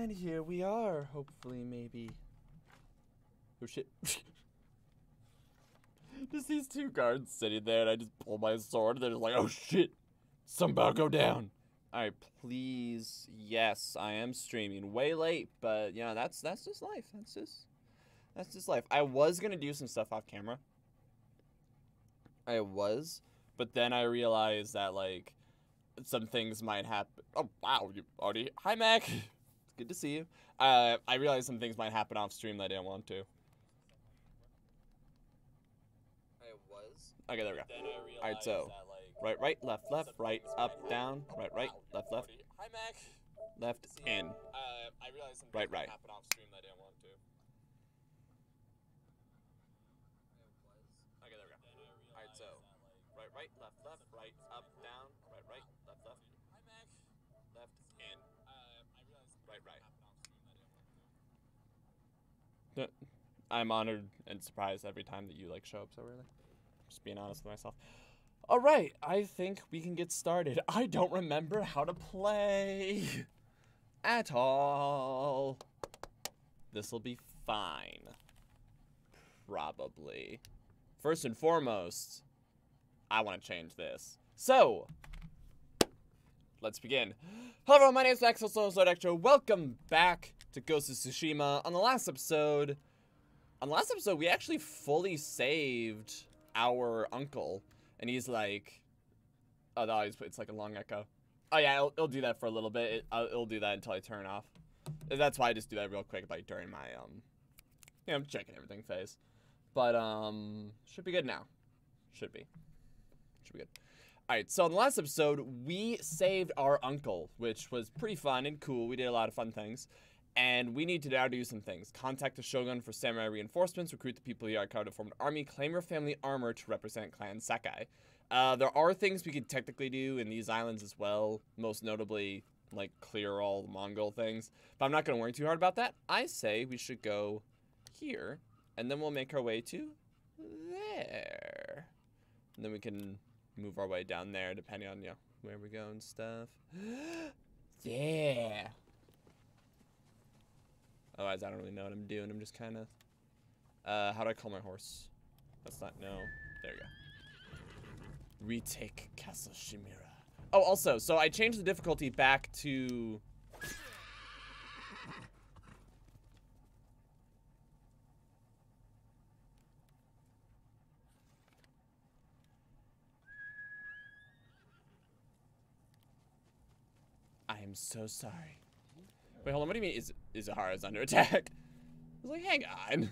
And here we are, hopefully, maybe. Oh shit. just these two guards sitting there, and I just pull my sword, and they're just like, oh shit, some about go down. Alright, please. Yes, I am streaming. Way late, but you know, that's that's just life. That's just that's just life. I was gonna do some stuff off camera. I was, but then I realized that like some things might happen. Oh wow, you already Hi Mac. Good to see you. Uh I realized some things might happen off stream that I didn't want to. I was. Okay, there we go. Alright, so right, right, left, left, right, up, down, right, right, left, left, Hi, Mac. left, in. Uh, I realized some Right, might right. happen off stream that I didn't want to. Okay, there we go. Alright, so right, right, left, left, right, up, down, right, right, left, left, Hi, Mac. left, in. Uh, I realized some Right, things right. might happen off stream that I didn't want to. I'm honored and surprised every time that you like show up so early. Just being honest with myself. All right, I think we can get started. I don't remember how to play at all. This will be fine. Probably. First and foremost, I want to change this. So, let's begin. Hello my name is Maxwell Solo. Welcome back to Ghost of Tsushima. On the last episode, on the last episode, we actually fully saved our uncle, and he's like, oh, no, it's like a long echo. Oh yeah, it'll, it'll do that for a little bit. It, it'll do that until I turn off. That's why I just do that real quick, like during my um, yeah, I'm checking everything phase. But um, should be good now. Should be. Should be good. All right, so in the last episode, we saved our uncle, which was pretty fun and cool. We did a lot of fun things. And we need to now do some things. Contact the Shogun for samurai reinforcements, recruit the people of Yarikawa to form an army, claim your family armor to represent Clan Sakai. Uh, there are things we could technically do in these islands as well, most notably, like, clear all the Mongol things. But I'm not going to worry too hard about that. I say we should go here, and then we'll make our way to there. And then we can move our way down there, depending on, you know, where we go and stuff. yeah. Otherwise, I don't really know what I'm doing. I'm just kind of. Uh, how do I call my horse? That's not no. There we go. Retake Castle Shimura. Oh, also, so I changed the difficulty back to. I am so sorry. Wait, hold on. What do you mean is Izuhara's under attack? I was like, hang on.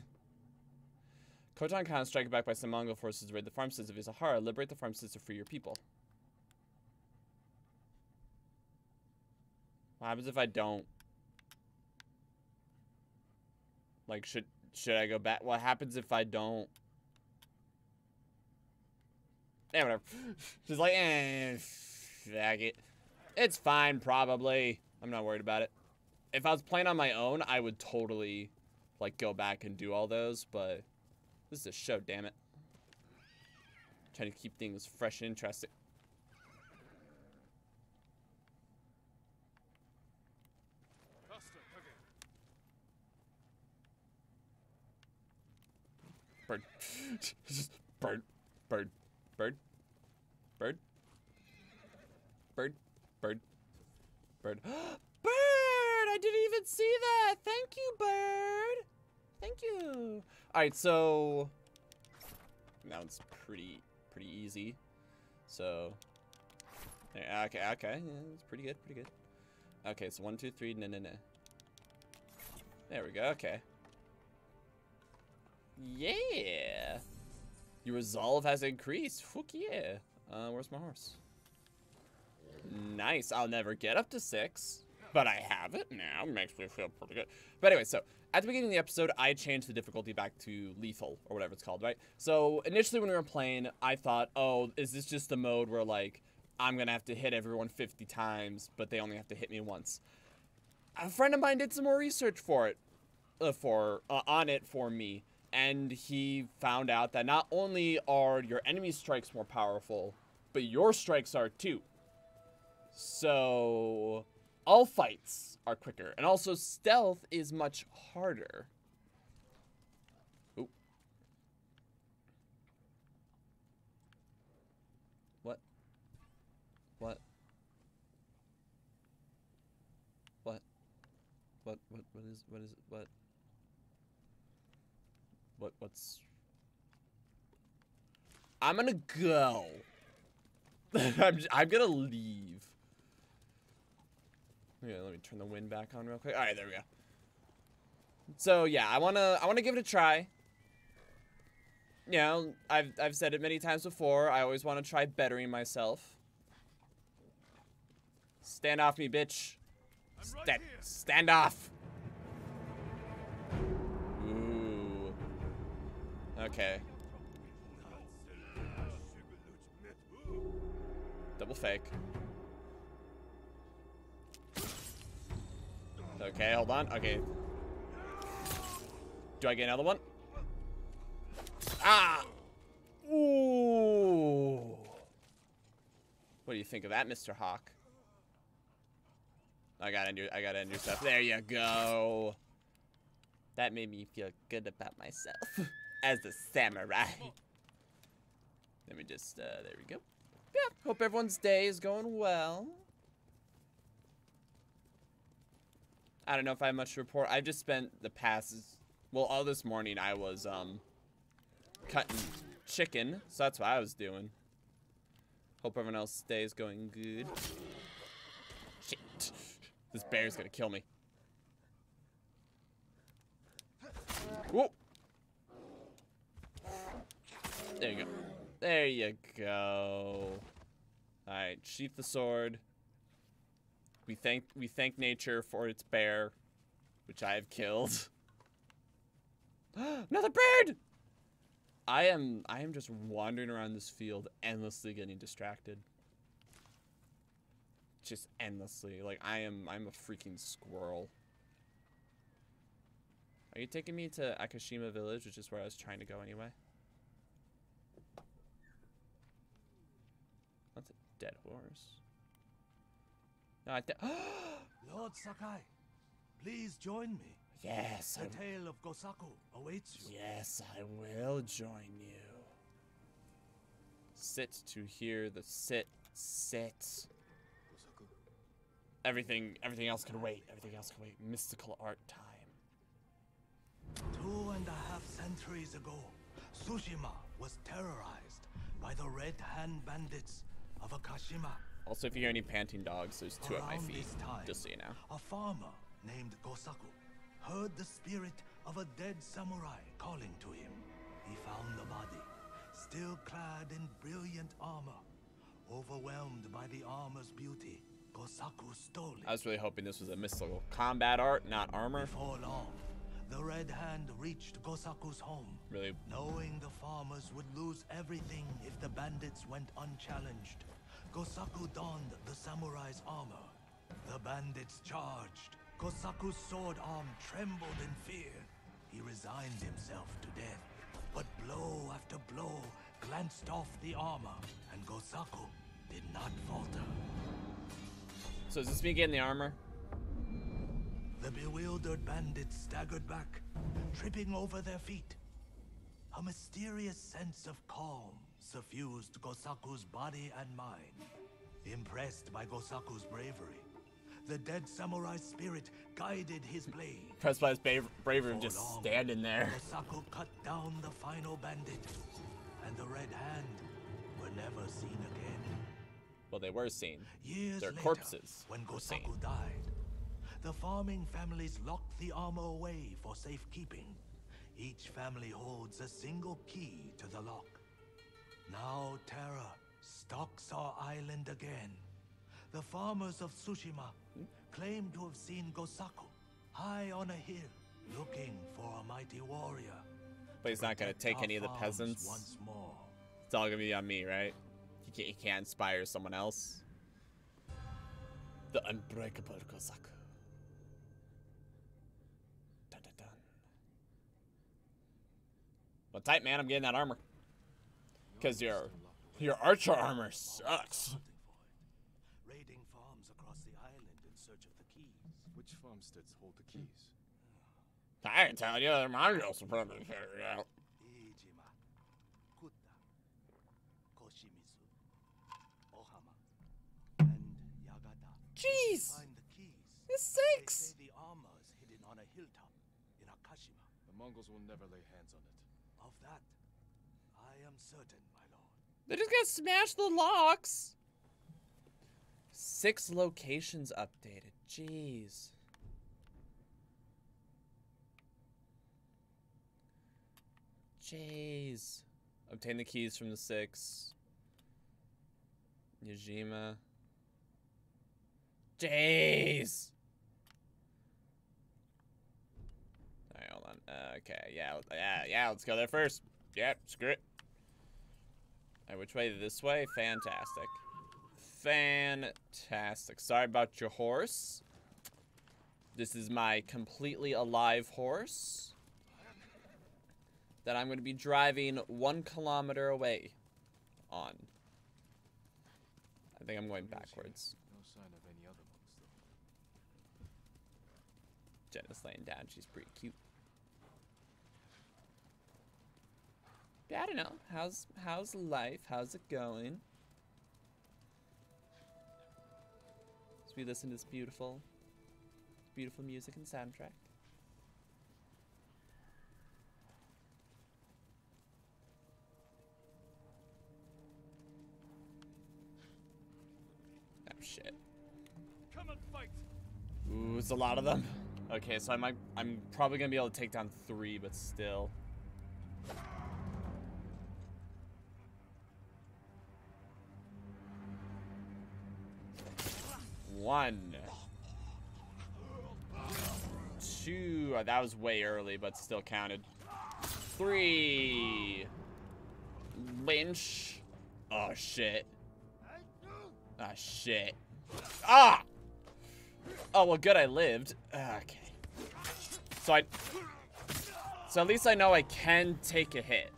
Khotan Khan striking back by some Mongol forces to raid the farmsteads of Izahara. Liberate the farmsteads to free your people. What happens if I don't? Like, should should I go back? What happens if I don't? Yeah, whatever. She's like, eh, fuck it. It's fine, probably. I'm not worried about it. If I was playing on my own, I would totally, like, go back and do all those, but this is a show, damn it. trying to keep things fresh and interesting. Bird. Bird. Bird. Bird. Bird. Bird. Bird. Bird. I didn't even see that! Thank you, Bird! Thank you! Alright, so... That one's pretty, pretty easy. So... Yeah, okay, okay. Yeah, it's pretty good, pretty good. Okay, so one, two, three, no, no, no. There we go, okay. Yeah! Your resolve has increased. Fuck yeah. Uh, where's my horse? Nice. I'll never get up to six, but I have it now. Makes me feel pretty good. But anyway, so at the beginning of the episode, I changed the difficulty back to lethal or whatever it's called, right? So initially when we were playing, I thought, oh, is this just the mode where like I'm gonna have to hit everyone 50 times, but they only have to hit me once? A friend of mine did some more research for it, uh, for uh, on it for me, and he found out that not only are your enemy strikes more powerful, but your strikes are too. So, all fights are quicker, and also stealth is much harder. What? What? What? What? What? What is? What is? What? What? What's? I'm gonna go. I'm, j- I'm gonna leave. Yeah, let me turn the wind back on real quick. All right, there we go. So yeah, I wanna I wanna give it a try. You know, I've I've said it many times before. I always want to try bettering myself. Stand off me, bitch. Sta- stand off. Ooh. Okay. Double fake. Okay, hold on. Okay. Do I get another one? Ah! Ooh. What do you think of that, Mr. Hawk? I gotta do I gotta do stuff. There you go. That made me feel good about myself as a samurai. Let me just uh there we go. Yeah, hope everyone's day is going well. I don't know if I have much to report. I've just spent the past, well, all this morning I was um cutting chicken, so that's what I was doing. Hope everyone else's day is going good. Shit, this bear's gonna kill me. Whoa. There you go. There you go. All right, sheath the sword. We thank we thank nature for its bear, which I have killed. Another bird! I am I am just wandering around this field endlessly getting distracted. Just endlessly. Like I am I'm a freaking squirrel. Are you taking me to Akashima village, which is where I was trying to go anyway? That's a dead horse. No, Lord Sakai, please join me. yes, The I, tale of Gosaku awaits you. yes, I will join you. Sit to hear the sit, sit. Everything, everything else can wait. Everything else can wait. Mystical art time. Two and a half centuries ago, Tsushima was terrorized by the Red Hand Bandits of Akashima. Also, if you hear any panting dogs, there's two at my feet. time, Just so you know. A farmer named Gosaku heard the spirit of a dead samurai calling to him. He found the body, still clad in brilliant armor. Overwhelmed by the armor's beauty, Gosaku stole it. I was really hoping this was a mystical combat art, not armor. Before long, the Red Hand reached Gosaku's home. Really, Knowing the farmers would lose everything if the bandits went unchallenged, Gosaku donned the samurai's armor. The bandits charged. Gosaku's sword arm trembled in fear. He resigned himself to death. But blow after blow glanced off the armor, and Gosaku did not falter. so is this me getting the armor? The bewildered bandits staggered back, tripping over their feet. A mysterious sense of calm suffused Gosaku's body and mind. Impressed by Gosaku's bravery, the dead samurai's spirit guided his blade. Pressed by his bravery of just long, standing there. Gosaku cut down the final bandit, and the Red Hand were never seen again. Well, they were seen. Years Their later, corpses when. Gosaku died, the farming families locked the armor away for safekeeping. Each family holds a single key to the lock. Now terror stalks our island again. The farmers of Tsushima claim to have seen Gosaku high on a hill, looking for a mighty warrior. But he's not gonna take any of the peasants. Once more. It's all gonna be on me, right? He can't, he can't inspire someone else. The unbreakable Gosaku. Dun, dun, dun. Well, tight man, I'm getting that armor. Cause your your archer armor sucks. hunting for it, raiding farms across the island in search of the Armsteads hold the keys. I ain't telling you, they're my girls from figure it out. Iijima, Kutta, Koshimizu, Ohama, and Yagata. Jeez! Find the. It's six! the armor is hidden on a hilltop in Akashima. The Mongols will never lay hands on it. Of that, I am certain, my lord. They just gotta smash the locks. Six locations updated. Jeez. Jeez. Obtain the keys from the six. Yajima. Jeez. Alright, hold on. Uh, okay, yeah, yeah, yeah, let's go there first. Yep, screw it. Alright, which way? This way? Fantastic. Fantastic. Sorry about your horse. This is my completely alive horse that I'm going to be driving one kilometer away on. I think I'm going backwards. Jenna's laying down. She's pretty cute. I don't know. How's how's life? How's it going? As we listen to this beautiful, beautiful music and soundtrack. Oh shit. Come and fight! Ooh, it's a lot of them. Okay, so I might, I'm probably gonna be able to take down three, but still. One. Two. uh, That was way early, but still counted. Three. Lynch. Oh, shit. Ah, shit. Ah! Oh, well, good I lived. Okay. So I... So at least I know I can take a hit.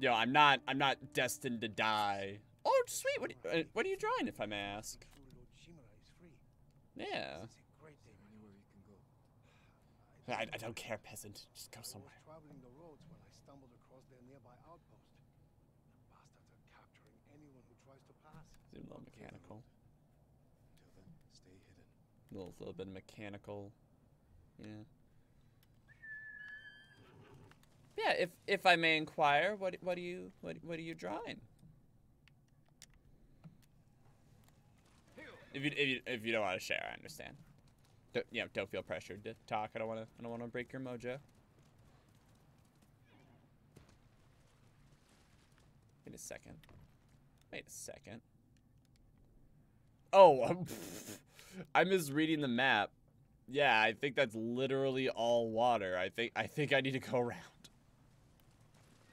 Yo, I'm not, I'm not destined to die. Oh, sweet. What, are you- uh, what are you drawing, if I may ask? Lord Shimura is free. Yeah. It's a great day. Anywhere you can go. I, I don't care, peasant. Just go I was somewhere. traveling the roads when I stumbled across their nearby outpost. The bastards are capturing anyone who tries to pass. Seemed a little mechanical. Till then, stay hidden. A little, little bit mechanical. Yeah. Yeah, if if I may inquire, what what are you what what are you drawing? If you if you if you don't want to share, I understand. Don't, yeah, don't feel pressured to talk. I don't want to I don't want to break your mojo. Wait a second. Wait a second. Oh, I'm misreading the map. Yeah, I think that's literally all water. I think I think I need to go around.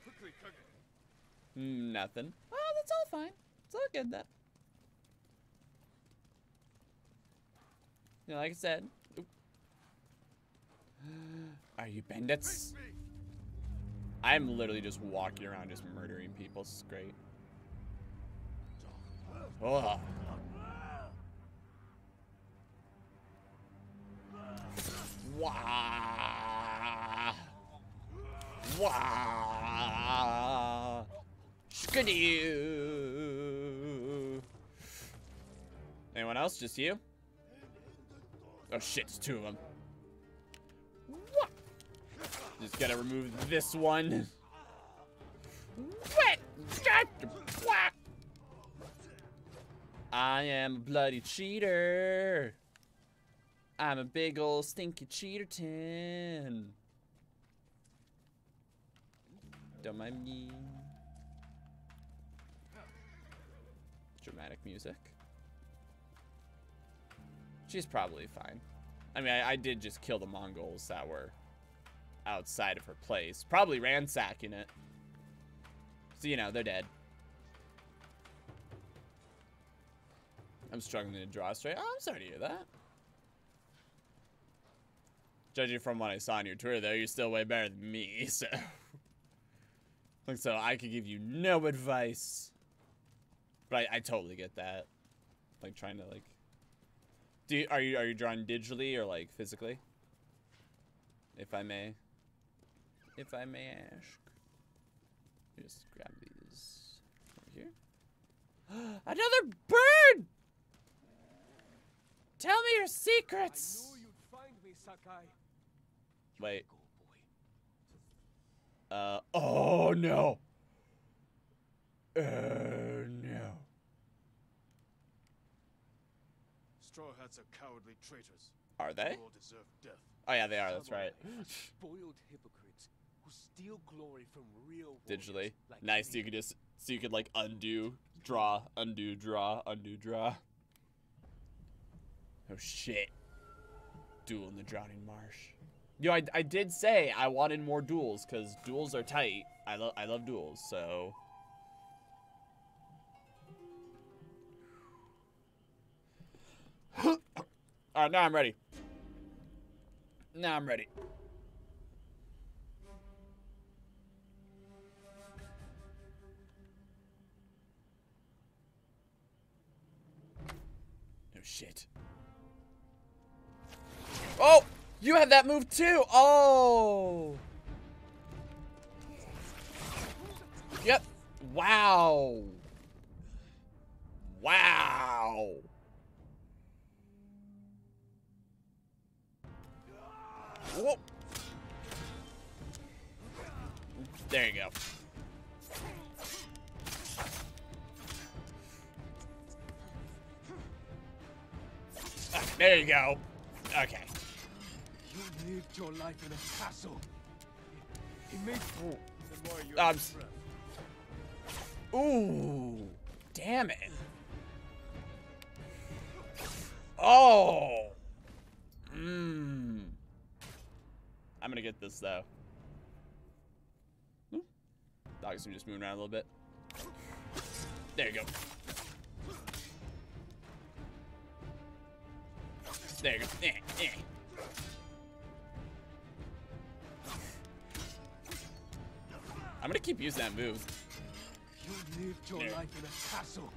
Quickly, Kage! Mm, Nothing. Oh, that's all fine. It's all good then. Know, like I said. Are you bandits? I'm literally just walking around just murdering people. This is great. Ugh. Wah. Wah. Skidoo. Anyone else? Just you? Oh shit, it's two of them. Wah. Just gotta remove this one. Wah. I am a bloody cheater. I'm a big old stinky cheaterton. Don't mind me. Dramatic music. She's probably fine. I mean, I, I did just kill the Mongols that were outside of her place. Probably ransacking it. So, you know, they're dead. I'm struggling to draw straight. Oh, I'm sorry to hear that. Judging from what I saw on your Twitter, though, you're still way better than me, so... like, so I could give you no advice. But I, I totally get that. Like, trying to, like... Do you, are you are you drawing digitally or like physically? If I may. If I may ask. Just grab these over here. Another bird! Tell me your secrets. me. Wait. Uh oh no. Oh no. Straw Hats are cowardly traitors. Are they? All deserve death. Oh yeah, they are. That's right. Spoiled hypocrites who steal glory from real Digitally. like Nice. So you could just so you could like undo, draw, undo, draw, undo, draw. Oh shit. Duel in the Drowning Marsh. Yo, I, I did say I wanted more duels because duels are tight. I love I love duels. So. All right, now I'm ready. Now I'm ready. No shit. Oh! You have that move too! Oh! Yep. Wow. Wow. Whoa. There you go. Ah, There you go. Okay. You lived your life in a castle. It makes The more you Um, Ooh. Damn it. Oh. Mmm. I'm gonna get this though. Ooh. Dogs are just moving around a little bit. There you go. There you go. Eh, eh. I'm gonna keep using that move. You lived your There. life in a castle.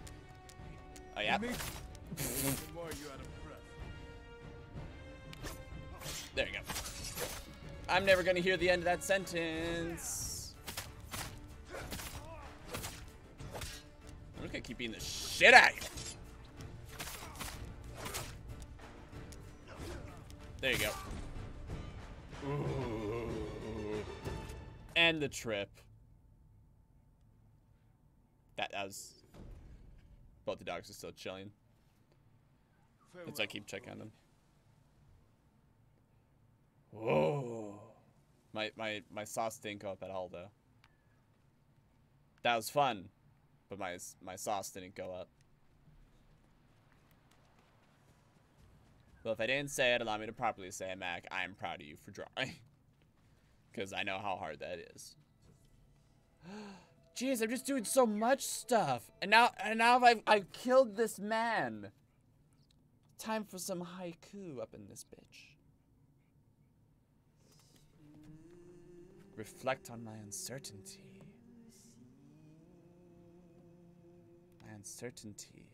Oh yeah. It makes the more you out of breath. There you go. I'm never gonna hear the end of that sentence. I'm gonna keep beating the shit out of you. There you go. Ooh. And the trip. That, that was. Both the dogs are still chilling. Why I keep checking on them. Whoa. My my my sauce didn't go up at all though. That was fun, but my my sauce didn't go up. Well, if I didn't say it, allow me to properly say it, Mac. I am proud of you for drawing. Because I know how hard that is. Jeez, I'm just doing so much stuff. And now and now I've I've killed this man. Time for some haiku up in this bitch. Reflect on my uncertainty. My uncertainty.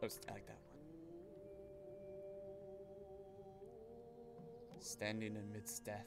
Oh, I like that one. Standing amidst death.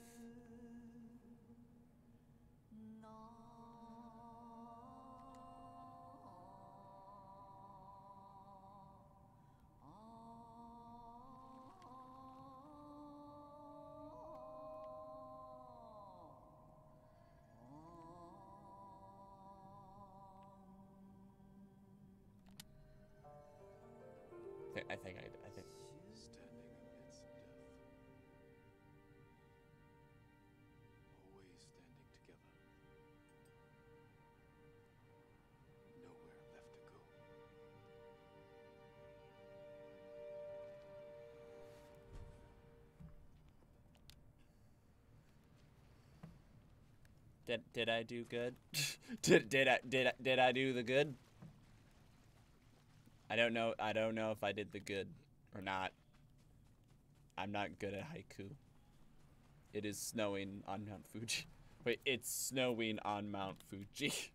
Did did I do good? did did I did did I do the good? I don't know. I don't know if I did the good or not. I'm not good at haiku. It is snowing on Mount Fuji. Wait, it's snowing on Mount Fuji.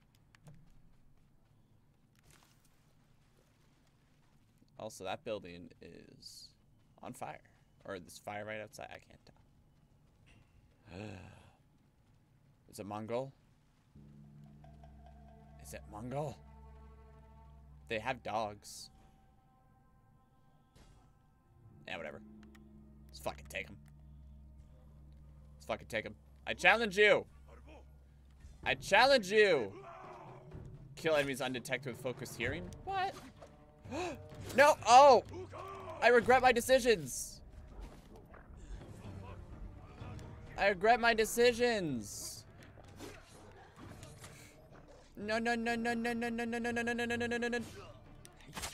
also, that building is on fire. Or there's fire right outside. I can't tell. is it Mongol? Is it Mongol? They have dogs. Yeah, whatever. Let's fucking take them. Let's fucking take them. I challenge you! I challenge you! Kill enemies undetected with focused hearing? What? no! Oh! I regret my decisions! I regret my decisions! No, no, no, no, no, no, no, no, no, no, no, no, no, no, no, no.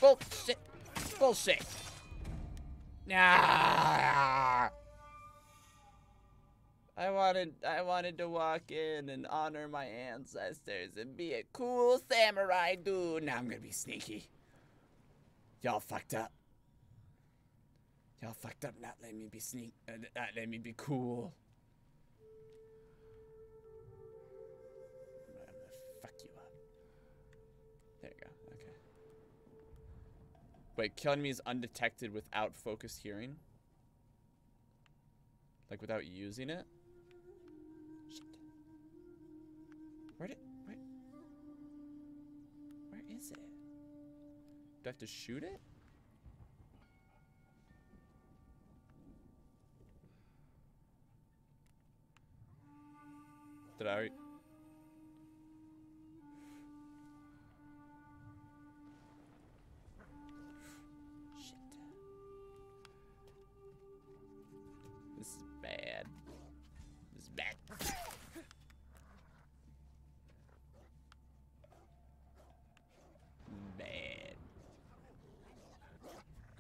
Bullshit. Bullshit. Nah. I wanted I wanted to walk in and honor my ancestors and be a cool samurai dude. Now I'm gonna be sneaky. Y'all fucked up. Y'all fucked up not letting me be sneak uh, not letting me be cool. Wait, killing me is undetected without focused hearing? Like without using it? Shit. Where did where Where is it? Do I have to shoot it? Did I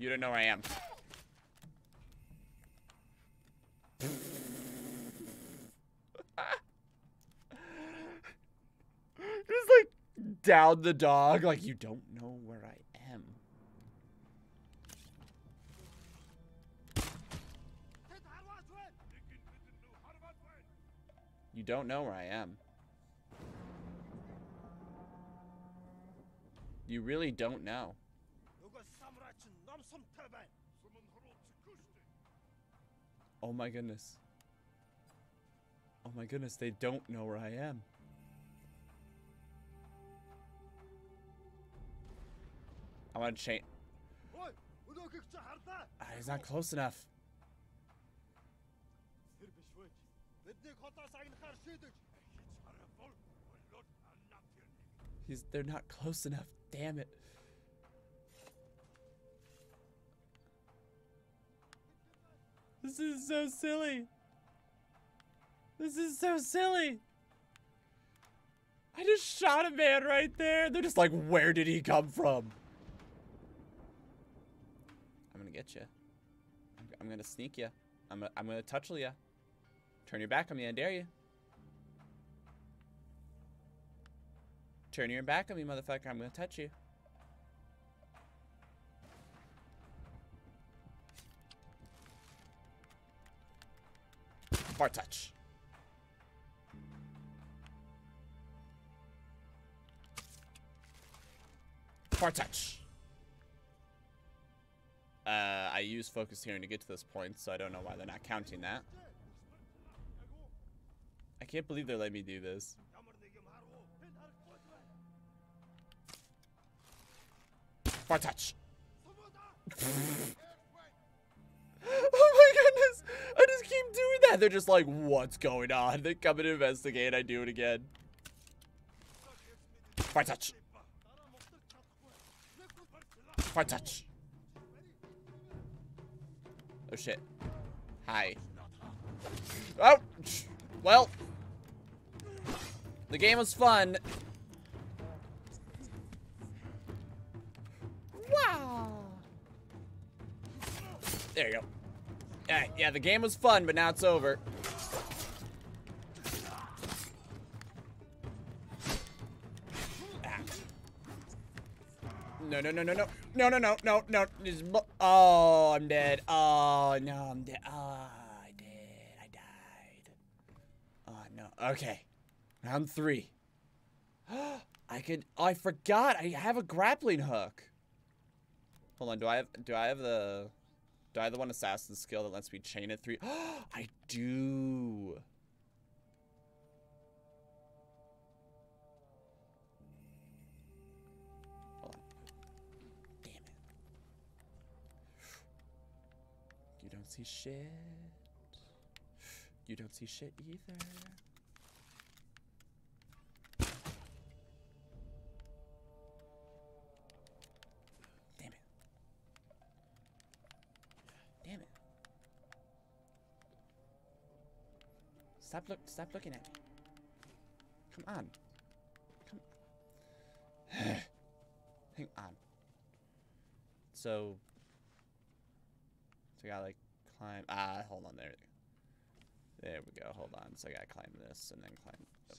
You don't know where I am. Just like down the dog, like you don't know where I am. You don't know where I am. You really don't know. Oh my goodness. Oh my goodness, they don't know where I am. I want to change. Ah, he's not close enough. He's they're not close enough. Damn it. This is so silly. This is so silly. I just shot a man right there. They're just like, where did he come from? I'm gonna get you. I'm, gonna sneak you. I'm, gonna- I'm gonna touch you. Turn your back on me, I dare you. Turn your back on me, motherfucker. I'm gonna touch you. Bar touch. Bar touch. Uh, I use focus hearing to get to this point, so I don't know why they're not counting that. I can't believe they let me do this. Bar touch. oh my goodness! I just keep doing that. They're just like, what's going on? They come and investigate. I do it again. Bar touch. Bar touch. Oh shit. Hi. Oh! Well. The game was fun. Wow. There you go. Yeah, yeah, the game was fun, but now it's over. Ah. No, no, no, no, no. No, no, no, no, no. Oh, I'm dead. Oh, no, I'm dead. Oh, I did. I died. Oh, no. Okay. Round three. I could. Oh, I forgot. I have a grappling hook. Hold on. Do I have? Do I have the? Do I have the one assassin skill that lets me chain it three? I do. Hold on. Damn it. You don't see shit. You don't see shit either. Stop look stop looking at me. Come on. Come Hang on. So So I gotta like climb ah hold on there. There we go, hold on. So I gotta climb this and then climb up.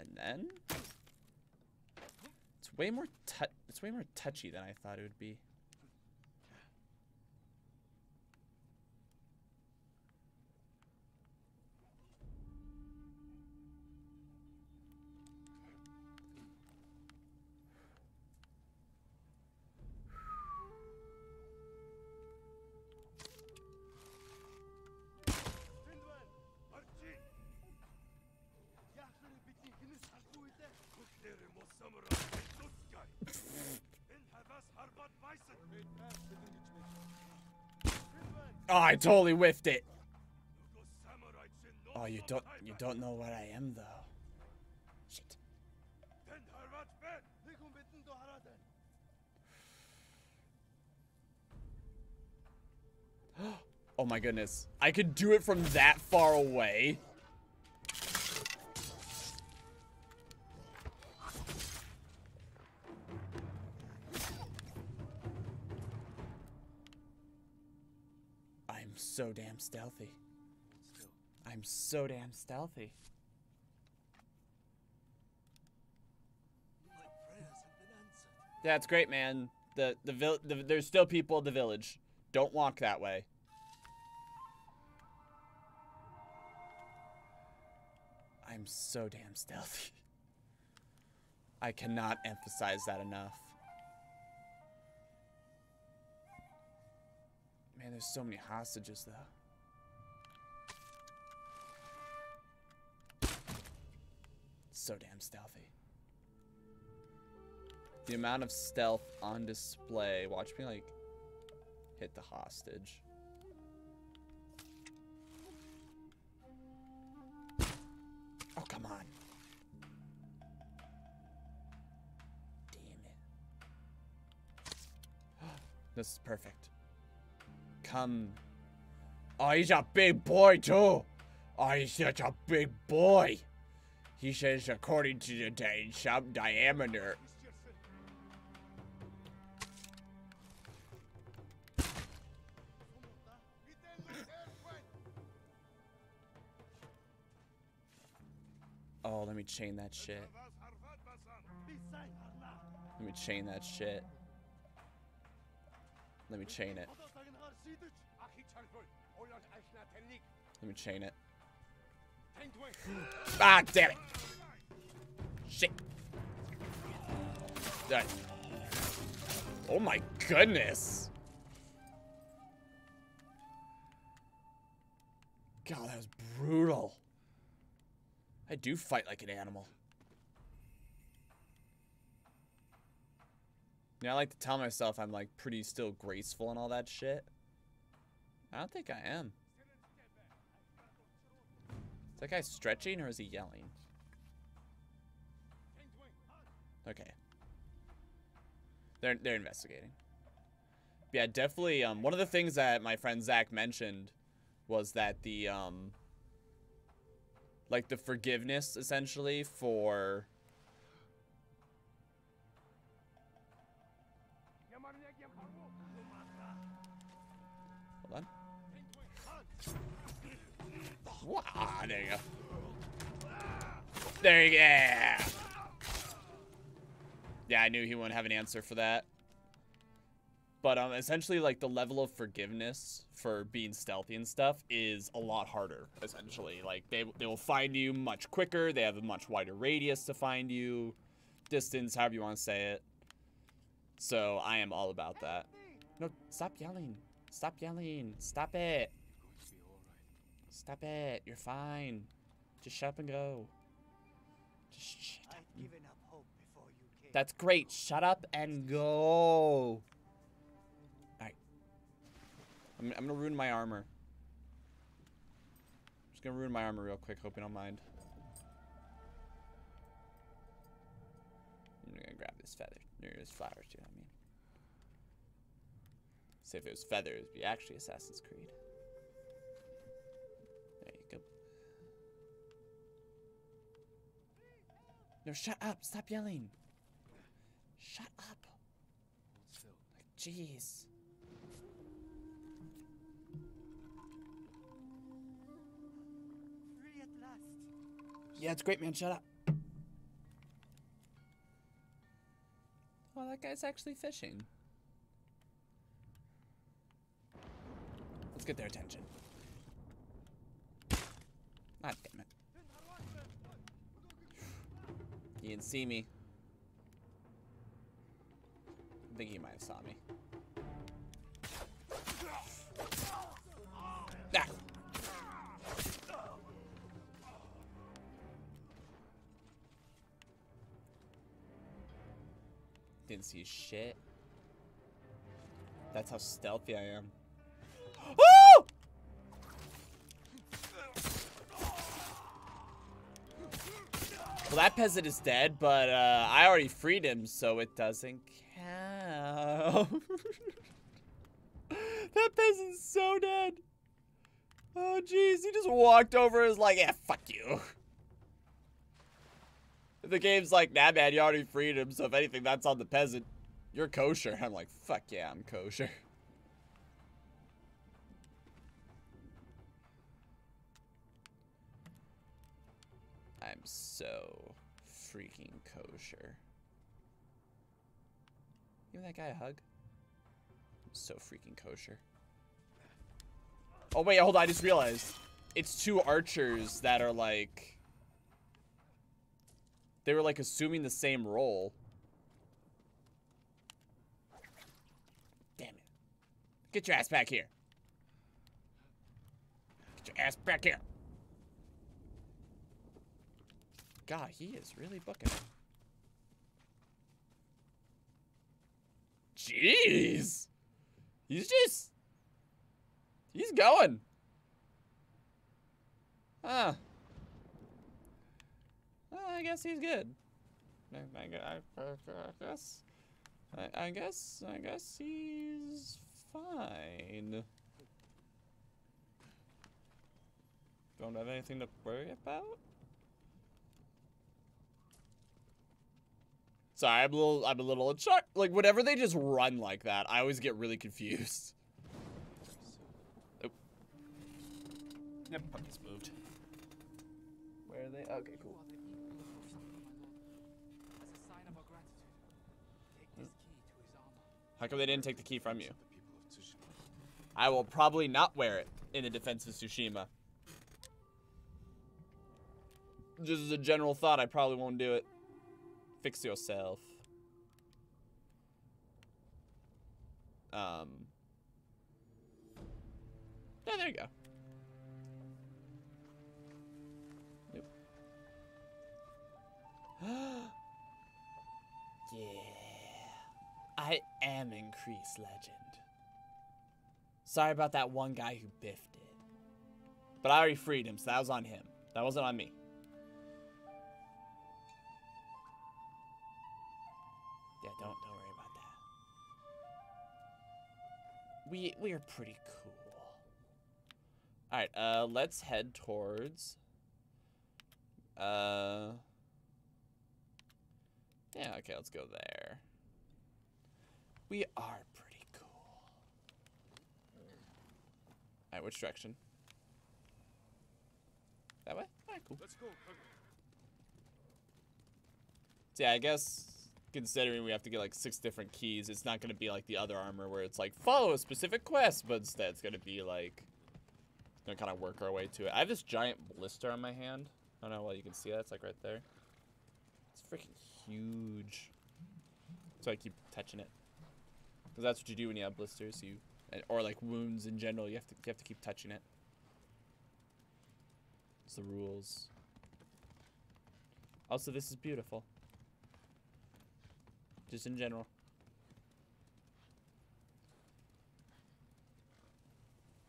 And then it's way more it's way more touchy than I thought it would be. totally whiffed it. Oh, you don't you don't know where I am though. Oh my goodness. I could do it from that far away. So damn stealthy. I'm so damn stealthy. That's great, man. The the, vil- the there's still people in the village. Don't walk that way. I'm so damn stealthy. I cannot emphasize that enough. Man, there's so many hostages though. So damn stealthy. The amount of stealth on display. Watch me like hit the hostage. Oh, come on. Damn it. This is perfect. Come. Oh, he's a big boy, too. Oh, he's such a big boy. He says, according to the day, some diameter. Oh, let me chain that shit. Let me chain that shit. Let me chain it. Let me chain it. Ah, damn it. Shit. That. Oh my goodness. God, that was brutal. I do fight like an animal. Yeah, I like to tell myself I'm like pretty still graceful and all that shit. I don't think I am. Is that guy stretching or is he yelling? Okay. They're they're investigating. Yeah, definitely. Um, one of the things that my friend Zach mentioned was that the um, like the forgiveness essentially for There you go. There you go. Yeah. Yeah, I knew he wouldn't have an answer for that. But um, essentially, like the level of forgiveness for being stealthy and stuff is a lot harder. Essentially, like they they will find you much quicker. They have a much wider radius to find you, distance, however you want to say it. So I am all about that. No, stop yelling. Stop yelling. Stop it. Stop it. You're fine. Just shut up and go. Just shut up. Up hope before you came. That's great. Shut up and go. Alright. I'm, I'm gonna ruin my armor. I'm Just gonna ruin my armor real quick. Hope you don't mind. I'm gonna grab this feather. Or this flowers, too, I mean. Say if it was feathers, it'd be actually Assassin's Creed. No, shut up. Stop yelling. Shut up. Like, jeez. Free at last. Yeah, it's great, man. Shut up. Oh, that guy's actually fishing. Let's get their attention. God damn it. He didn't see me. I think he might have saw me. Ah. Didn't see shit. That's how stealthy I am. Well, that peasant is dead, but uh, I already freed him, so it doesn't count. that peasant's so dead. Oh, jeez. He just walked over and was like, yeah, fuck you. The game's like, nah, man, you already freed him, so if anything, that's on the peasant. You're kosher. I'm like, fuck yeah, I'm kosher. I'm so freaking kosher. Give that guy a hug. So freaking kosher. Oh, wait, hold on. I just realized. It's two archers that are like... They were like assuming the same role. Damn it. Get your ass back here. Get your ass back here. God, he is really booking. Jeez. He's just... He's going. Huh. Well, I guess he's good. I guess... I, I guess... I guess he's fine. Don't have anything to worry about? Sorry, I'm a little, I'm a little char- like whenever they just run like that, I always get really confused. Oh. Yep, puppy's moved. Where are they? Okay, cool. How come they didn't take the key from you? I will probably not wear it in the defense of Tsushima. Just as a general thought, I probably won't do it. Fix yourself. Um. There you go. Nope. yeah. I am increased legend. Sorry about that one guy who biffed it. But I already freed him, so that was on him. That wasn't on me. We we are pretty cool. All right, uh, let's head towards. Uh. Yeah, okay, let's go there. We are pretty cool. All right, which direction? That way? All right, cool. Let's go. So yeah, I guess considering we have to get like six different keys, it's not gonna be like the other armor where it's like follow a specific quest, but instead it's gonna be like gonna kind of work our way to it. I have this giant blister on my hand. I don't know well you can see that. It's like right there. It's freaking huge. So I keep touching it. Because that's what you do when you have blisters. You or like wounds in general. You have to you have to keep touching it. It's the rules. Also, this is beautiful. Just in general.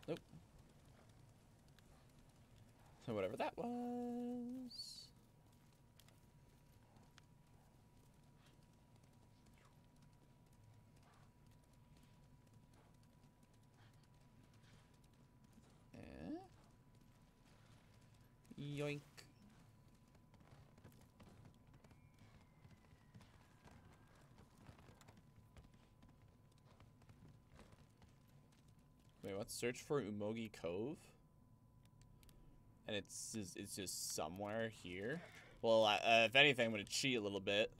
Nope. So whatever that was. Eh? Yoink. Wait, what? Search for Umugi Cove? And it's just, it's just somewhere here? Well, uh, if anything, I'm gonna cheat a little bit.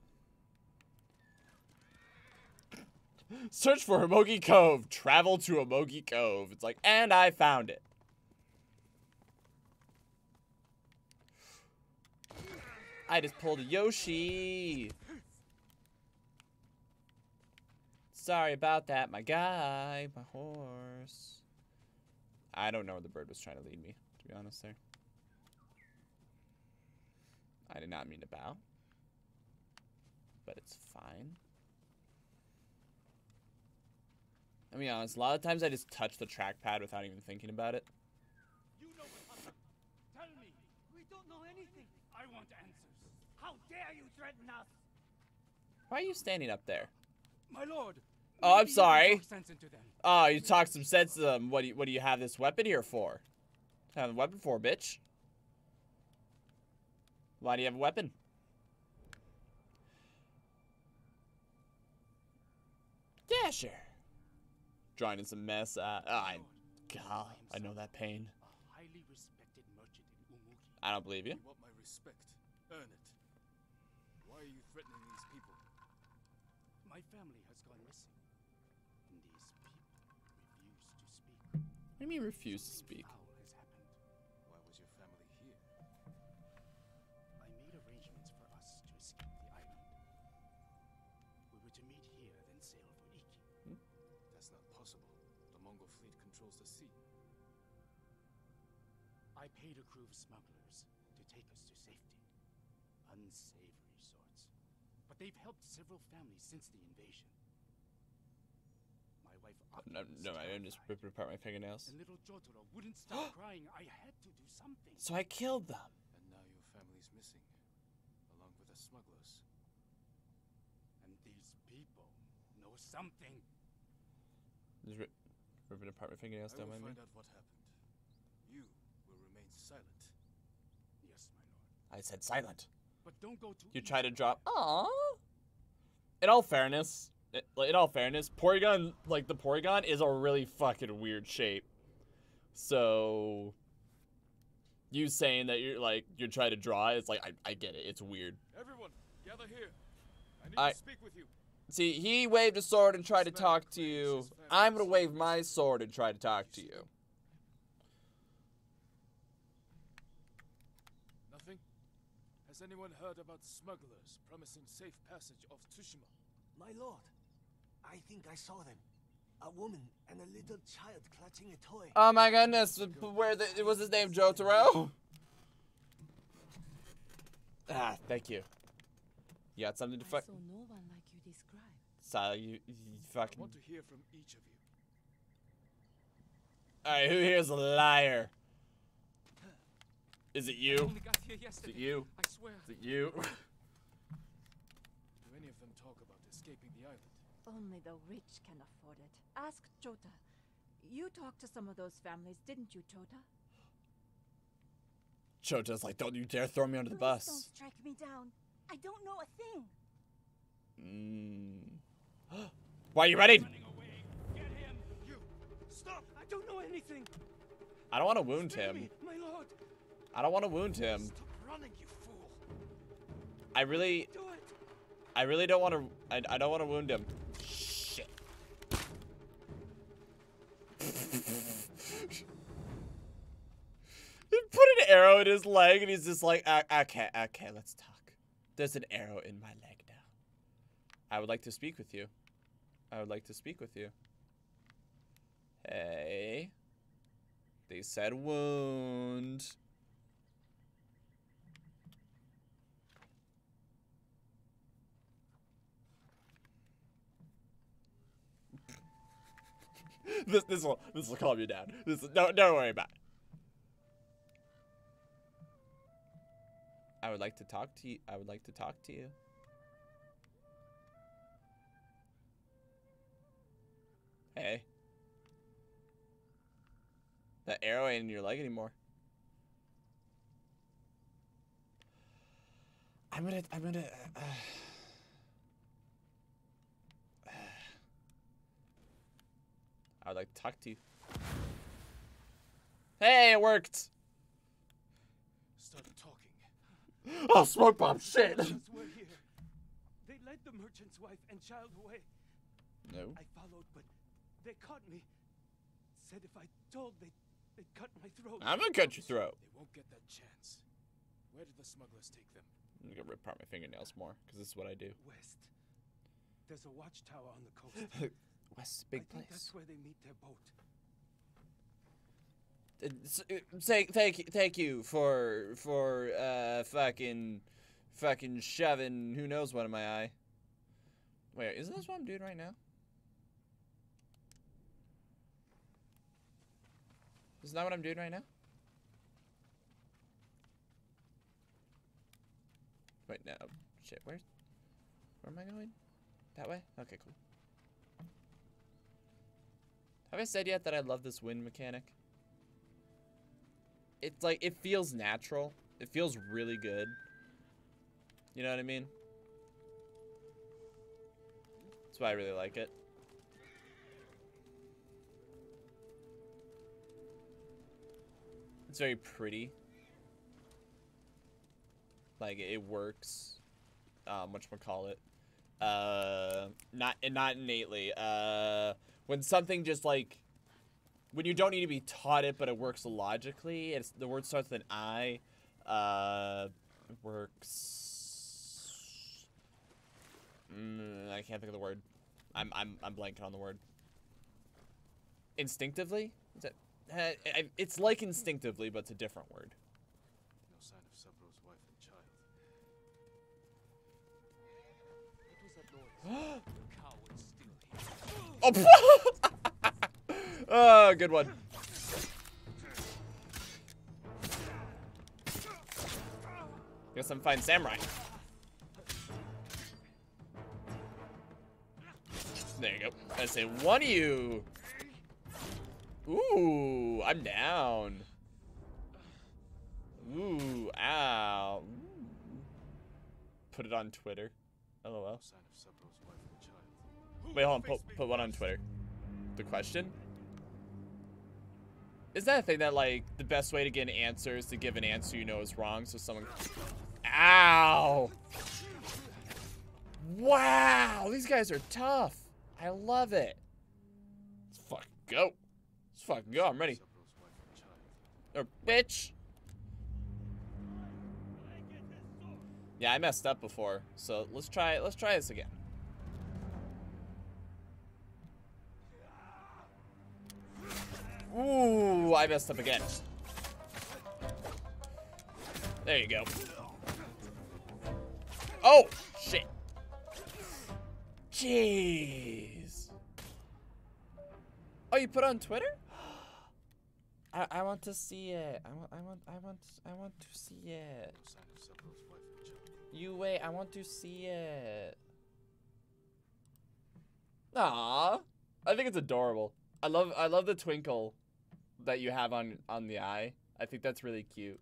Search for Umugi Cove. Travel to Umugi Cove. It's like, and I found it. I just pulled a Yoshi. Sorry about that, my guy, my horse. I don't know where the bird was trying to lead me, to be honest there. I did not mean to bow. But it's fine. I mean, honest, a lot of times I just touch the trackpad without even thinking about it. You know what. Tell me. We don't know anything. I want answers. How dare you threaten us? Why are you standing up there? My lord. Oh, I'm maybe you can sorry. talk sense into them. Oh, you talk some sense to them. What do you, what do you have this weapon here for? Have a weapon for, bitch? Why do you have a weapon? Yeah, sure. Drawing in some mess. Uh, oh, I, God, I know that pain. A highly respected merchant in Umugi. I don't believe you. You want my respect? Earn it. Why are you threatening these people? My family do you mean refuse to speak? Why was your family here? I made arrangements for us to escape the island. We were to meet here, then sail for Iki. Hmm? That's not possible. The Mongol fleet controls the sea. I paid a crew of smugglers to take us to safety. Unsavory sorts. But they've helped several families since the invasion. My wife No, no, I'm just terrified, ripping apart my fingernails. And little Jotaro wouldn't stop crying. I had to do something. So I killed them. And now your family's missing, along with the smugglers. And these people know something. Just rip, ripping apart my fingernails. I Don't will mind me. find out what happened. You will remain silent. Yes, my lord. I said silent. But don't go too You try to drop. Aww. In all fairness, i- like, in all fairness, Porygon, like the Porygon, is a really fucking weird shape. So, you saying that you're like you're trying to draw, it's like I, I get it. It's weird. Everyone, gather here. I need I- to speak with you. See, he waved a sword and tried to talk to you. I'm gonna wave my sword and try to talk to you. Nothing? Has anyone heard about smugglers promising safe passage off Tsushima? My lord, I think I saw them. A woman and a little child clutching a toy. Oh my goodness! Where the, was his name? Joe Jotaro? Ah, thank you. You got something to I fuck? saw no one like you described. So you, you I fucking. want to hear from each of you. Alright, who here's a liar? Is it you? only got here Is yesterday. it you? I swear. Is it you? Do any of them talk about escaping the island? Only the rich can afford it. Ask Chota. You talked to some of those families, didn't you, Chota? Chota's like, don't you dare throw me under the Please bus. Don't strike me down. I don't know a thing. Mm. Why are you running? Running. Get him. You! Stop! I don't know anything. I don't want to wound Spare him. me, my lord. I don't want to wound him. Stop running, you fool! I really, Do it. I really don't want to. I, I don't want to wound him. Shit. put an arrow in his leg, and he's just like, "Ah, okay, okay, let's talk. There's an arrow in my leg now. I would like to speak with you. I would like to speak with you. Hey. They said wound. this this will this will calm you down. This don't don't worry about it. I would like to talk to you. I would like to talk to you. Hey. That arrow ain't in your leg anymore. I'm gonna, I'm gonna, uh, I would like to talk to you. Hey, it worked! Start talking. Oh, smoke bomb, shit! Were here. They led the merchant's wife and child away. No. I followed, but they caught me. Said if I told, they'd, they'd cut my throat. I'm gonna cut your throat. They won't get that chance. Where did the smugglers take them? I'm gonna rip apart my fingernails more, because this is what I do. West. There's a watchtower on the coast. West, big I place. that's where they meet their boat. Uh, s- uh, Say thank you, thank you for for uh fucking fucking shoving who knows what in my eye. Wait, isn't this what I'm doing right now? Isn't that what I'm doing right now? Wait, no. Shit, where's where am I going? That way? Okay, cool. Have I said yet that I love this wind mechanic? It's like it feels natural. It feels really good. You know what I mean? That's why I really like it. It's very pretty. Like it works. Um, what call it? Uh, not not innately. Uh, when something just like when you don't need to be taught it, but it works logically. It's the word starts with an I. Uh, works. Mm, I can't think of the word. I'm I'm I'm blanking on the word. Instinctively. Is it? Uh, it's like instinctively, but it's a different word. No sign of Saburo's wife and child. What was that noise? Oh, oh, good one. Guess I'm fine samurai. There you go. I say one of you. Ooh, I'm down. Ooh, ow. Put it on Twitter. LOL. Wait, hold on. Put, put one on Twitter. The question? Is that a thing that, like, the best way to get an answer is to give an answer you know is wrong so someone... Ow! Wow! These guys are tough. I love it. Let's fucking go. Let's fucking go. I'm ready. Or bitch. Yeah, I messed up before, so let's try. Let's try this again. Ooh, I messed up again. There you go. Oh shit. Jeez. Oh, you put on Twitter? I, I want to see it. I want I want I want I want to see it. You wait, I want to see it. Aw. I think it's adorable. I love I love the twinkle that you have on on the eye. I think that's really cute.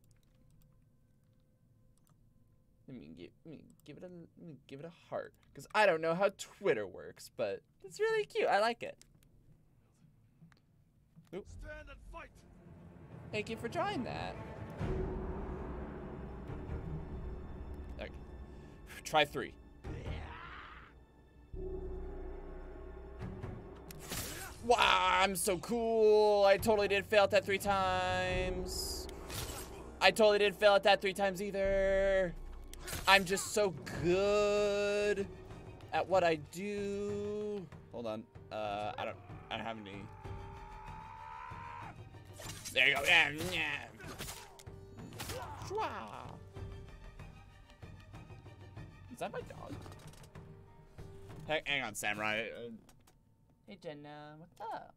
Let me give, let me give it a let me give it a heart because I don't know how Twitter works, but it's really cute. I like it. Oop. Stand and fight! Thank you for drawing that. Okay. Try three. Wow, I'm so cool. I totally did fail at that three times. I totally didn't fail at that three times either. I'm just so good at what I do. Hold on. Uh, I don't, I don't have any. There you go. Yeah, yeah. Is that my dog? Hang, hang on, Samurai. Hey, Jenna. What's up?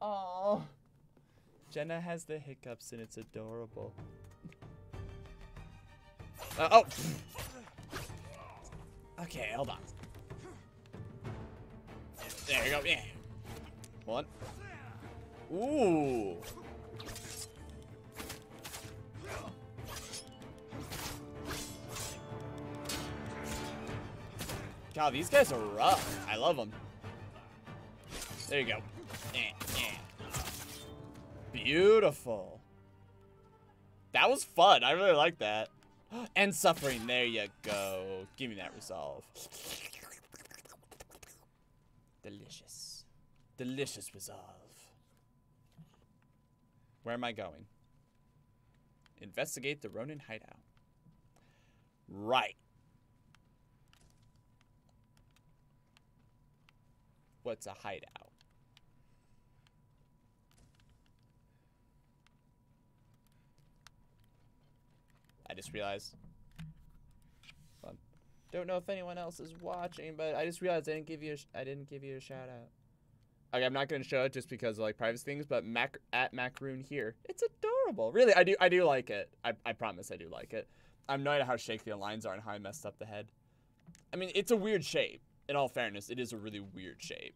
Oh. Jenna has the hiccups and it's adorable. Uh, oh. Okay, hold on. There you go. Yeah. One. Ooh. God, these guys are rough. I love them. There you go. Yeah, yeah. Beautiful. That was fun. I really like that. And suffering. There you go. Give me that resolve. Delicious. Delicious resolve. Where am I going? Investigate the Ronin hideout. Right. What's a hideout? I just realized. Fun. Don't know if anyone else is watching, but I just realized I didn't give you a I didn't give you a shout out. Okay, I'm not gonna show it just because of like privacy things, but Mac at Macaroon here, it's adorable. Really, I do I do like it. I I promise I do like it. I'm annoyed at how shaky the lines are and how I messed up the head. I mean, it's a weird shape. In all fairness, it is a really weird shape.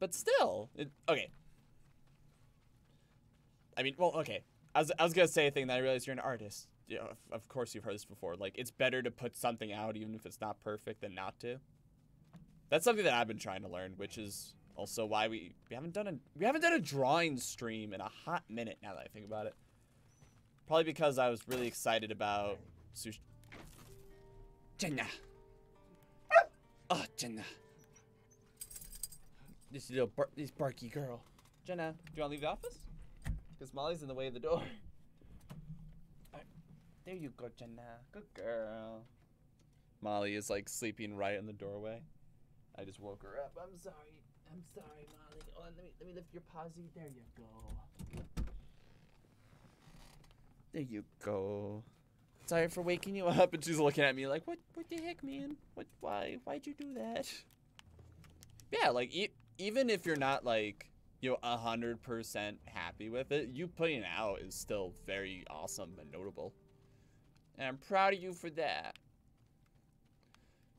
But still, it, okay. I mean, well, okay. I was, I was gonna say a thing that I realized you're an artist. Know, of, of course you've heard this before. Like, it's better to put something out even if it's not perfect than not to. That's something that I've been trying to learn, which is also why we, we haven't done a we haven't done a drawing stream in a hot minute. Now that I think about it, probably because I was really excited about sushi. Jenna. Oh, Jenna. This little bar this barky girl. Jenna, do you want to leave the office? Because Molly's in the way of the door. There you go, Jenna. Good girl. Molly is like sleeping right in the doorway. I just woke her up. I'm sorry. I'm sorry, Molly. Oh, let me let me lift your pausey. There you go. There you go. Sorry for waking you up. And she's looking at me like, what? What the heck, man? What? Why? Why'd you do that? Yeah, like e- even if you're not like you know a hundred percent happy with it, you putting it out is still very awesome and notable. And I'm proud of you for that.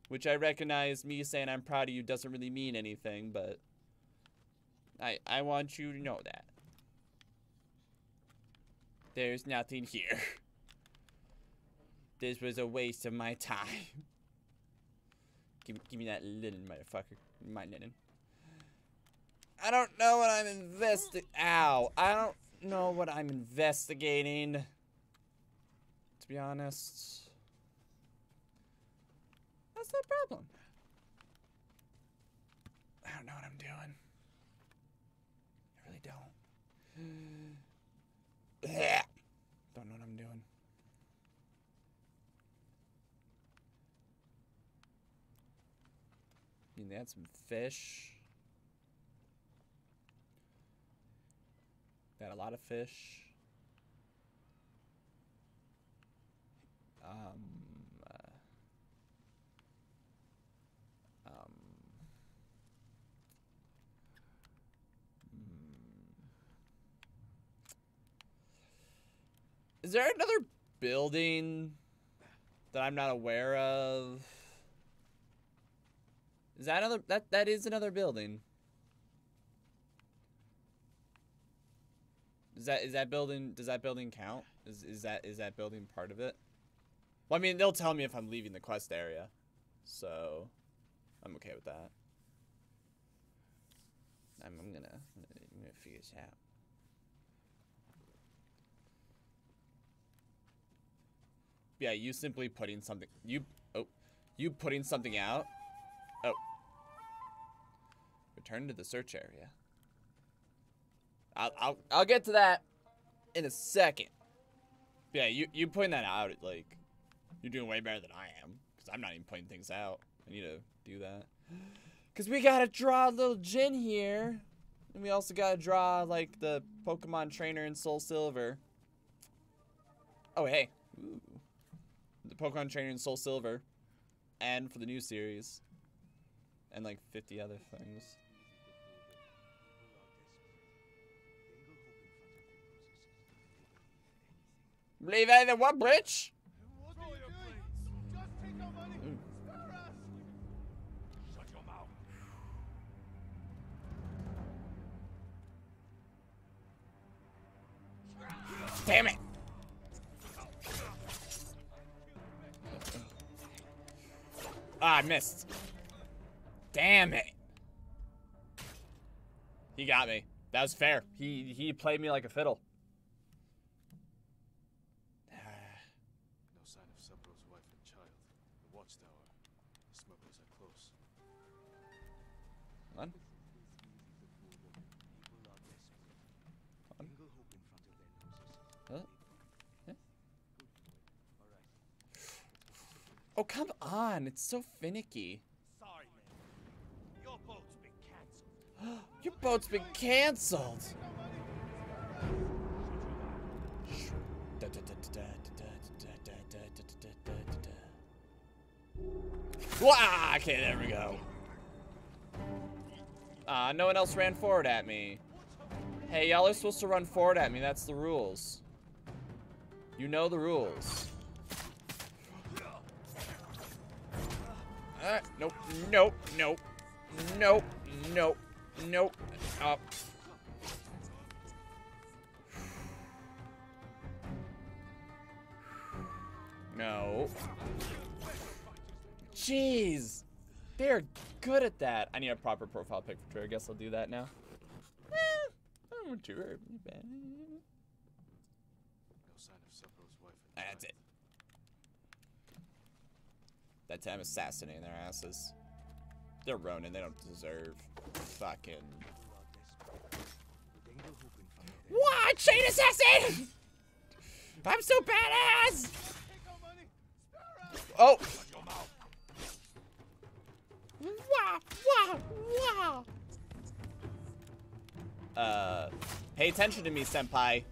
Which I recognize me saying I'm proud of you doesn't really mean anything, but I I want you to know that. There's nothing here. This was a waste of my time. Give, give me that linen, motherfucker. My linen. I don't know what I'm investi- Ow. I don't know what I'm investigating. To be honest. That's no problem. I don't know what I'm doing. I really don't know what I'm doing. You can add some fish. Got a lot of fish. Um. uh, um. hmm. Is there another building that I'm not aware of? Is that another that that is another building? Is that is that building does that building count? Is is that is that building part of it? Well, I mean, they'll tell me if I'm leaving the quest area. So, I'm okay with that. I'm, I'm gonna I'm gonna, gonna figure this out. Yeah, you simply putting something you oh you putting something out. Oh. Return to the search area. I'll I'll I'll get to that in a second. Yeah, you you putting that out like you're doing way better than I am because I'm not even putting things out. I need to do that. Cause we gotta draw a little Jin here, and we also gotta draw like the Pokemon trainer in Soul Silver. Oh hey, Ooh. the Pokemon trainer in Soul Silver, and for the new series, and like 50 other things. Believe either what, mouth. Damn it! Ah, I missed. Damn it. He got me. That was fair. He he played me like a fiddle. Oh, come on. It's so finicky. Sorry, man. Your boat's been cancelled. Your boat's been canceled. Wah! Okay, there we go. Ah, no one else ran forward at me. Hey, y'all are supposed to run forward at me. That's the rules. You know the rules. Uh, nope, nope, nope, nope, nope, nope. Up. No. Jeez. They're good at that. I need a proper profile pic for Twitter. I guess I'll do that now. Eh, I don't want to hurt me, man. No sign of Saburo's wife and That's child. it. That's time assassinating their asses. They're Ronin. They don't deserve fucking. What? Chain assassin! I'm so badass! Oh! Wah! Wah! Wah! Uh, pay attention to me, senpai.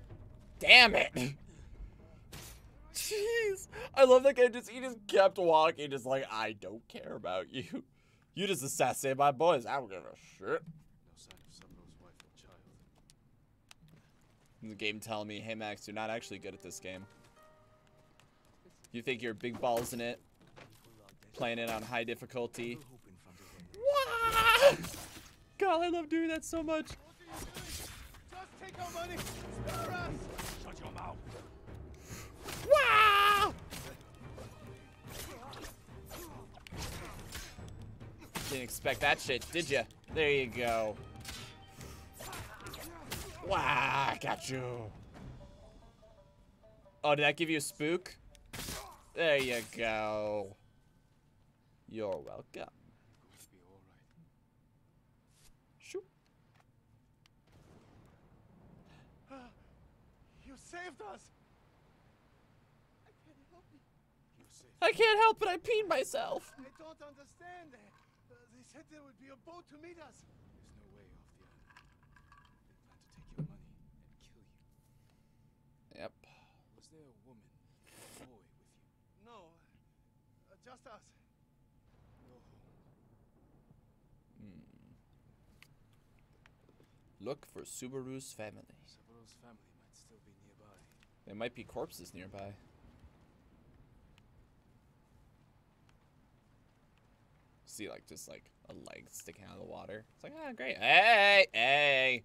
Damn it! Jeez, I love that guy. Just he just kept walking, just like I don't care about you. You just assassinated my boys. I don't give a shit. No sign of wife and child. And the game telling me, hey Max, you're not actually good at this game. You think you're big balls in it, playing it on high difficulty. Wah! God, I love doing that so much. Didn't expect that shit, did you? There you go. Wow, I got you. Oh, did that give you a spook? There you go. You're welcome. Shoot. Ah, you saved us. I can't help it. You're safe. I can't help it, I peed myself. I don't understand. Uh, they said there would be a boat to meet us. There's no way off the island. They plan to take your money and kill you. Yep. Was there a woman, a boy with you? No, uh, just us. Go home. Look for Saburo's family. Saburo's family might still be nearby. There might be corpses nearby. See, like, just like a leg sticking out of the water. It's like, ah, great. Hey, hey.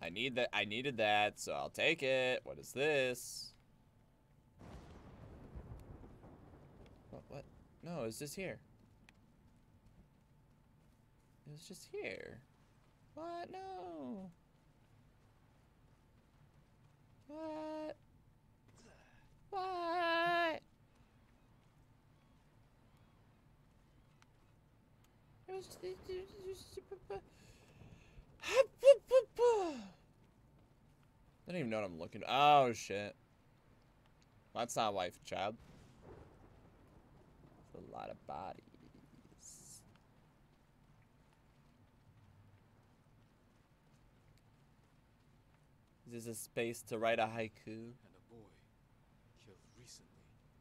I need that. I needed that, so I'll take it. What is this? What? What? No, it's just here. It was just here. What? No. What? What? I don't even know what I'm looking. Oh shit. That's not wife, child. It's a lot of bodies. Is this a space to write a haiku? And a boy killed recently.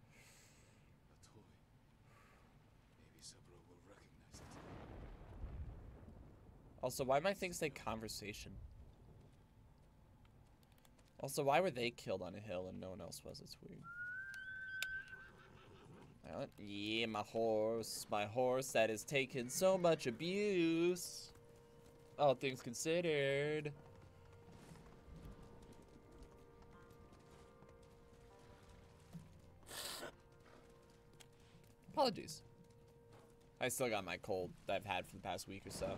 A toy. Maybe Saburo will recognize it. Also, why my things say conversation? Also, why were they killed on a hill and no one else was? It's weird. Yeah, my horse. My horse that has taken so much abuse. All things considered. Apologies. I still got my cold that I've had for the past week or so.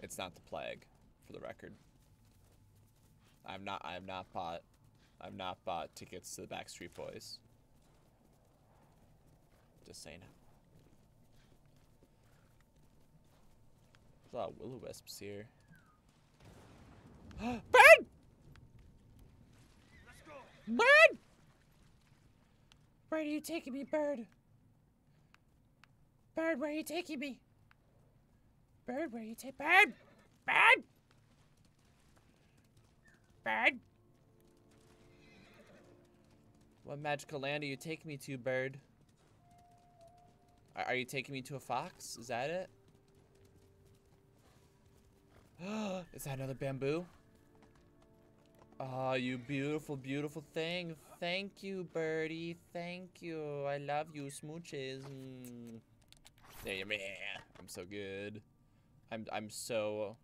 It's not the plague, for the record. I've not I've not bought I've not bought tickets to the Backstreet Boys. Just saying. There's a lot of will wisps here. Bird! Let's go. Bird! Where are you taking me, bird? Bird, where are you taking me? Bird, where you take Bird! Bird! Bird! What magical land are you taking me to, bird? Are, you taking me to a fox? Is that it? Is that another bamboo? Oh, you beautiful, beautiful thing. Thank you, birdie. Thank you. I love you, smooches. Mm. Yeah, man. I'm so good. I'm I'm so.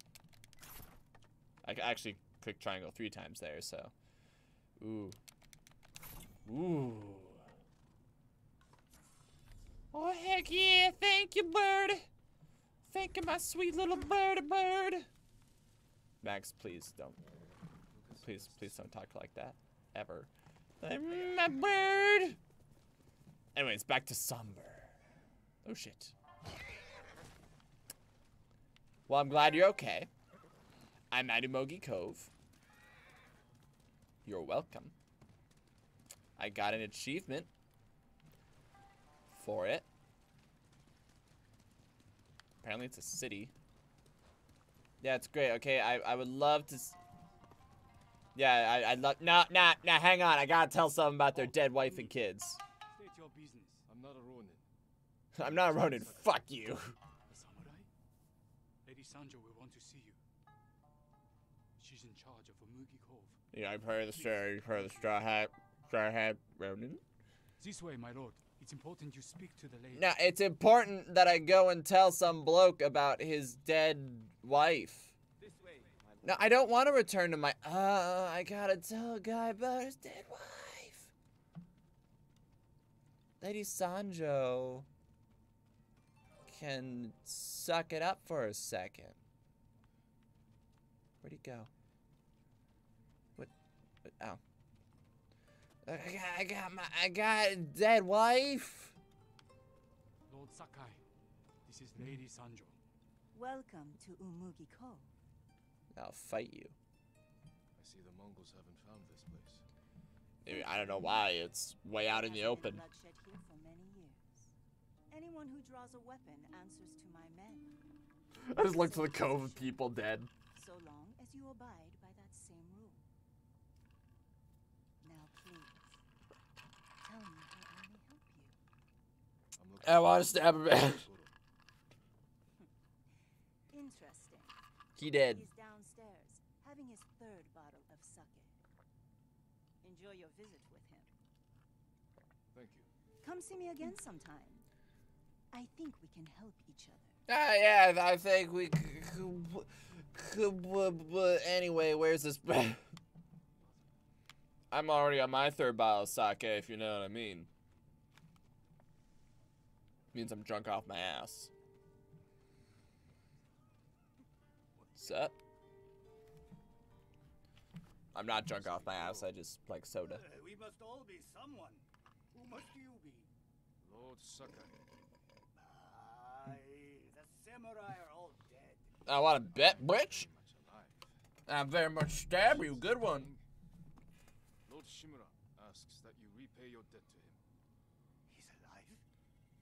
I actually clicked triangle three times there, so. Ooh. Ooh. Oh heck yeah! Thank you, bird. Thank you, my sweet little bird, bird. Max, please don't. Please, please don't talk like that. Ever. I'm my bird! Anyways, back to Somber. Oh shit. Well, I'm glad you're okay. I'm at Umugi Cove. You're welcome. I got an achievement for it. Apparently it's a city. Yeah, it's great. Okay, I, I would love to... s- Yeah, I, I'd love... Nah, nah, nah, hang on. I gotta tell something about their dead wife and kids. State your business. I'm not a Ronin. I'm not a Ronin. Fuck you. A samurai? Lady Sanjo will want to see you. She's in charge of Umugi Cove. Yeah, I've heard the story. You've heard the straw hat. Straw hat Ronin. This way, my lord. It's important you speak to the lady. Now, it's important that I go and tell some bloke about his dead wife. This way. No, I don't want to return to my. Uh, I gotta tell a guy about his dead wife. Lady Sanjo can suck it up for a second. Where'd he go? What? what- Oh. I got, I got my, I got a dead wife. Lord Sakai. This is hmm? Lady Sanjo. Welcome to Umugi Cove. I'll fight you. I see the Mongols haven't found this place. I don't know why. It's way out in the There has open. Anyone who draws a weapon answers to my men, I just looked to the cove of people dead. so long as you abide by that same rule. Now, please, tell me how I may help you. I'm looking I want to stab him. Goro. Interesting. he did. He's downstairs, having his third bottle of sake. Enjoy your visit with him. Thank you. Come see me again sometime. I think we can help each other. Ah, yeah, I think we could. could anyway, where's this? I'm already on my third bottle of sake, if you know what I mean. Means I'm drunk off my ass. What's up? I'm not drunk off my ass. I just like soda. we must all be someone. Who must you be? Lord Sakai. Aye, the samurai are all dead. I want to bet, bitch. Very much alive. I'm very much stab you. Good one. Lord Shimura asks that you repay your debt to him He's alive?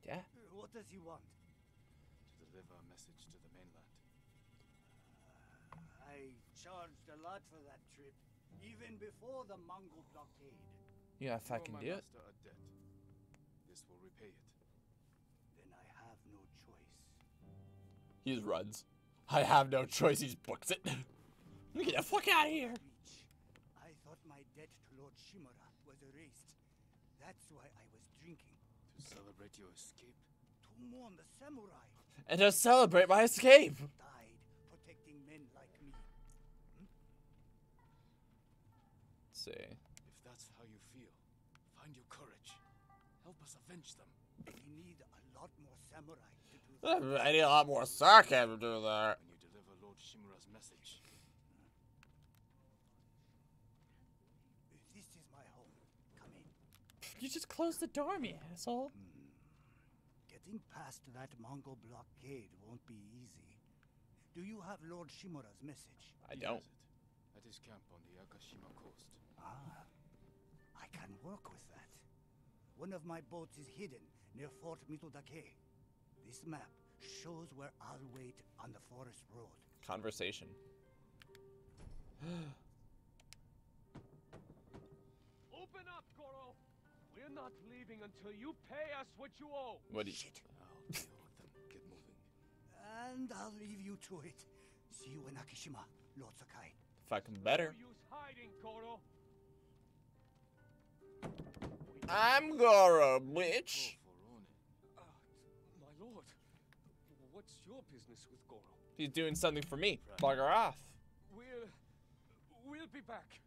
Yeah. Uh, what does he want? to deliver a message to the mainland. Uh, I charged a lot for that trip, even before the Mongol blockade. Yeah, if I You owe can do it. a debt. This will repay it. He just runs. I have no choice. He just books it. Get the fuck out of here. I thought my debt to Lord Shimura was erased. That's why I was drinking. To celebrate your escape, To mourn the samurai And to celebrate my escape. who died protecting men like me. Hmm? Let's see. if that's how you feel, find your courage. Help us avenge them. We need a lot more samurai to do that. I need a lot more sarcasm to do that. When you deliver Lord Shimura's message, This is my home. Come in. You just closed the door, me asshole. Getting past that Mongol blockade won't be easy. Do you have Lord Shimura's message? I don't. it at his camp on the Akashima coast. Ah, I can work with that. One of my boats is hidden near Fort Mitodake. This map shows where I'll wait on the forest road. Conversation. Open up, Goro! We're not leaving until you pay us what you owe! What do you, Shit. Oh, I'll deal with them. Get moving. And I'll leave you to it. See you in Akashima, Lord Sakai. fucking better. No use hiding, Goro! I'm Goro, bitch. Oh. He's doing something for me. Bugger off. We'll... we'll be back.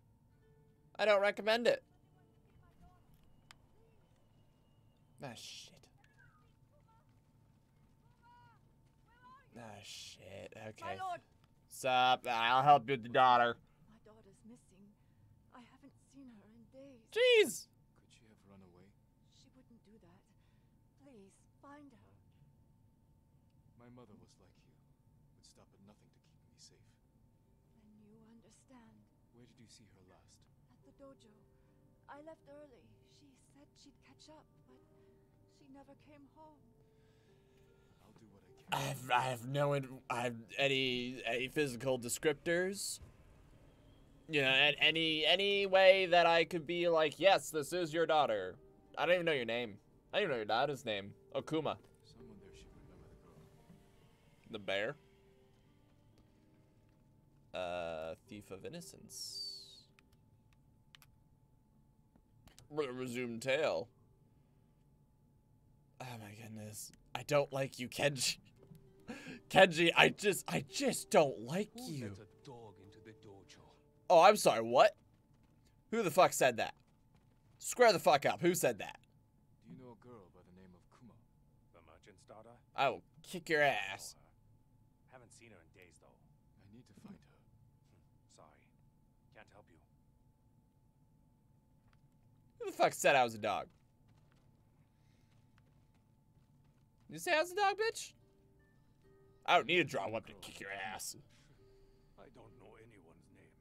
I don't recommend it. Ah, shit. Ah, shit. Okay. My lord, Sup? I'll help you with the daughter. my daughter's missing. I haven't seen her in days. Jeez. Could she have run away? She wouldn't do that. Please, find her. My mother was like you. Would stop at nothing to keep me safe. Then you understand. Where did you see her last? At the dojo. I left early. She said she'd catch up, but she never came home. I'll do what I I can. have, I have no I have any any physical descriptors. You know, any any way that I could be like, yes, this is your daughter. I don't even know your name. I don't even know your daughter's name. Okuma, Someone there should remember the girl. the bear. Uh, thief of innocence. Resume tail. Oh my goodness. I don't like you, Kenji. Kenji, I just I just don't like Who you. a dog into the dojo? Oh, I'm sorry, what? Who the fuck said that? Square the fuck up. Who said that? Do you know a girl by the name of Kuma? The merchant's daughter? I will kick your ass. Know her. Haven't seen her in days, though. I need to find her. Sorry. Can't help you. Who the fuck said I was a dog? You say I was a dog, bitch? I don't need a draw one to kick your ass. I don't know anyone's name,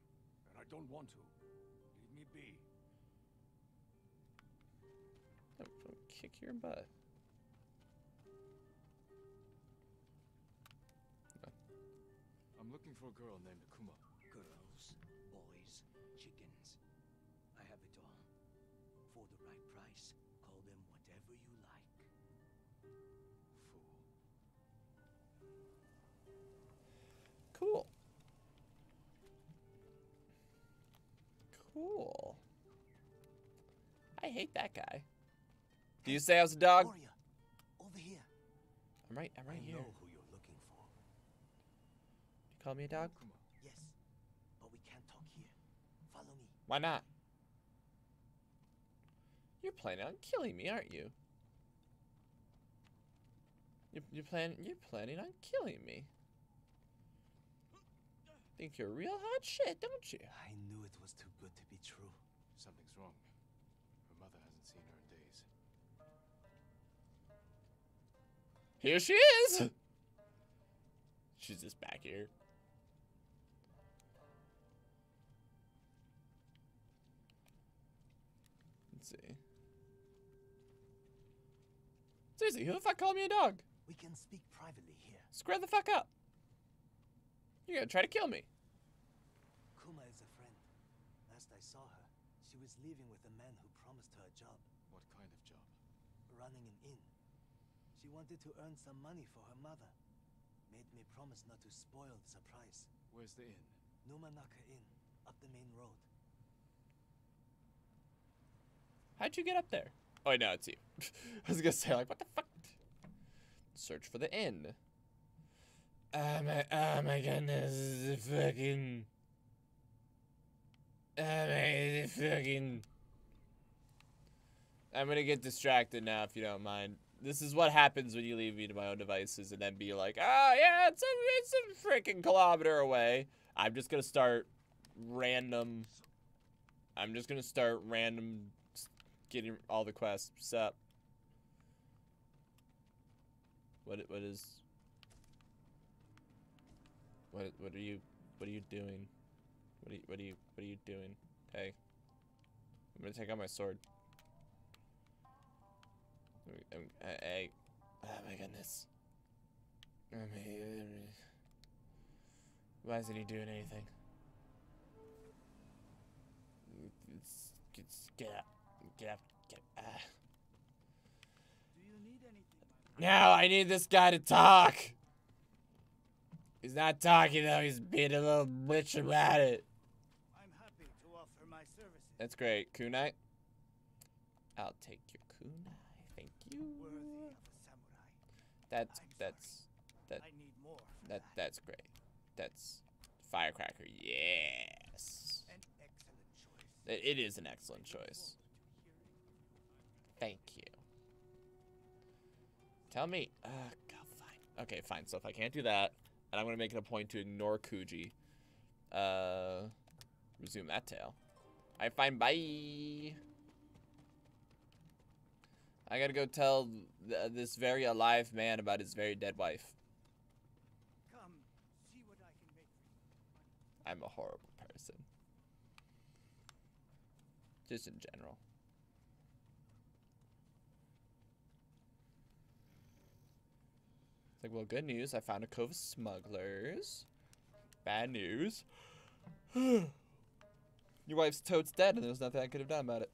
and I don't want to. Leave me be. I'll kick your butt. I'm looking for a girl named Kuma. Girls, boys, chickens. For the right price, call them whatever you like. Fool. Cool. Cool. I hate that guy. Do you say I was a dog? Warrior, over here. I'm right. I'm right I here. know who you're looking for. You call me a dog? Yes, but we can't talk here. Follow me. Why not? You're planning on killing me, aren't you? You you plan you're planning on killing me. Think you're real hot shit, don't you? I knew it was too good to be true. Something's wrong. Her mother hasn't seen her in days. Here she is. She's just back here. Seriously, who the fuck called me a dog? We can speak privately here. Square the fuck up. You're gonna try to kill me. Kuma is a friend. Last I saw her, she was leaving with a man who promised her a job, What kind of job? running an inn. She wanted to earn some money for her mother. Made me promise not to spoil the surprise. Where's the inn? Numanaka Inn, up the main road. How'd you get up there? Oh, no, it's you. I was gonna say, like, what the fuck? Search for the inn. Oh my, oh my goodness, fucking. Oh my, fucking. I'm gonna get distracted now if you don't mind. This is what happens when you leave me to my own devices and then be like, oh yeah, it's a, it's a freaking kilometer away. I'm just gonna start random. I'm just gonna start random getting all the quests. Sup? What what is? What what are you what are you doing? What are you what are you what are you doing? Hey, I'm gonna take out my sword. I'm, I, I, oh my goodness. Why isn't he doing anything? It's, it's, get up, get up, get? Now I need this guy to talk. He's not talking though. He's being a little bitch about it. That's great, kunai. I'll take your kunai. Thank you. That's that's that that that's great. That's firecracker. Yes. It, it is an excellent choice. Thank you. Tell me. Uh, go fine. Okay, fine. So if I can't do that, and I'm gonna make it a point to ignore Kuji. Uh, resume that tale. I fine. Bye. I gotta go tell th- this very alive man about his very dead wife. Come, see what I can make for you. I'm a horrible person. Just in general. Like, well, good news. I found a cove of smugglers. Bad news. Your wife's totes dead, and there's nothing I could have done about it.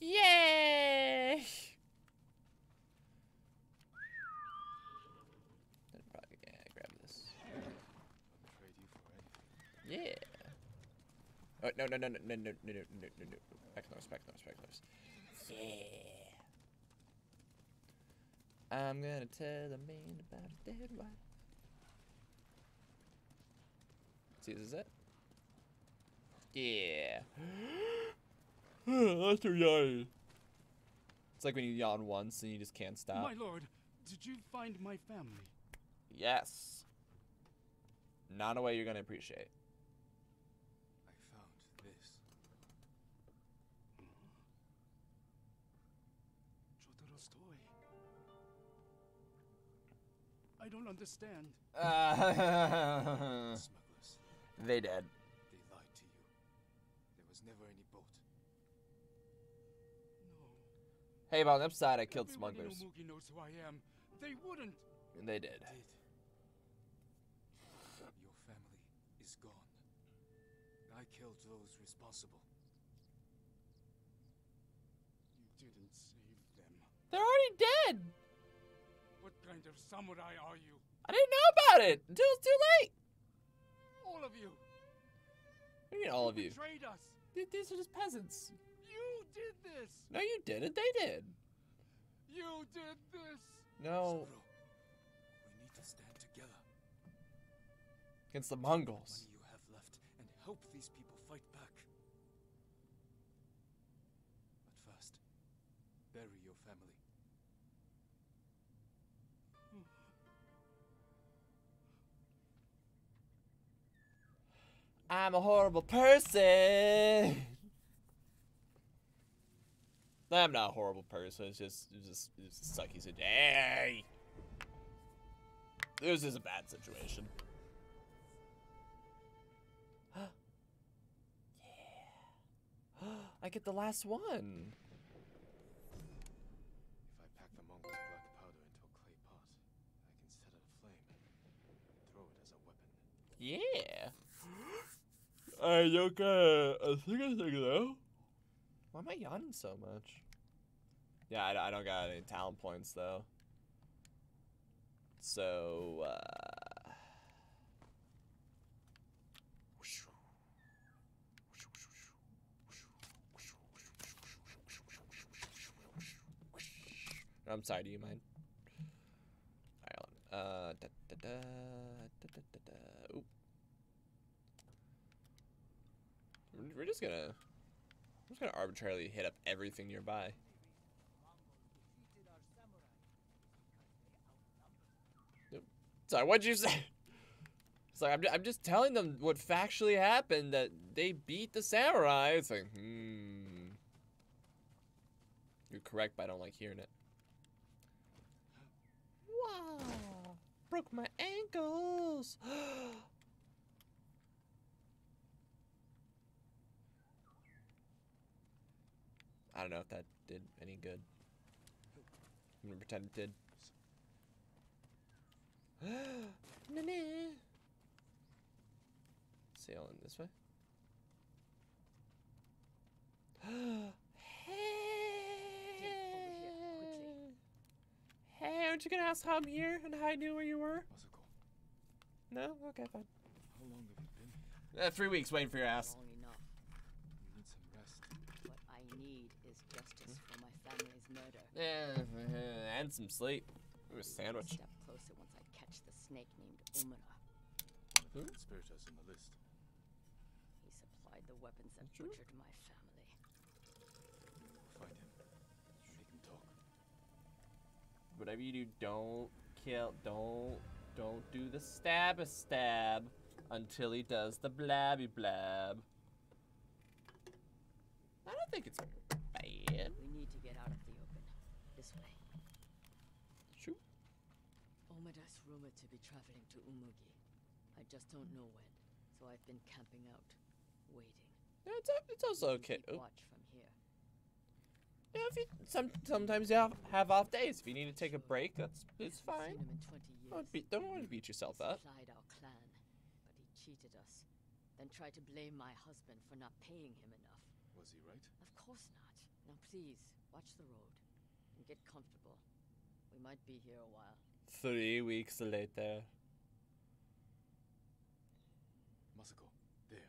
Yay! Then probably yeah, grab this. I'll trade you for anything. Yeah. Oh no no no no no no no no no no no. Back nose, back nose, back nose. Yeah. I'm gonna tell the man about his dead wife. See, this is it. Yeah. That's too yawn. It's like when you yawn once and you just can't stop. My lord, did you find my family? Yes. Not a way you're gonna appreciate. I don't understand. Uh, smugglers. they did. They lied to you. There was never any boat. No. Hey, on the upside, I killed Everyone smugglers. Knows who I am. They wouldn't. And they did. Did. Your family is gone. I killed those responsible. You didn't save them. They're already dead. Kind of samurai are you? I didn't know about it until it's too late. All of you. What do you mean, all of you? Betrayed us. These are just peasants. You did this. No, you didn't. They did. You did this. No. Saburo, we need to stand together. Against the Mongols. Money you have left and help these people I'm a horrible person. I'm not a horrible person. It's just, it's just, it's just a sucky situation. Hey! This is a bad situation. yeah. I get the last one. If I pack the monk with black powder into a clay pot, I can set it aflame and throw it as a weapon. Yeah. I don't got a single thing though. Why am I yawning so much? Yeah, I, I don't got any talent points though. So, uh. I'm sorry, do you mind? Alright, uh, da, da, da, da, da, da, da. Oop. We're- just gonna, we're just gonna arbitrarily hit up everything nearby. Sorry, what'd you say? It's like I'm, I'm just telling them what factually happened that they beat the samurai. It's like, hmm. You're correct, but I don't like hearing it. Wow, broke my ankles. I don't know if that did any good. I'm gonna pretend it did. Nah-nah. Sailing this way. hey. Hey, aren't you gonna ask how I'm here and how I knew where you were? No? Okay, fine. how long have you been? Uh, three weeks waiting for your ass. Long enough. You need some rest. What I need is justice for my family's murder. Yeah, and some sleep. Ooh, a sandwich. Step closer once I catch the snake named Omura. One of the conspirators in the list. He supplied the weapons that True. butchered my family. Find him. Make him talk. Whatever you do, don't kill. Don't don't do the stab a stab until he does the blabby blab. I don't think it's bad. We need to get out of the open. This way. Shoot. Omura's rumored to be traveling to Umugi. I just don't know when, so I've been camping out, waiting. Yeah, it's, it's also okay. keep Oh, watch from here. yeah, if you, some sometimes you have, have off days. If you need to take a break, that's it's fine. Him in 20 years. Don't beat, don't want to beat yourself up. Our clan, but he cheated us. Then tried to blame my husband for not paying him enough. Was he right? Of course not. Now please, watch the road and get comfortable. We might be here a while. Three weeks later. Masako, there.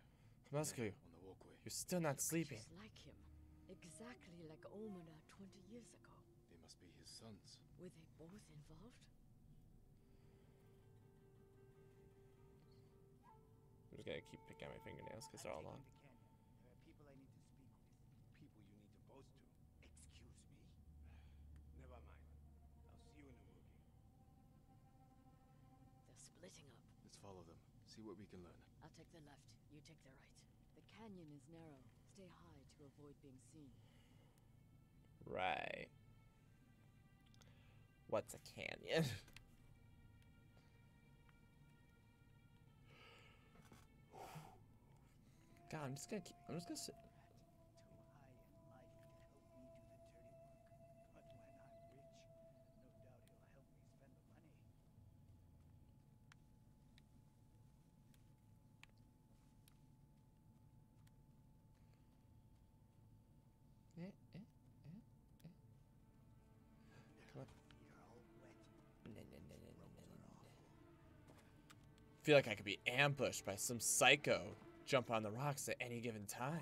Masako, On the walkway. you're still not sleeping. Just like him. Exactly like Omura 20 years ago. They must be his sons. Were they both involved? I'm just gonna keep picking at my fingernails because they're all long. There are people I need to speak with. People you need to boast to. Excuse me? Never mind. I'll see you in the movie. They're splitting up. Let's follow them. See what we can learn. I'll take the left, you take the right. The canyon is narrow. Stay high to avoid being seen. Right. What's a canyon? God, I'm just gonna keep. I'm just gonna sit. I feel like I could be ambushed by some psycho jump on the rocks at any given time.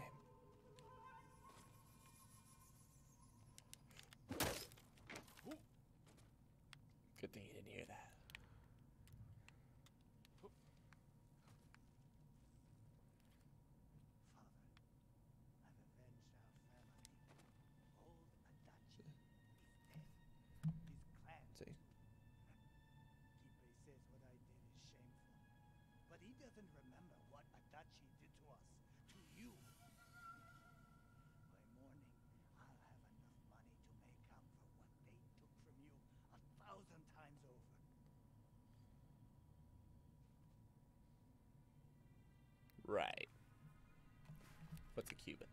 Cuban?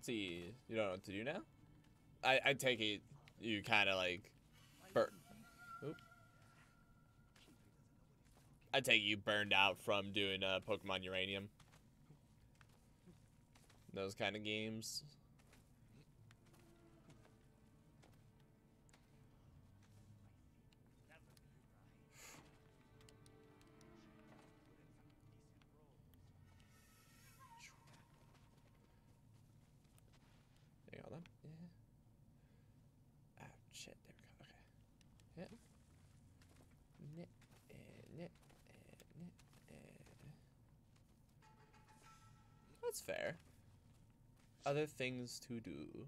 See, you don't know what to do now? I, I take it you kind of like. Bur- Oop. I take you burned out from doing uh, Pokemon Uranium. Those kind of games. That's fair. Other things to do.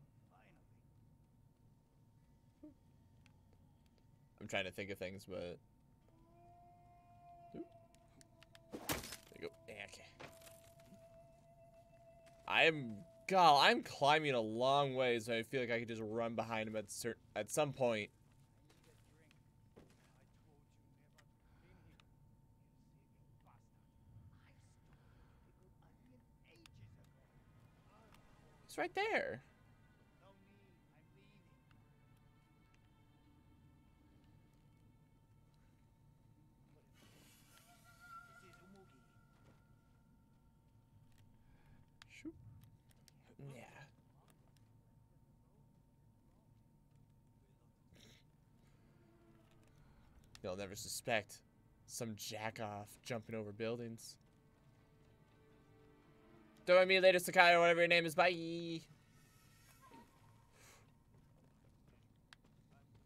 I'm trying to think of things, but... There you go. Okay. I'm God, I'm climbing a long way, so I feel like I could just run behind him at cer- at some point. It's right there. Yeah. They'll never suspect some jack off jumping over buildings. Don't mind me later, Sakai, or whatever your name is. Bye. I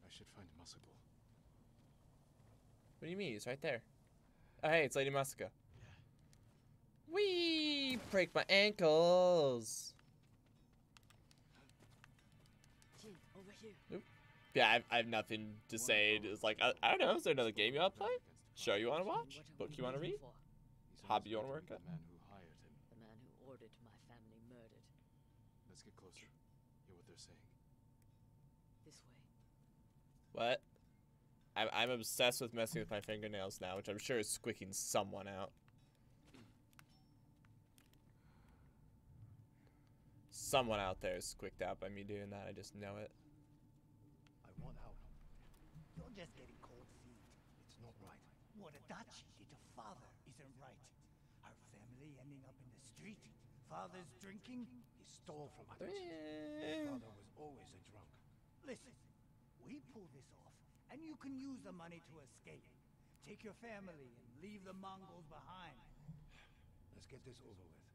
should find Masako. What do you mean? He's right there. Oh, hey, it's Lady Masako. Wee! Break my ankles. Yeah, I've, I have nothing to say. It's like, I, I don't know. Is there another game you want to play? Show you want to watch? Book you want to read? Hobby you wanna work been at? The man who hired him. The man who ordered my family murdered. Let's get closer. Hear what they're saying. This way. What? I'm, I'm obsessed with messing with my fingernails now, which I'm sure is squicking someone out. Someone out there is squicked out by me doing that. I just know it. I want out. You're just getting cold feet. It's not right. What a Adachi did to father isn't right. Our family ending up in the street. Father's drinking. He stole from Adachi. Eh. Father was always a drunk. Listen, we pull this off, and you can use the money to escape. Take your family and leave the Mongols behind. Let's get this over with.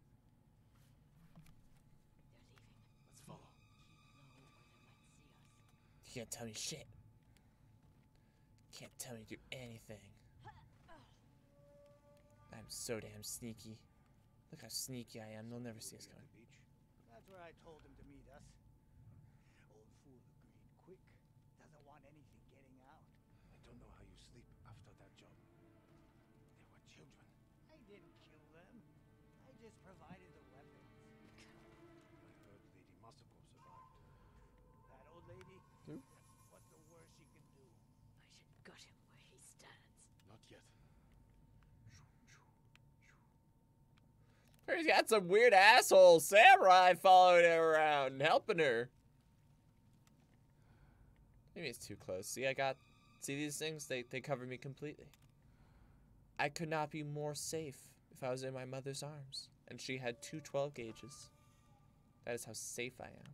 They're leaving. Let's follow. Low where they might see us. You can't tell me shit. Can't tell me to do anything. I'm so damn sneaky. Look how sneaky I am. They'll never see us At coming. the beach. That's where I told him He's got some weird asshole samurai following her around and helping her. Maybe it's too close. See, I got. See these things? They, they cover me completely. I could not be more safe if I was in my mother's arms. And she had two 12 gauges. That is how safe I am.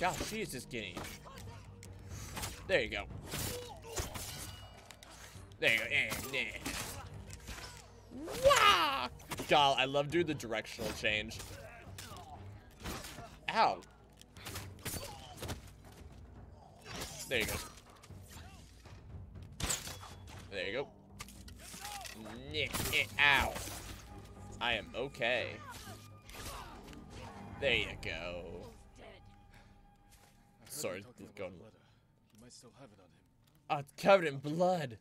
God, she is just getting. There you go. There you go. Eh, eh. Wah! God, I love doing the directional change. Ow. There you go. There you go. Ow. I am okay. There you go. I heard Sorry, them talking just about going- the letter. He might still have it on him. Oh, it's covered in blood.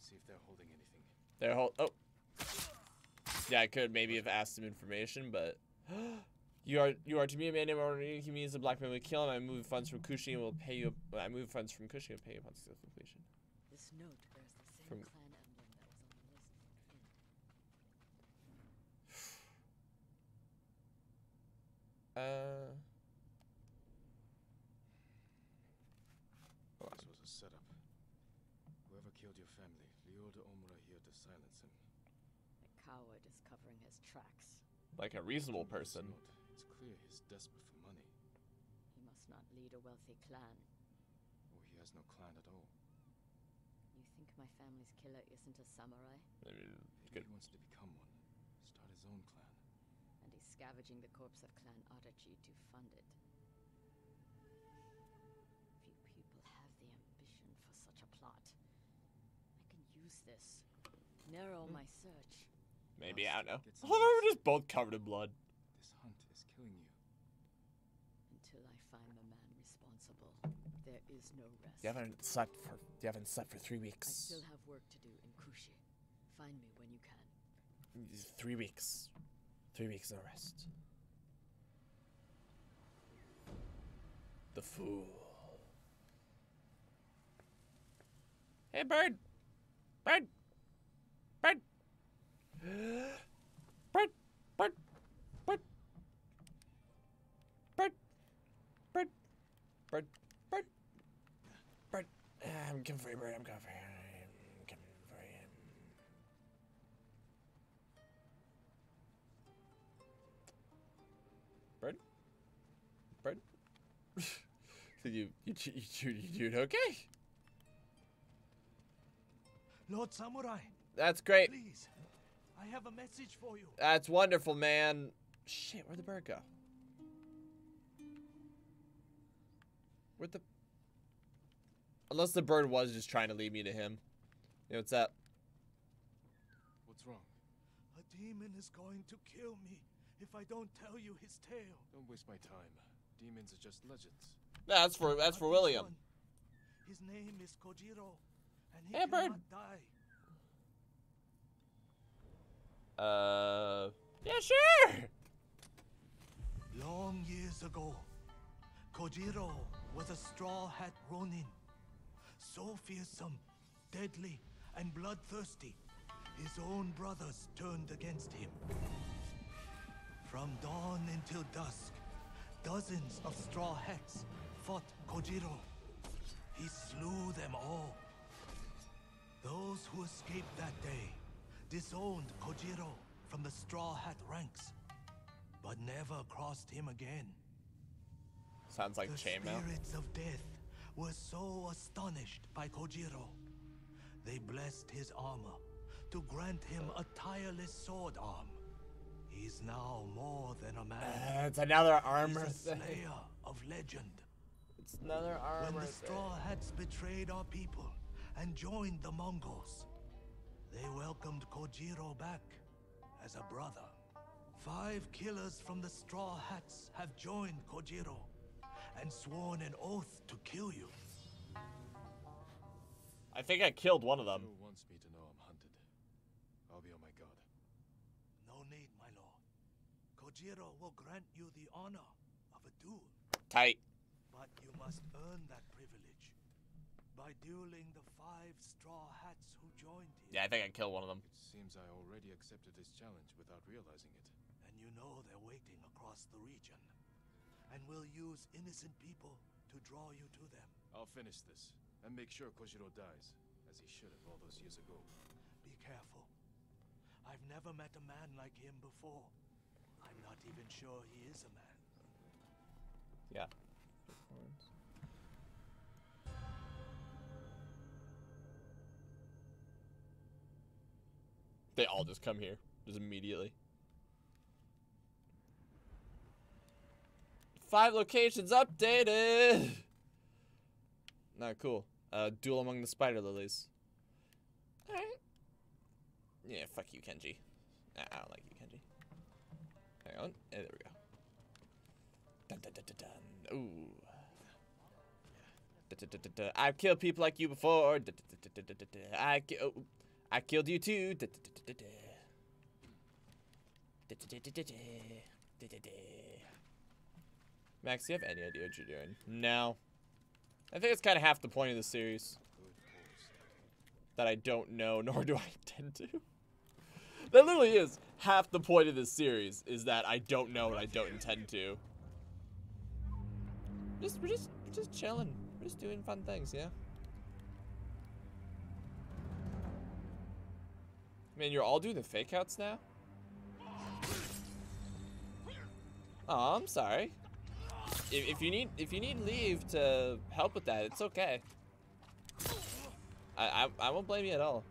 See if they're holding anything. They're hold. Oh. Yeah, I could maybe have asked him information, but you are you are to me a man named Arnie. He means the black man will kill him. I move funds from Cushing and will pay you. I move funds from Cushing and pay you upon successful completion. This note bears the same From- clan emblem that was on the list. Uh. This was a setup. Whoever killed your family lured Omura here to silence him. The coward is covering his tracks. Like a reasonable person. It's clear he's desperate for money, He must not lead a wealthy clan. or he has no clan at all. You think my family's killer isn't a samurai? Maybe Maybe he wants to become one. Start his own clan. And he's scavenging the corpse of Clan Adachi to fund it. Few people have the ambition for such a plot. I can use this. Narrow hmm. my search. Maybe I don't know. Get I some love how rest. we're just both covered in blood. This hunt is killing you. Until I find the man responsible, there is no rest. You haven't slept for. You haven't slept for three I weeks. still have work to do in Kushi. Find me when you can. Three weeks. Three weeks no rest. The fool. Hey, bird. Bird. Bird. Bird. Bird. Bird. Bird. Bird. Bird. Bird. Bird. Ah, I'm coming for you, bird. I'm coming for you. I'm coming for you. Bird? Bird? Did you you you you, you doing okay? Lord Samurai, That's great. please. I have a message for you. That's wonderful, man. Shit, where'd the bird go? Where'd the Unless the bird was just trying to lead me to him. You know what's up? What's wrong? A demon is going to kill me if I don't tell you his tale. Don't waste my time. Demons are just legends. That's for that's for William. His name is Kojiro, and he Hey, bird. die. Uh Yeah, sure. Long years ago, Kojiro was a straw hat ronin. So fearsome, deadly, and bloodthirsty, his own brothers turned against him. From dawn until dusk, dozens of straw hats fought Kojiro. He slew them all. Those who escaped that day disowned Kojiro from the straw hat ranks but never crossed him again. Sounds like chainmail. the spirits of death were so astonished by Kojiro, they blessed his armor to grant him a tireless sword arm. He's now more than a man. Uh, it's another armor He's a thing. slayer of legend. It's another armor When the. Straw Hats betrayed our people and joined the Mongols, they welcomed Kojiro back as a brother. Five killers from the Straw Hats have joined Kojiro and sworn an oath to kill you. I think I killed one of them. Kojiro wants me to know I'm hunted. I'll be on my guard. No need, my lord. Kojiro will grant you the honor of a duel, Tight. but you must earn that privilege by dueling the five Straw Hats who joined him. Yeah, I think I killed one of them. It seems I already accepted his challenge without realizing it. And you know they're waiting across the region. And we'll use innocent people to draw you to them. I'll finish this, And make sure Kojiro dies, as he should have all those years ago. Be careful. I've never met a man like him before. I'm not even sure he is a man. Yeah. They all just come here, just immediately. Five locations updated. Not cool. Uh, duel among the spider lilies. Alright. Yeah, fuck you, Kenji. Nah, I don't like you, Kenji. Hang on. Hey, there we go. Dun, dun, dun, dun, dun. Ooh. I've killed people like you before. I killed you too. Max, do you have any idea what you're doing? No. I think it's kind of half the point of the series. That I don't know, nor do I intend to. That literally is half the point of this series, is that I don't know and I don't intend to. Just we're just we're just chilling. We're just doing fun things, yeah. Man, you're all doing the fake outs now? Oh, I'm sorry. If, if you need if you need leave to help with that, it's okay. I I, I won't blame you at all.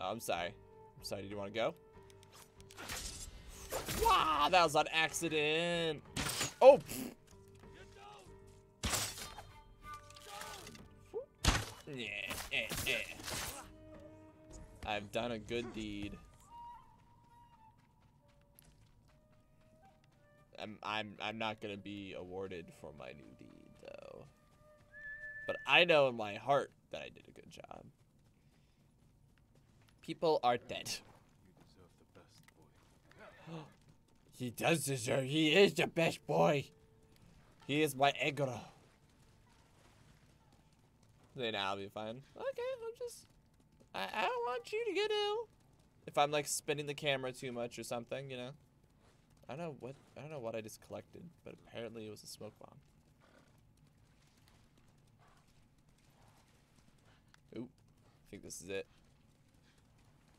Oh, I'm sorry. I'm sorry. Did you want to go? Wow, that was an accident. Oh. Yeah, eh, eh. I've done a good deed. I'm I'm I'm not gonna be awarded for my new deed though. But I know in my heart that I did a good job. People are dead. He does deserve. He is the best boy. He is my Egoro. Then I'll be fine. Okay, I'm just. I, I don't want you to get ill. If I'm like spinning the camera too much or something, you know. I don't know what I don't know what I just collected, but apparently it was a smoke bomb. Ooh, I think this is it.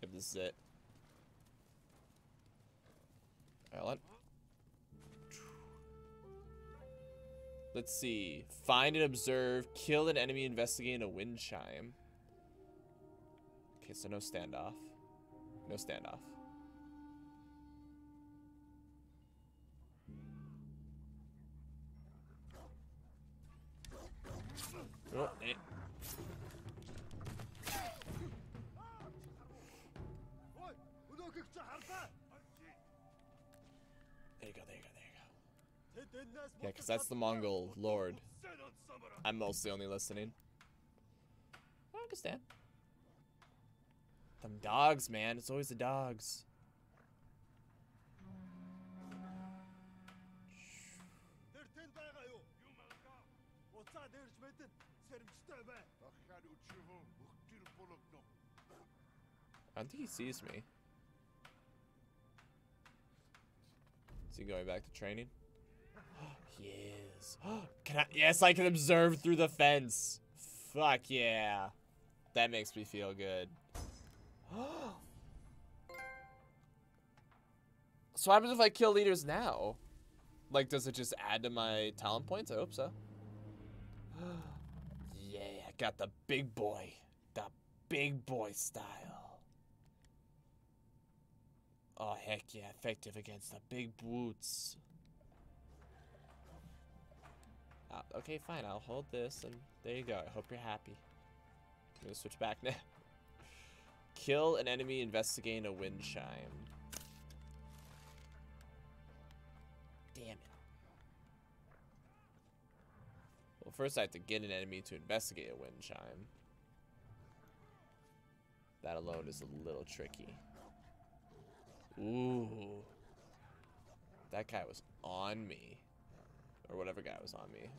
If this is it. Ellen. Let's see. Find and observe. Kill an enemy investigating a wind chime. Okay, so no standoff. No standoff. Oh, eh. There you go, there you go, there you go. Yeah, because that's the Mongol lord. I'm mostly only listening. I understand. Them dogs, man. It's always the dogs. I don't think he sees me. Is he going back to training? he is. Can I? Yes, I can observe through the fence. Fuck yeah. That makes me feel good. so what happens if I kill leaders now? Like, does it just add to my talent points? I hope so. yeah, I got the big boy. The big boy style. Oh, heck yeah. Effective against the big boots. Uh, okay, fine. I'll hold this, and there you go. I hope you're happy. I'm gonna switch back now. Kill an enemy investigating a wind chime. Damn it. Well, first I have to get an enemy to investigate a wind chime. That alone is a little tricky. Ooh. That guy was on me. Or whatever guy was on me.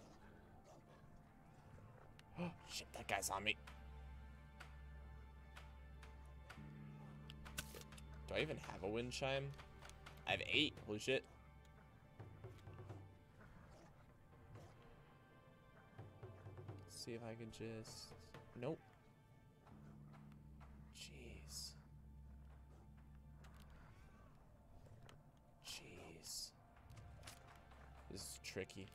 Oh, shit, that guy's on me. I even have a wind chime? I have eight. Holy shit. see if I can just. Nope. Jeez. Jeez. This is tricky.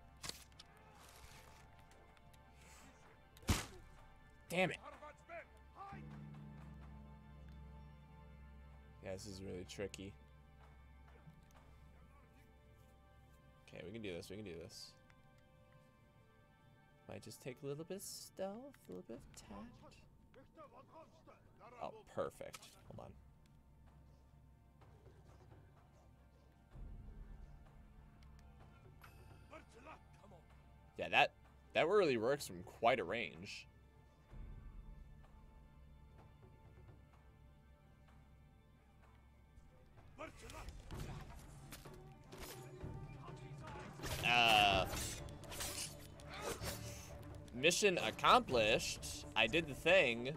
Damn it. Yeah, this is really tricky. Okay, we can do this. We can do this. Might just take a little bit of stealth, a little bit of tact. Oh, perfect. Hold on. Yeah, that that really works from quite a range. Uh, mission accomplished. I did the thing.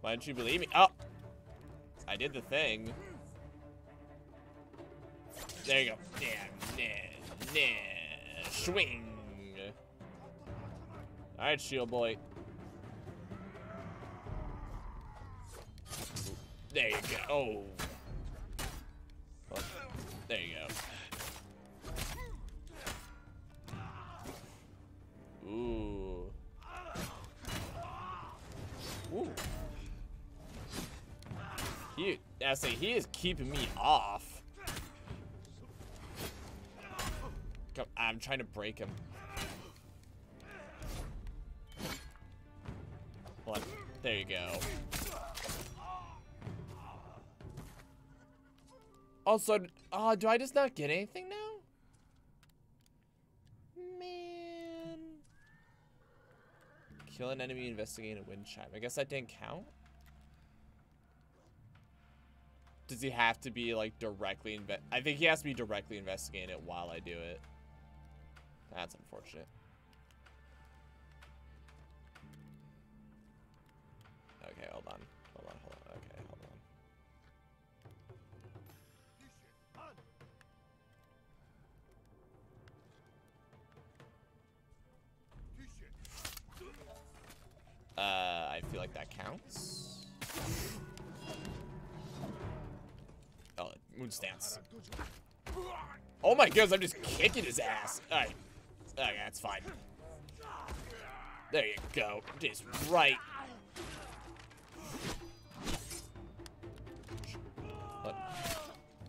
Why don't you believe me? Oh, I did the thing. There you go. Yeah, nah, nah. Swing. All right, shield boy. There you go. Oh, There you go. Ooh. Ooh. He, I say he is keeping me off. Come, I'm trying to break him. What? There you go. Also, uh, do I just not get anything now? Man. Kill an enemy investigate a wind chime. I guess that didn't count. Does he have to be like directly inve- I think he has to be directly investigating it while I do it. That's unfortunate. Okay. Hold on, like that counts. Oh, moon stance. Oh my goodness, I'm just kicking his ass. Alright. Okay, that's fine. There you go. Just right.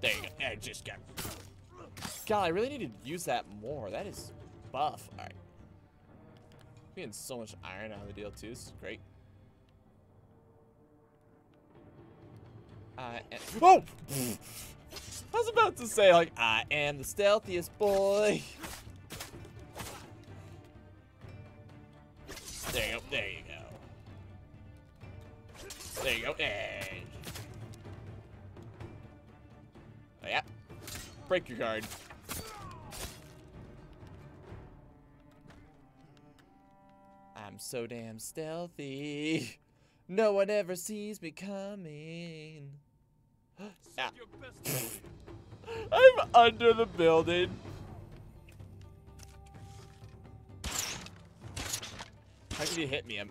There you go. I just got. God, I really need to use that more. That is buff. Alright. Getting so much iron out of the deal too. This is great. I am. Oh! I was about to say like I am the stealthiest boy. There you go. There you go. There you go. Oh, yeah. Break your guard. I'm so damn stealthy. No one ever sees me coming. Ah. I'm under the building. How can you hit me? I'm.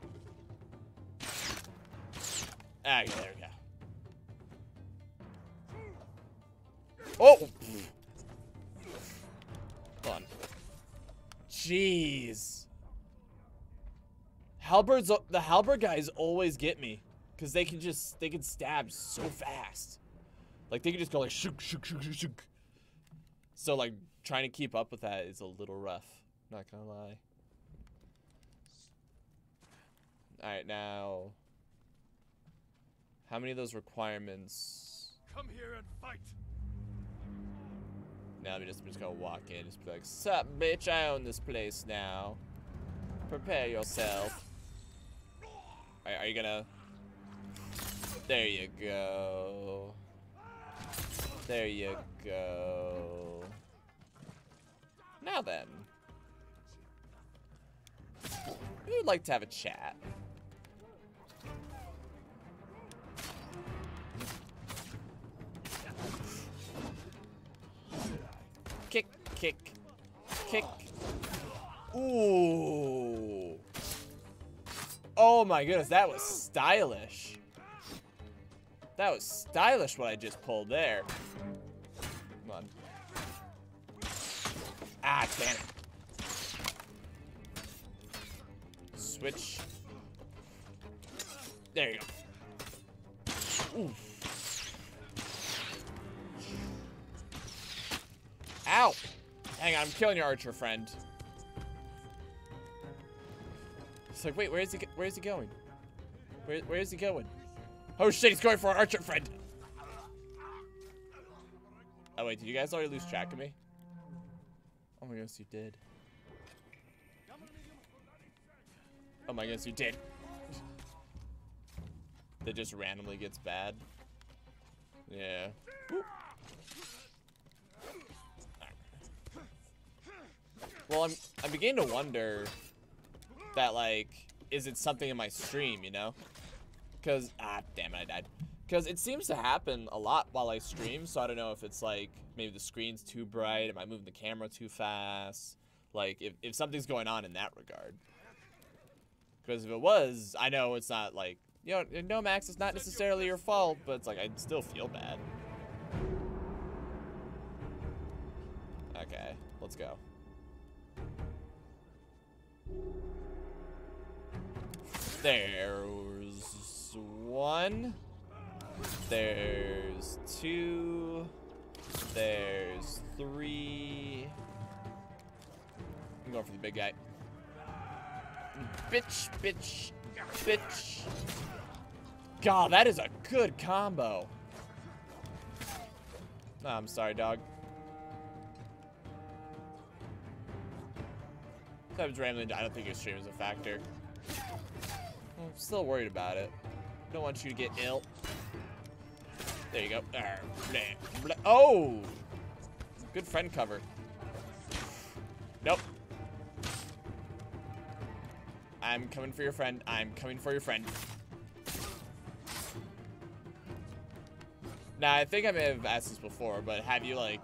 Ah, yeah, there we go. Oh! On. Jeez. Halberds, the halberd guys always get me. Because they can just, they can stab so fast. Like, they can just go like, shook, shook, shook, shook, shook. So, like, trying to keep up with that is a little rough. Not gonna lie. Alright, now. How many of those requirements? Come here and fight. Now I'm just, I'm just gonna walk in, just be like, Sup, bitch, I own this place now. Prepare yourself. Are, are you gonna... There you go. There you go. Now then. We would like to have a chat. Kick, kick, kick. Ooh. Oh my goodness, that was stylish. That was stylish what I just pulled there. Come on. Ah, damn it. Switch. There you go. Ooh. Ow! Hang on, I'm killing your archer friend. It's like, wait, where is he? Where is he going? Where, where is he going? Oh shit, he's going for our archer friend. Oh wait, did you guys already lose track of me? Oh my goodness, you did. Oh my goodness, you did. that just randomly gets bad. Yeah. Well, I'm I'm beginning to wonder that like is it something in my stream, you know? Cause ah damn it, I died. Cause it seems to happen a lot while I stream, so I don't know if it's like maybe the screen's too bright, am I moving the camera too fast? Like if, if something's going on in that regard. Because if it was, I know it's not like you know, no Max, it's not necessarily your fault, but it's like I still feel bad. Okay, let's go. There's one. There's two. There's three. I'm going for the big guy. Bitch, bitch, bitch. God, that is a good combo. No, I'm sorry, dog. Sometimes randomly, I don't think your stream is a factor. I'm still worried about it. Don't want you to get ill. There you go. Oh! Good friend cover. Nope. I'm coming for your friend. I'm coming for your friend. Now, I think I may have asked this before, but have you, like...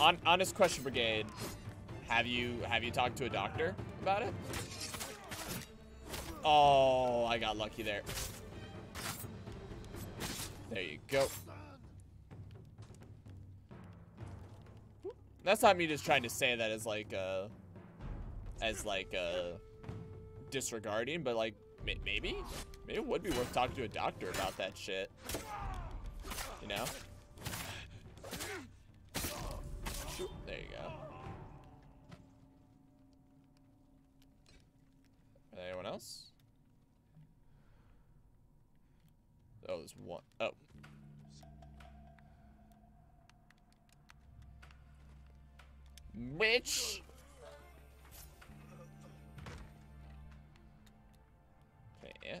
On Honest Question Brigade, have you have you talked to a doctor about it? Oh, I got lucky there. There you go. That's not me just trying to say that as like uh as like uh disregarding, but like maybe maybe it would be worth talking to a doctor about that shit. You know? There you go. Anyone else? Oh, there's one. Oh. Which? Okay, yeah.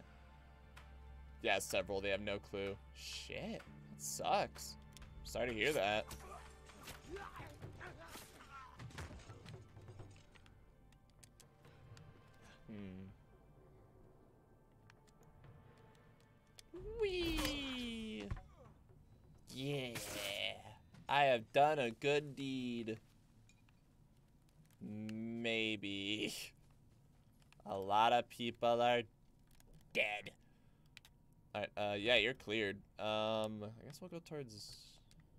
Yeah, several. They have no clue. Shit. That sucks. Sorry to hear that. Hmm. Wee. Yeah. I have done a good deed. Maybe. A lot of people are dead. Alright, uh, yeah, you're cleared. Um, I guess we'll go towards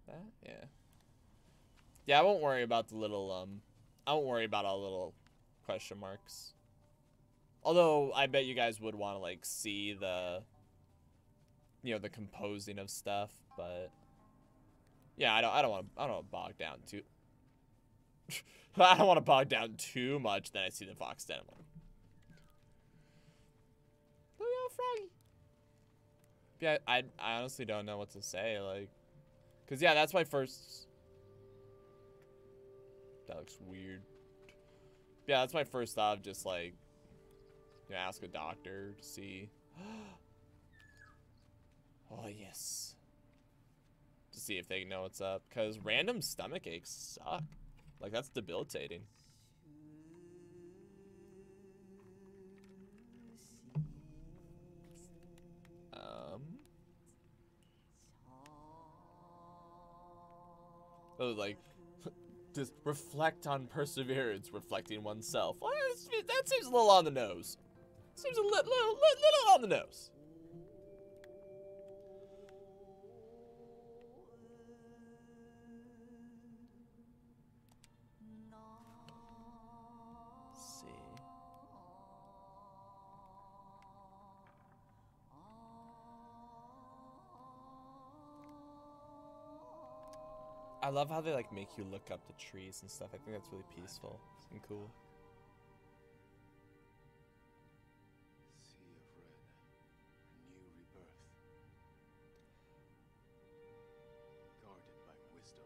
that? Yeah. Yeah, I won't worry about the little, um, I won't worry about all the little question marks. Although, I bet you guys would want to, like, see the, you know, the composing of stuff, but... Yeah, I don't, I don't want to, I don't want to bog down too... I don't want to bog down too much, then I see the Fox Den. Look Froggy. Yeah, I, I honestly don't know what to say, like... Because, yeah, that's my first... That looks weird. Yeah, that's my first thought of just, like... You know, ask a doctor to see... oh, yes. To see if they know what's up. Because random stomach aches suck. Like, that's debilitating. Um... Oh, like, Just reflect on perseverance, reflecting oneself. Well, that seems a little on the nose. Seems a li- little, little, little on the nose. I love how they like make you look up the trees and stuff. I think that's really peaceful and cool. Sea of red. A new rebirth. Guarded by wisdom.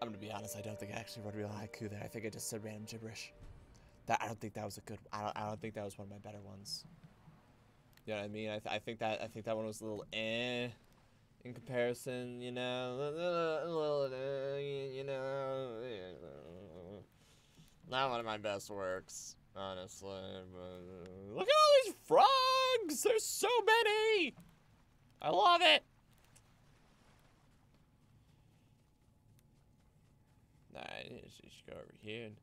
I'm gonna be honest. I don't think I actually wrote a real haiku there. I think I just said random gibberish. That I don't think that was a good. I don't. I don't think that was one of my better ones. You know what I mean? I, th- I think that I think that one was a little eh in comparison. You know, a little, a little, you know, not one of my best works, honestly. But look at all these frogs! There's so many. I love it. Nah, should just go over here and.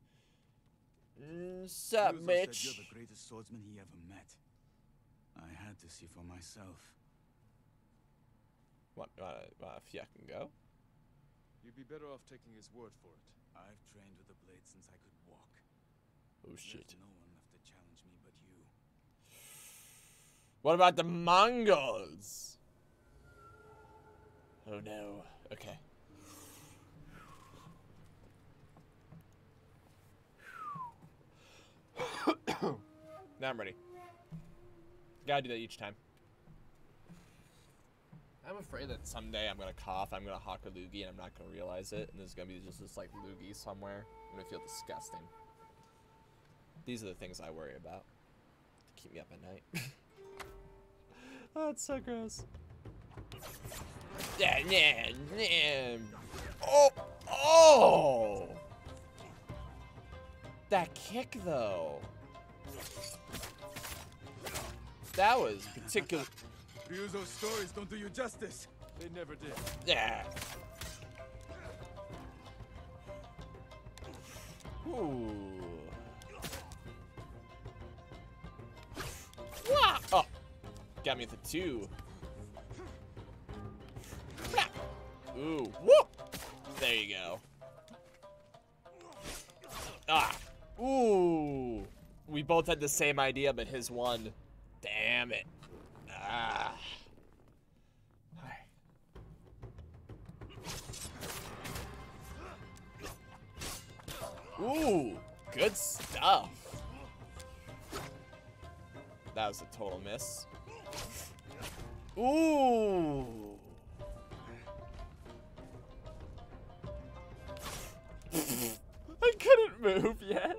Sup, bitch? said you're the greatest swordsman he ever met. I had to see for myself. What, uh, uh, if you can go? You'd be better off taking his word for it. I've trained with the blade since I could walk. Oh shit. There's no one left to challenge me but you. What about the Mongols? Oh no. Okay. now I'm ready. Gotta do that each time. I'm afraid that someday I'm gonna cough, I'm gonna hawk a loogie, and I'm not gonna realize it, and there's gonna be just this like loogie somewhere. I'm gonna feel disgusting. These are the things I worry about to keep me up at night. oh, it's so gross. Yeah, yeah, yeah. Oh, oh! That kick though. That was particular. Ryuzo's stories don't do you justice. They never did. Yeah. Ooh. Wah! Oh, got me with the two. Blah. Ooh, whoop! There you go. Ah, ooh. We both had the same idea, but his won. Damn it. Ah. Ooh, good stuff. That was a total miss. Ooh. I couldn't move yet.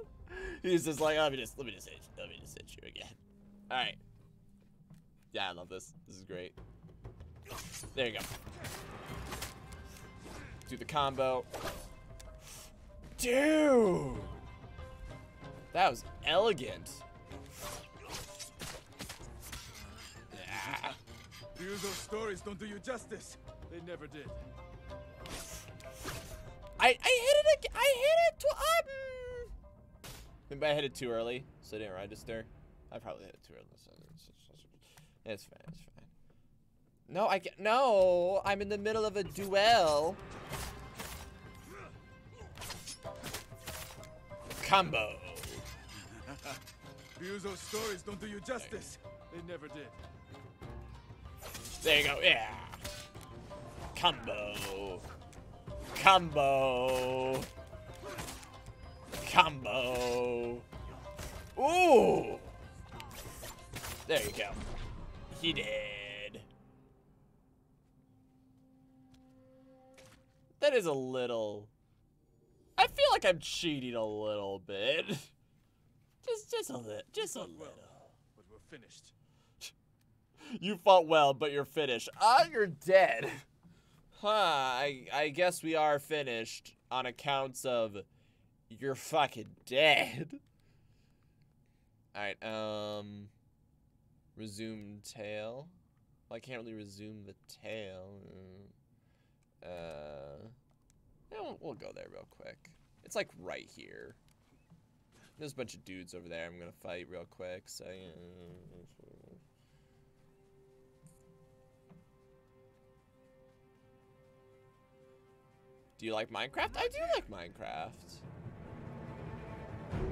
He's just like, let me just, let me just hit, let me just hit you again. All right. Yeah, I love this. This is great. There you go. Do the combo. Dude! That was elegant. Yeah. Ryuzo's stories don't do you justice. They never did. I, I hit it again. I hit it tw- um, Maybe I hit it too early, so I didn't register. I probably hit it too early. So it's fine. It's fine. No, I get no. I'm in the middle of a duel. Combo. Ryuzo's stories don't do you justice. They never did. There you go. Yeah. Combo. Combo. Combo. Ooh. There you go. He did. That is a little. I feel like I'm cheating a little bit. Just, just a little. Just a little. well, but we're finished. You fought well, but you're finished. Ah, you're dead. Huh, I, I guess we are finished on accounts of you're fucking dead. Alright, um... Resume tail. Well, I can't really resume the tail. Uh... Yeah, we'll, we'll go there real quick. It's like right here. There's a bunch of dudes over there I'm gonna fight real quick, so yeah. Do you like Minecraft? I do like Minecraft.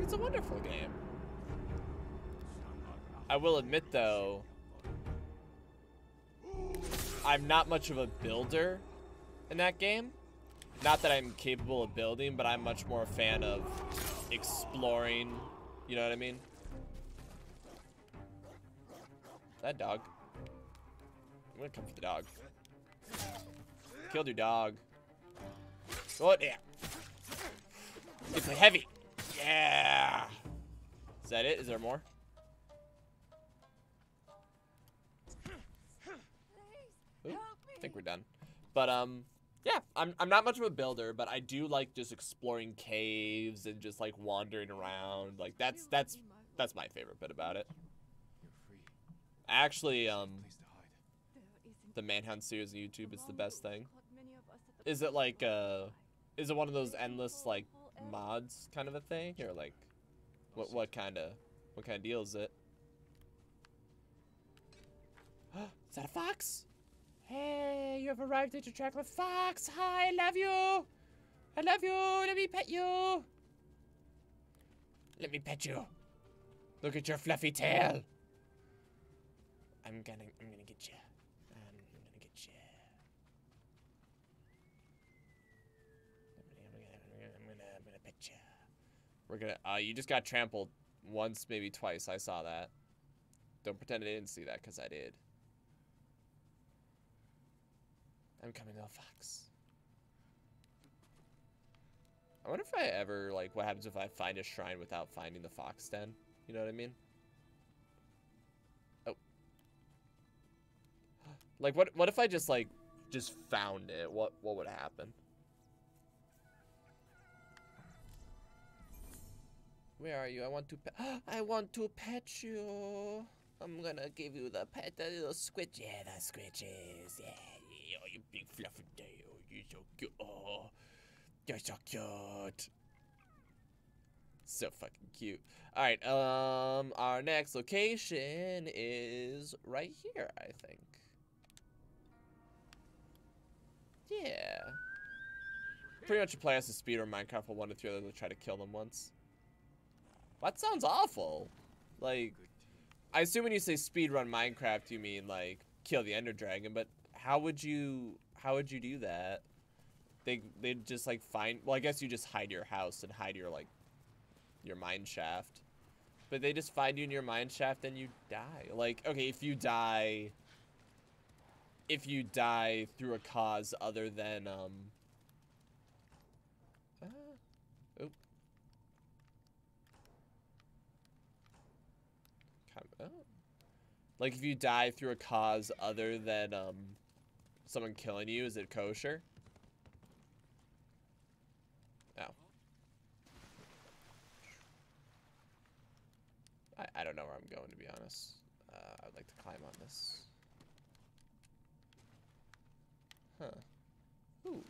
It's a wonderful game. I will admit though, I'm not much of a builder in that game. Not that I'm capable of building, but I'm much more a fan of exploring. You know what I mean? That dog. I'm gonna come for the dog. Killed your dog. Oh, yeah. It's heavy. Yeah. Is that it? Is there more? I think we're done. But um, yeah, I'm I'm not much of a builder, but I do like just exploring caves and just like wandering around. Like that's that's that's my favorite bit about it. Actually, um, the Manhunt series on YouTube is the best thing. Is it like uh, is it one of those endless like mods kind of a thing, or like, what what kind of what kind of deal is it? is that a fox? Hey, you have arrived at your track with Fox. Hi, I love you. I love you. Let me pet you. Let me pet you. Look at your fluffy tail. I'm gonna, I'm gonna get you. I'm gonna get you. I'm gonna, I'm gonna, I'm gonna pet you. We're gonna, uh, you just got trampled once, maybe twice. I saw that. Don't pretend I didn't see that, cause I did. I'm coming, little fox. I wonder if I ever, like, what happens if I find a shrine without finding the fox den? You know what I mean? Oh. Like, what What if I just, like, just found it? What What would happen? Where are you? I want to pet. I want to pet you. I'm gonna give you the pet, the little squid. Yeah, the squidges. Yeah, oh, you big fluffy tail. You're so cute. Oh, you're so cute. So fucking cute. All right. Um, our next location is right here. I think. Yeah. Pretty much a play as a speeder in Minecraft will one to three others try to kill them once. That sounds awful. Like, I assume when you say speedrun Minecraft, you mean like kill the Ender Dragon. But how would you how would you do that? They they just like find. Well, I guess you just hide your house and hide your like your mine shaft. But they just find you in your mine shaft and you die. Like, okay, if you die, if you die through a cause other than um. Oop. Oh. Like if you die through a cause other than um someone killing you, is it kosher? Oh. I, I don't know where I'm going to be honest. Uh, I'd like to climb on this. Huh. Ooh.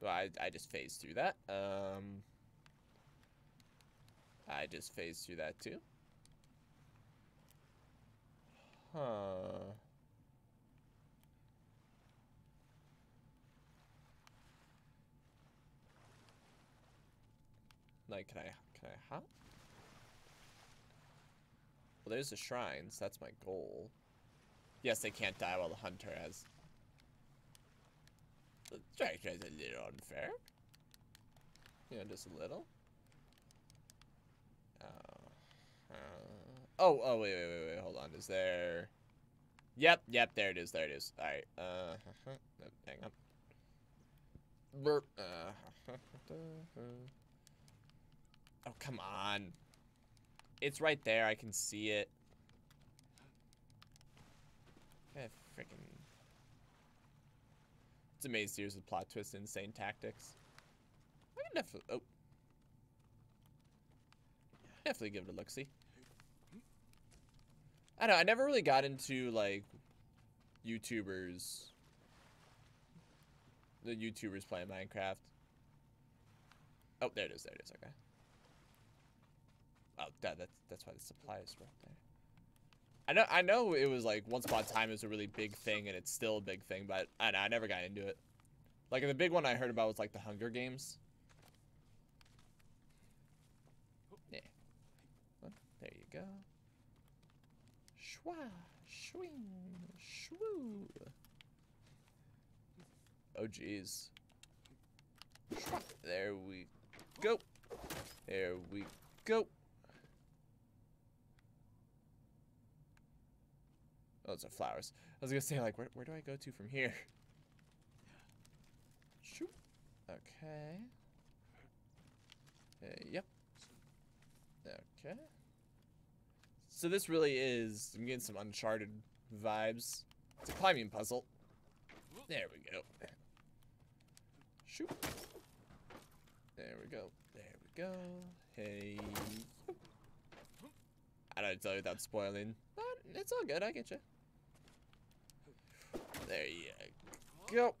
Well, I, I just phased through that. Um, I just phased through that too. Huh. Like, can I, can I hop? Well, there's the shrines. That's my goal. Yes, they can't die while the hunter has. The tractor is a little unfair. You know, just a little. Uh, uh, oh, oh, wait, wait, wait, wait, hold on. Is there... Yep, yep, there it is, there it is. Alright, uh, no, hang on. Burp. Uh, oh, come on. It's right there, I can see it. Yeah, freaking... It's amazing series with plot twists insane tactics. I can definitely... Oh. Definitely give it a look-see. I don't know, I never really got into, like, YouTubers the YouTubers playing Minecraft. Oh, there it is. There it is. Okay. Oh, that, that's that's why the supplies were up there. I know I know it was like once upon a time it was a really big thing and it's still a big thing, but I, I never got into it. Like the big one I heard about was like the Hunger Games. Yeah. Well, there you go. Schwa, shwoo. Oh jeez. There we go. There we go. Oh, those are flowers. I was gonna say, like, where, where do I go to from here? Shoot. Okay. Uh, yep. Okay. So this really is, I'm getting some Uncharted vibes. It's a climbing puzzle. There we go. Shoot. There we go. There we go. Hey. I don't tell you without spoiling, but it's all good. I get you. There you go.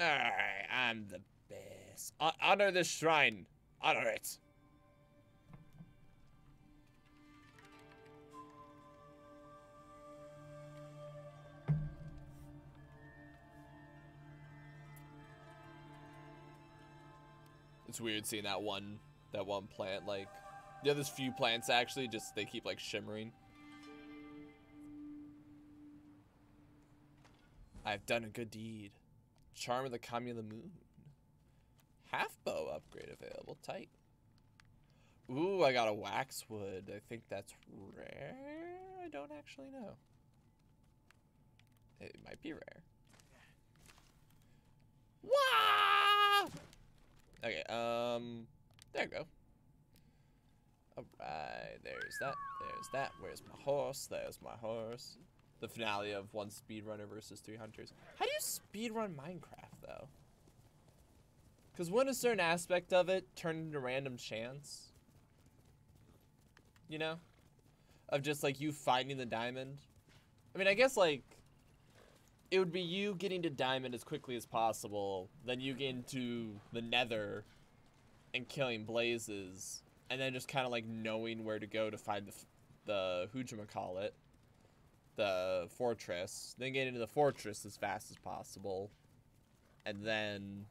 Alright, I'm the best. Honor this shrine. Honor it. It's weird seeing that one, that one plant, like, the other few plants actually, just, they keep, like, shimmering. I've done a good deed. Charm of the Kami of the Moon. Half bow upgrade available. Tight. Ooh, I got a waxwood. I think that's rare. I don't actually know. It might be rare. Wah! Okay, um, there we go. Alright, there's that, there's that. Where's my horse? There's my horse. The finale of one speedrunner versus three hunters. How do you speedrun Minecraft, though? Because wouldn't a certain aspect of it turn into random chance? You know? Of just, like, you finding the diamond? I mean, I guess, like, it would be you getting to diamond as quickly as possible, then you get into the nether and killing blazes, and then just kind of, like, knowing where to go to find the, the who'chamacallit the fortress, then get into the fortress as fast as possible, and then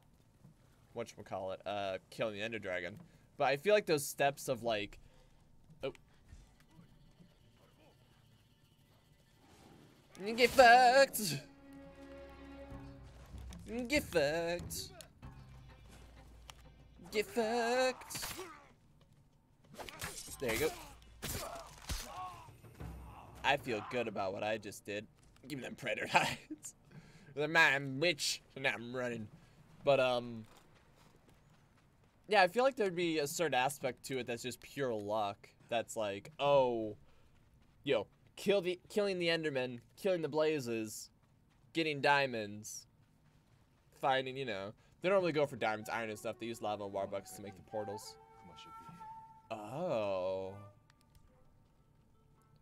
whatchamacallit, uh, killing the Ender Dragon. But I feel like those steps of like, oh, You get fucked, get fucked, get fucked. There you go. I feel good about what I just did. Give me them predator hides. the man witch, and I'm running. But um, yeah, I feel like there'd be a certain aspect to it that's just pure luck. That's like, oh, yo, kill the killing the Enderman, killing the blazes, getting diamonds, finding, you know, they don't really go for diamonds, iron, and stuff. They use lava and warbucks to make the portals. Oh.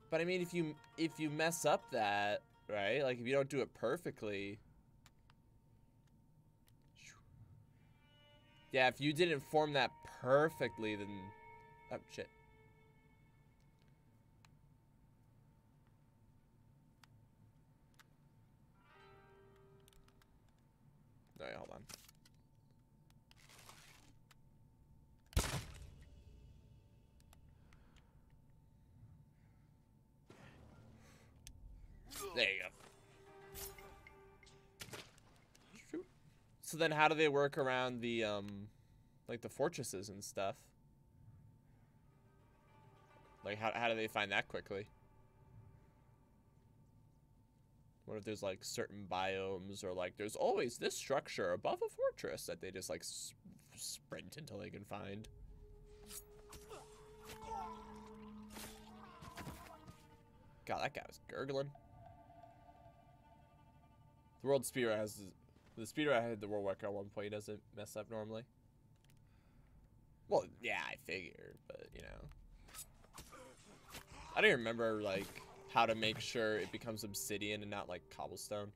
But I mean, if you if you mess up that, right? Like if you don't do it perfectly. Yeah, if you didn't form that perfectly, then oh shit. Hold on. There you go. So then how do they work around the, um, like the fortresses and stuff? Like, how, how do they find that quickly? What if there's, like, certain biomes or, like, there's always this structure above a fortress that they just, like, sprint until they can find? God, that guy was gurgling. The world speeder has the speeder I had the world record at one point doesn't mess up normally. Well, yeah, I figure, but you know, I don't even remember like how to make sure it becomes obsidian and not like cobblestone.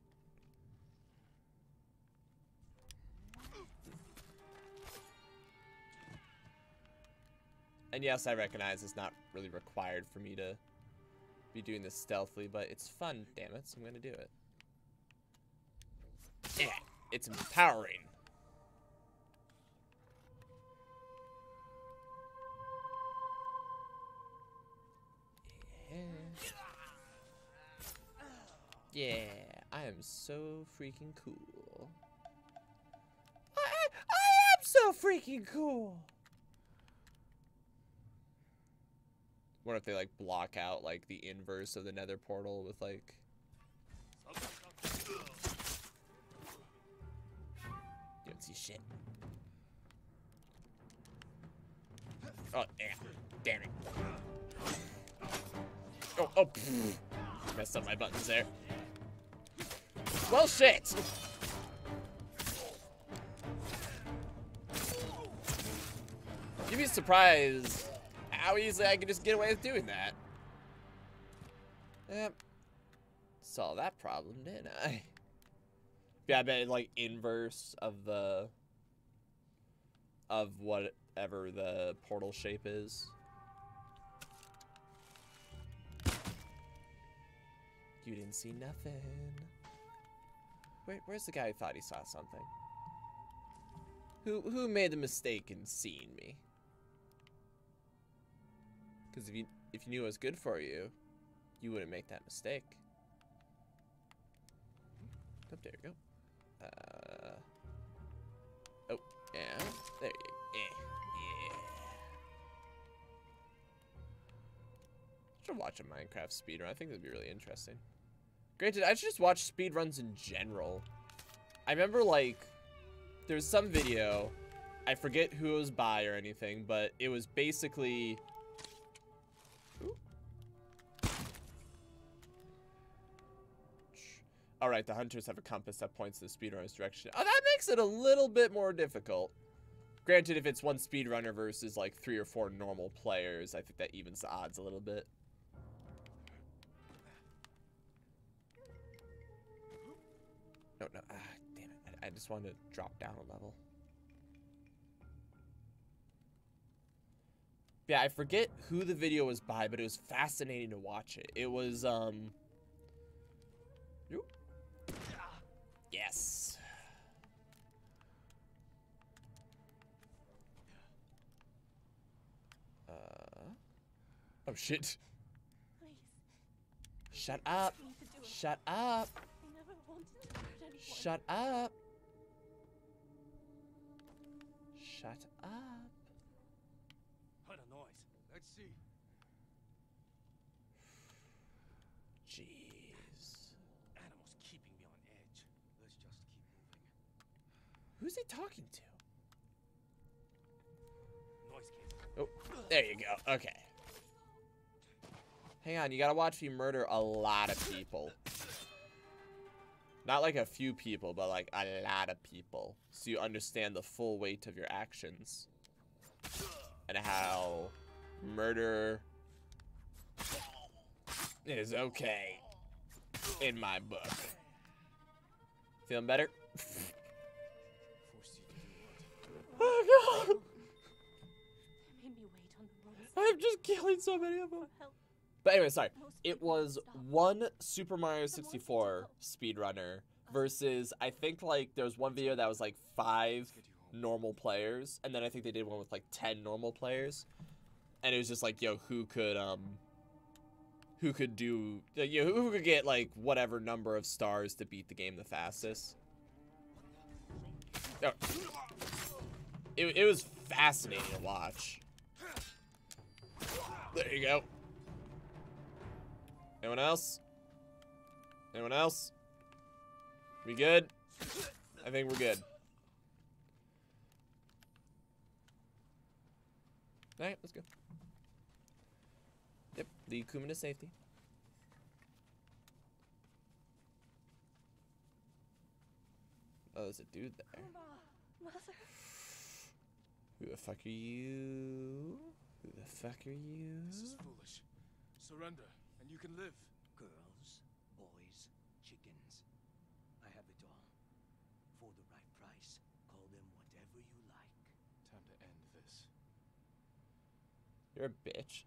And yes, I recognize it's not really required for me to be doing this stealthily, but it's fun, damn it, so I'm gonna do it. Yeah, it's empowering. Yeah. Yeah, I am so freaking cool. I, I, am so freaking cool. What if they like block out like the inverse of the nether portal with like You don't see shit. Oh, yeah. Damn it. Oh, oh. pfft. Messed up my buttons there. Well, shit. You'd be surprised how easily I could just get away with doing that. Yep. Solved that problem, didn't I? Yeah, I bet like inverse of the of whatever the portal shape is. You didn't see nothing. Where, where's the guy who thought he saw something? Who who made the mistake in seeing me? Because if you if you knew it was good for you, you wouldn't make that mistake. Oh, there you go. Uh, oh, yeah. There you Yeah. Yeah. should watch a Minecraft speedrun. I think that'd be really interesting. Granted, I should just watch speedruns in general. I remember, like, there was some video, I forget who it was by or anything, but it was basically... Alright, the hunters have a compass that points the speedrunner's direction. Oh, that makes it a little bit more difficult. Granted, if it's one speedrunner versus, like, three or four normal players, I think that evens the odds a little bit. No, no, ah, damn it. I, I just wanted to drop down a level. Yeah, I forget who the video was by, but it was fascinating to watch it. It was, um... Yes. Uh... Oh, shit. Please. Shut up. Me to do it. Shut up. Shut up. Shut up. Heard a noise. Let's see. Jeez. Animals keeping me on edge. Let's just keep moving. Who's he talking to? Oh, there you go. Okay. Hang on, you gotta watch me murder a lot of people. Not like a few people, but like a lot of people. So you understand the full weight of your actions. And how murder is okay in my book. Feeling better? Forced you to do what? oh god! They made me wait on the roads I'm just killing so many of them. But anyway, sorry. It was one Super Mario 64 speedrunner versus I think like there was one video that was like five normal players, and then I think they did one with like ten normal players, and it was just like, yo, who could um, who could do, like, you know, who could get like whatever number of stars to beat the game the fastest. It, it was fascinating to watch. There you go. Anyone else? Anyone else? We good? I think we're good. Alright, let's go. Yep, the Kuma to safety. Oh, there's a dude there. Who the fuck are you? Who the fuck are you? This is foolish. Surrender, and you can live. Girls, boys, chickens. I have it all. For the right price, call them whatever you like. Time to end this. You're a bitch.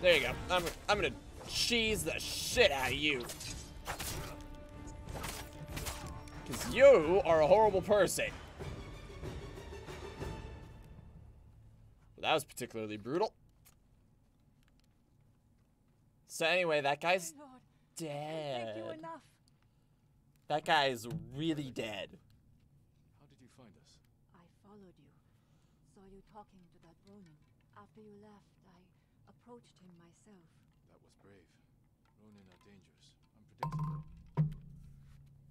There you go. I'm, I'm gonna cheese the shit out of you. Because you are a horrible person. That was particularly brutal. So anyway, that guy's My lord, dead. thank you enough. That guy is really dead. How did you find us? I followed you. Saw you talking to that Ronin. After you left, I approached him myself. That was brave. Ronin are dangerous, unpredictable.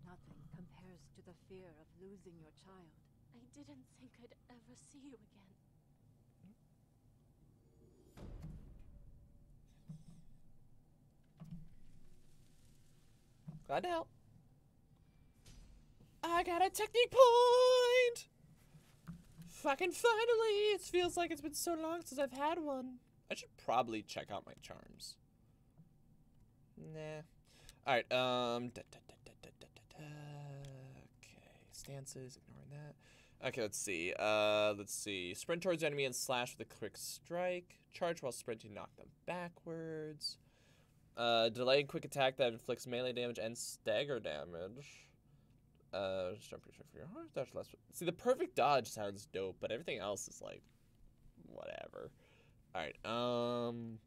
Nothing compares to the fear of losing your child. I didn't think I'd ever see you again. Glad to help. I got a technique point! Fucking finally! It feels like it's been so long since I've had one. I should probably check out my charms. Nah. Alright, um. Da, da, da. Okay, stances, ignoring that. Okay, let's see. Uh, let's see. Sprint towards enemy and slash with a quick strike. Charge while sprinting, knock them backwards. Uh, delay and quick attack that inflicts melee damage and stagger damage. Uh, jump for your heart. Dodge less. See, the perfect dodge sounds dope, but everything else is like, whatever. All right. Um,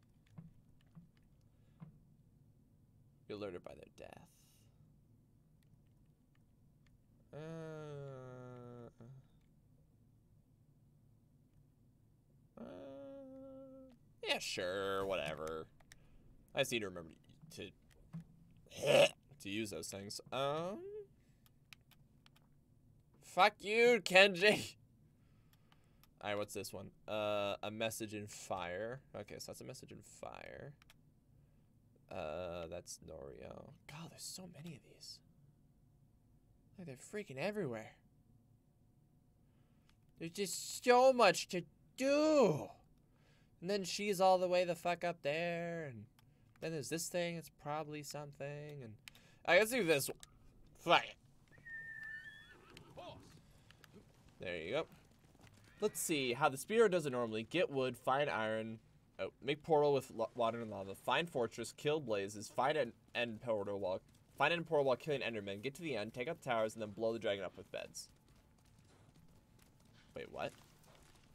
be alerted by their death. Uh, uh, yeah, sure, whatever. I just need to remember to to use those things. Um, fuck you, Kenji. All right, what's this one? Uh, a message in fire. Okay, so that's a message in fire. Uh, that's Norio. God, there's so many of these. Like they're freaking everywhere. There's just so much to do. And then she's all the way the fuck up there, and then there's this thing. It's probably something, and I guess do this. Fuck it. There you go. Let's see how the spear does it normally. Get wood, find iron, oh, make portal with water and lava, find fortress, kill blazes, find an end portal while find end portal while killing endermen. Get to the end, take out the towers, and then blow the dragon up with beds. Wait, what?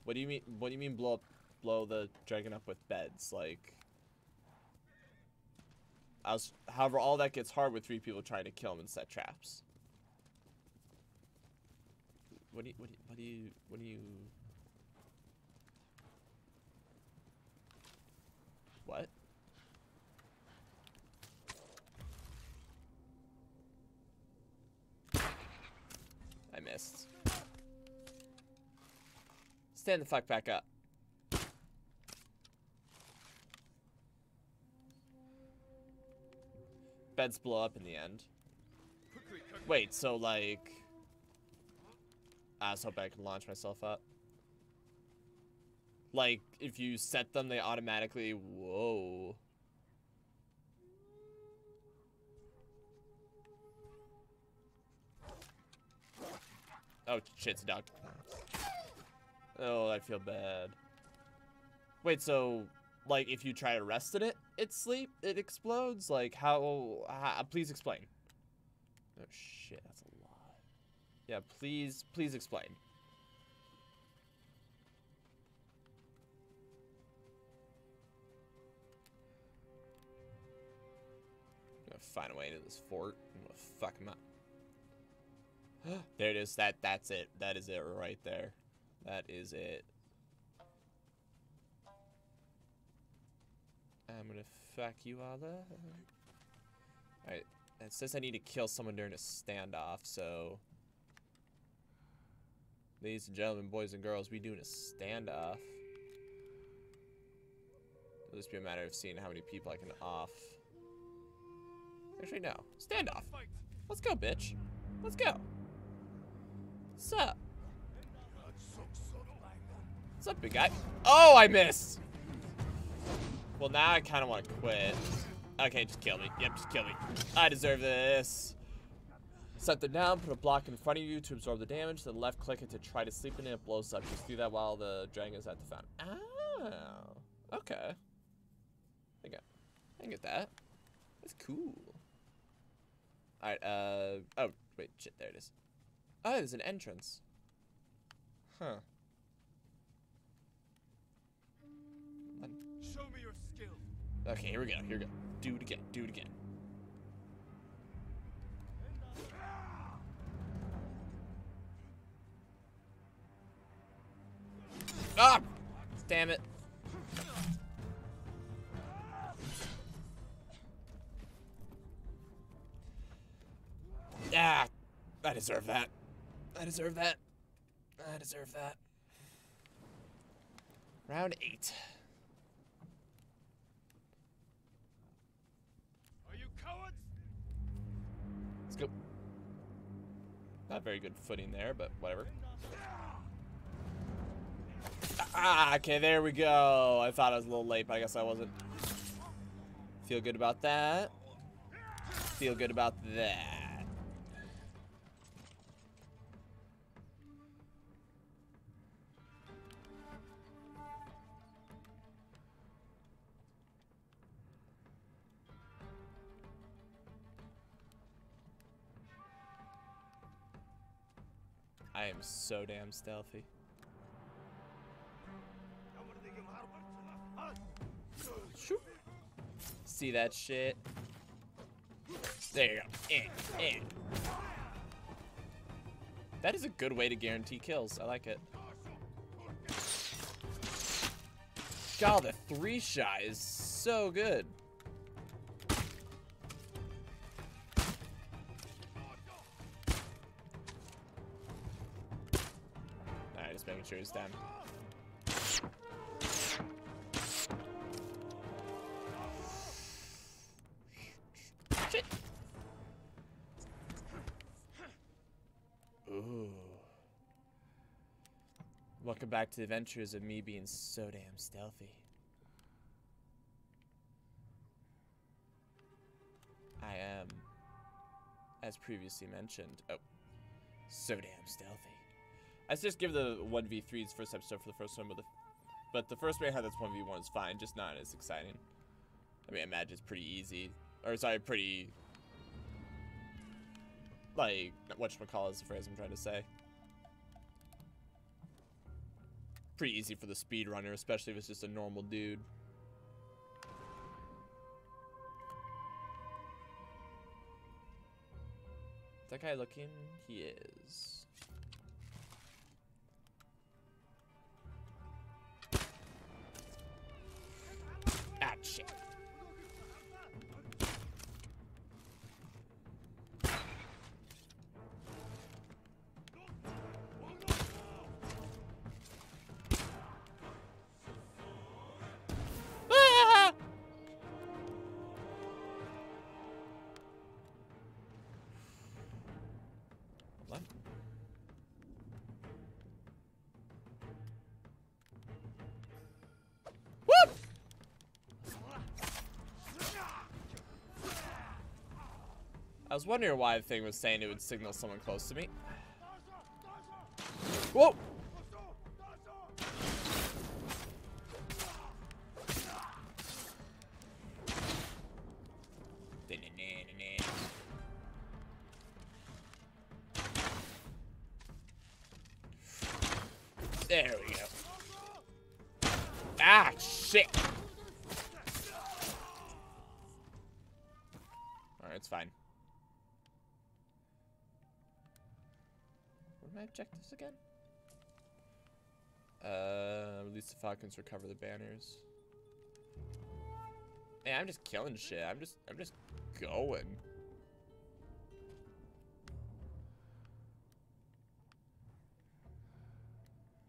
What do you mean? What do you mean blow up, blow the dragon up with beds? Like, I was, however, all that gets hard with three people trying to kill him and set traps. What do you, what do you, what do you, what do you, what? I missed. Stand the fuck back up. Beds blow up in the end. Wait, so like... I was hoping I can launch myself up. Like, if you set them, they automatically... Whoa. Oh, shit, it's a dog. Oh, I feel bad. Wait, so, like, if you try to rest in it, it sleep, it explodes? Like, how, how please explain. Oh, shit, that's a lot. Yeah, please, please explain. I'm gonna find a way into this fort. I'm gonna fuck him up. there it is. That that's it. That is it right there. That is it. I'm gonna fuck you all up. Alright. It says I need to kill someone during a standoff, so Ladies and gentlemen, boys and girls, we doing a standoff. It'll just be a matter of seeing how many people I can off. Actually, no. Standoff. Let's go, bitch. Let's go. What's up? What's up, big guy? Oh, I missed! Well, now I kind of want to quit. Okay, just kill me. Yep, just kill me. I deserve this. Set them down, put a block in front of you to absorb the damage, then left click it to try to sleep in it, it blows up. Just do that while the dragon is at the fountain. Oh, okay. I get, I get that. That's cool. Alright, uh, oh, wait, shit, there it is. Oh, there's an entrance. Huh. Okay, here we go, here we go. Do it again, do it again. Ah! Damn it. Ah! I deserve that. I deserve that. I deserve that. Round eight. Are you cowards? Let's go. Not very good footing there, but whatever. Ah, okay, there we go. I thought I was a little late, but I guess I wasn't. Feel good about that. Feel good about that. I am so damn stealthy. See that shit? There you go. Eh, eh. That is a good way to guarantee kills. I like it. God, the three shot is so good. He's down. Shit. Ooh. Welcome back to the adventures of me being so damn stealthy. I am, as previously mentioned, oh, so damn stealthy. Let's just give the 1v3's first episode for the first one, but the, but the first I had that's 1v1 is fine, just not as exciting. I mean, I imagine it's pretty easy. Or, sorry, pretty, like, whatchamacallit is the phrase I'm trying to say. Pretty easy for the speedrunner, especially if it's just a normal dude. Is that guy looking? He is. Was wondering why the thing was saying it would signal someone close to me. Whoa! Falcons, recover the banners. Hey, I'm just killing shit. I'm just, I'm just going.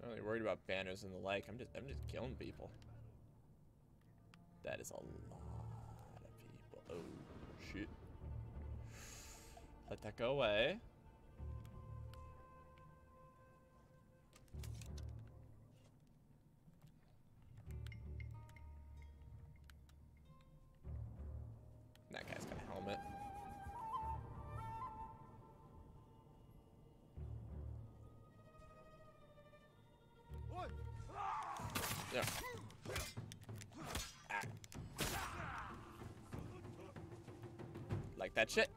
Not really worried about banners and the like. I'm just, I'm just killing people. That is a lot of people. Oh shit. Let that go away. That shit.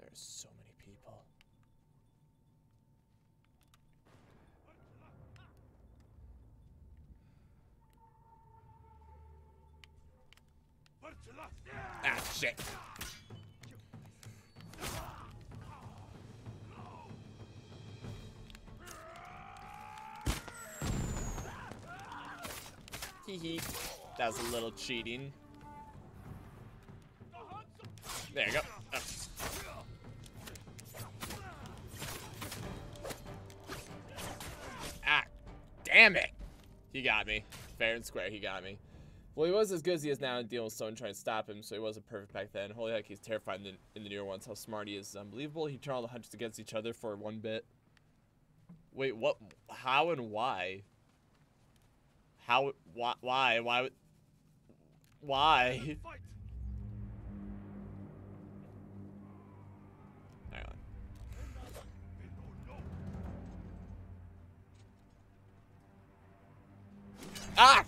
There's so many people. Ah, shit. That was a little cheating. There you go. Oh. Ah, damn it. He got me. Fair and square, he got me. Well, he was as good as he is now in dealing with someone trying to stop him, so he wasn't perfect back then. Holy heck, he's terrified in the, in the newer ones. How smart he is is unbelievable. He turned all the hunches against each other for one bit. Wait, what? How and why? How? Why? Why? Why? Why? Ah!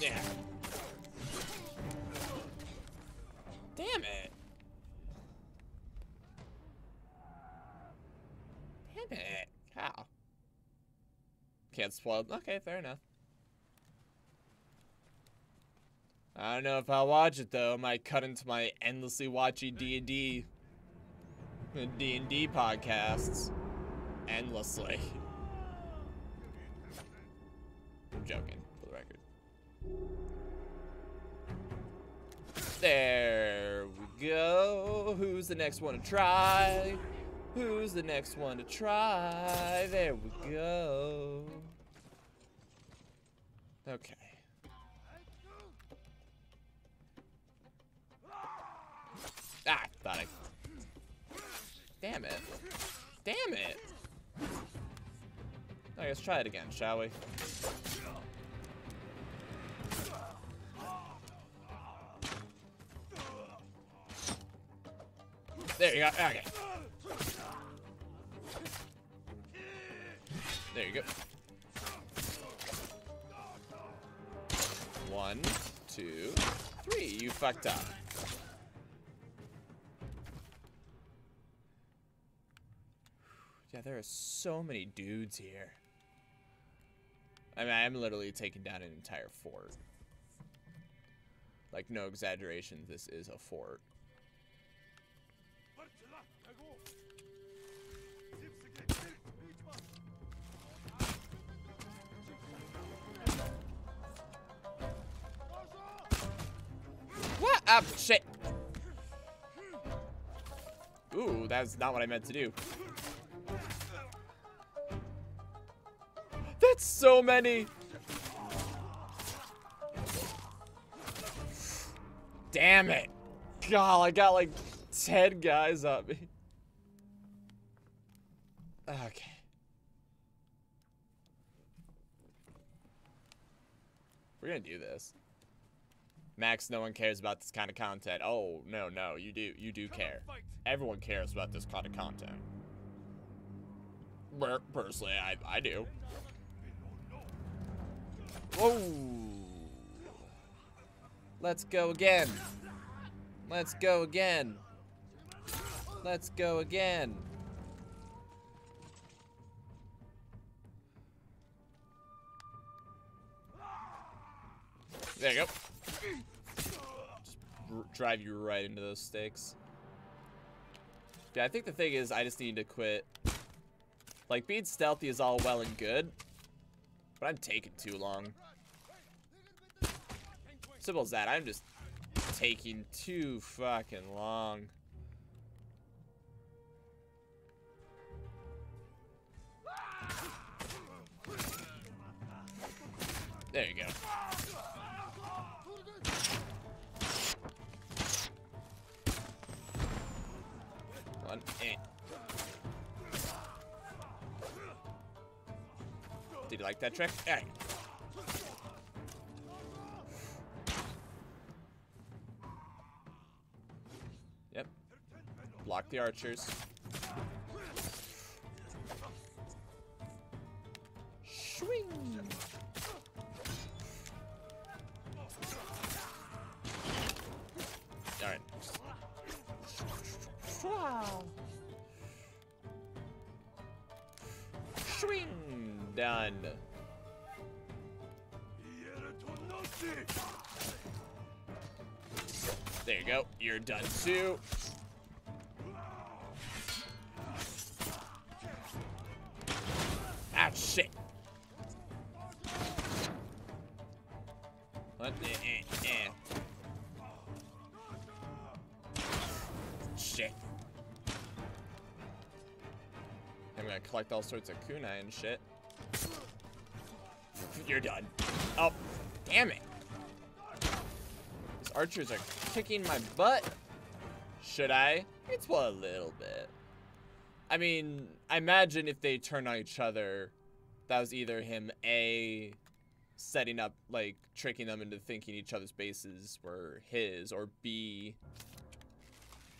Yeah. Damn it. Damn it. How? Can't spoil. Okay, fair enough. I don't know if I'll watch it though. I might cut into my endlessly watching D and D, D and D podcasts, endlessly. I'm joking, for the record. There we go. Who's the next one to try? Who's the next one to try? There we go. Okay. Thought I. Damn it. Damn it. I guess try it again, shall we? There you go. Okay. There you go. One, two, three. You fucked up. Yeah, there are so many dudes here. I mean, I'm literally taking down an entire fort. Like, no exaggeration, this is a fort. What? Ah, shit. Ooh, that's not what I meant to do. That's so many. Damn it. God, I got like 10 guys on me. Okay. We're gonna do this. Max, no one cares about this kind of content. Oh, no, no, you do. You do care. Everyone cares about this kind of content. Per- Personally, I, I do. Whoa. Let's go again. Let's go again. Let's go again. There you go. Just drive you right into those stakes. Yeah, I think the thing is I just need to quit. Like, being stealthy is all well and good, but I'm taking too long. Simple as that. I'm just taking too fucking long. There you go. One, eh. Like that trick? Hey. Yep. block the archers. Done. There you go. You're done too. Ah, shit. What? Eh, eh, eh. Shit. I'm gonna collect all sorts of kunai and shit. You're done. Oh, damn it. These archers are kicking my butt. Should I? It's well a little bit. I mean, I imagine if they turn on each other, that was either him A, setting up, like, tricking them into thinking each other's bases were his, or B,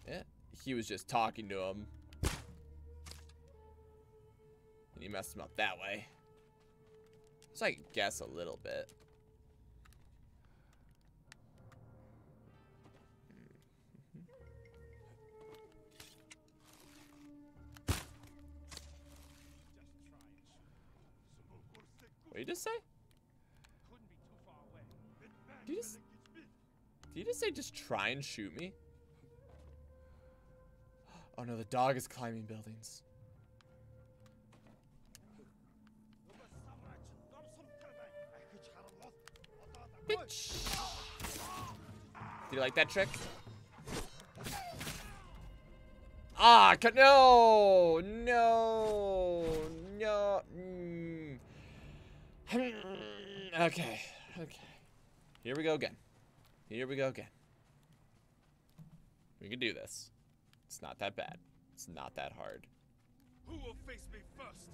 yeah, he was just talking to him. And he messed him up that way. So I guess a little bit. What did you just say? Did you just, did you just say just try and shoot me? Oh no, the dog is climbing buildings. Bitch! Do you like that trick? Ah, no, no, no. mm. okay, okay. Here we go again. Here we go again. We can do this. It's not that bad. It's not that hard. Who will face me first?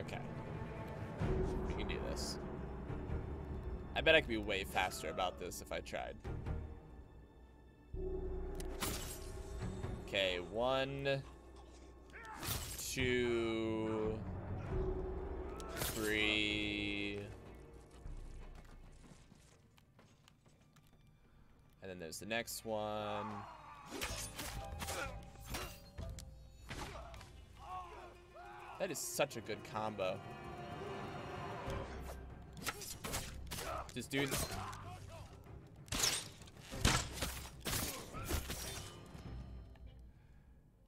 Okay. We can do this. I bet I could be way faster about this if I tried. Okay, one, two, three. And then there's the next one. That is such a good combo. Just doing.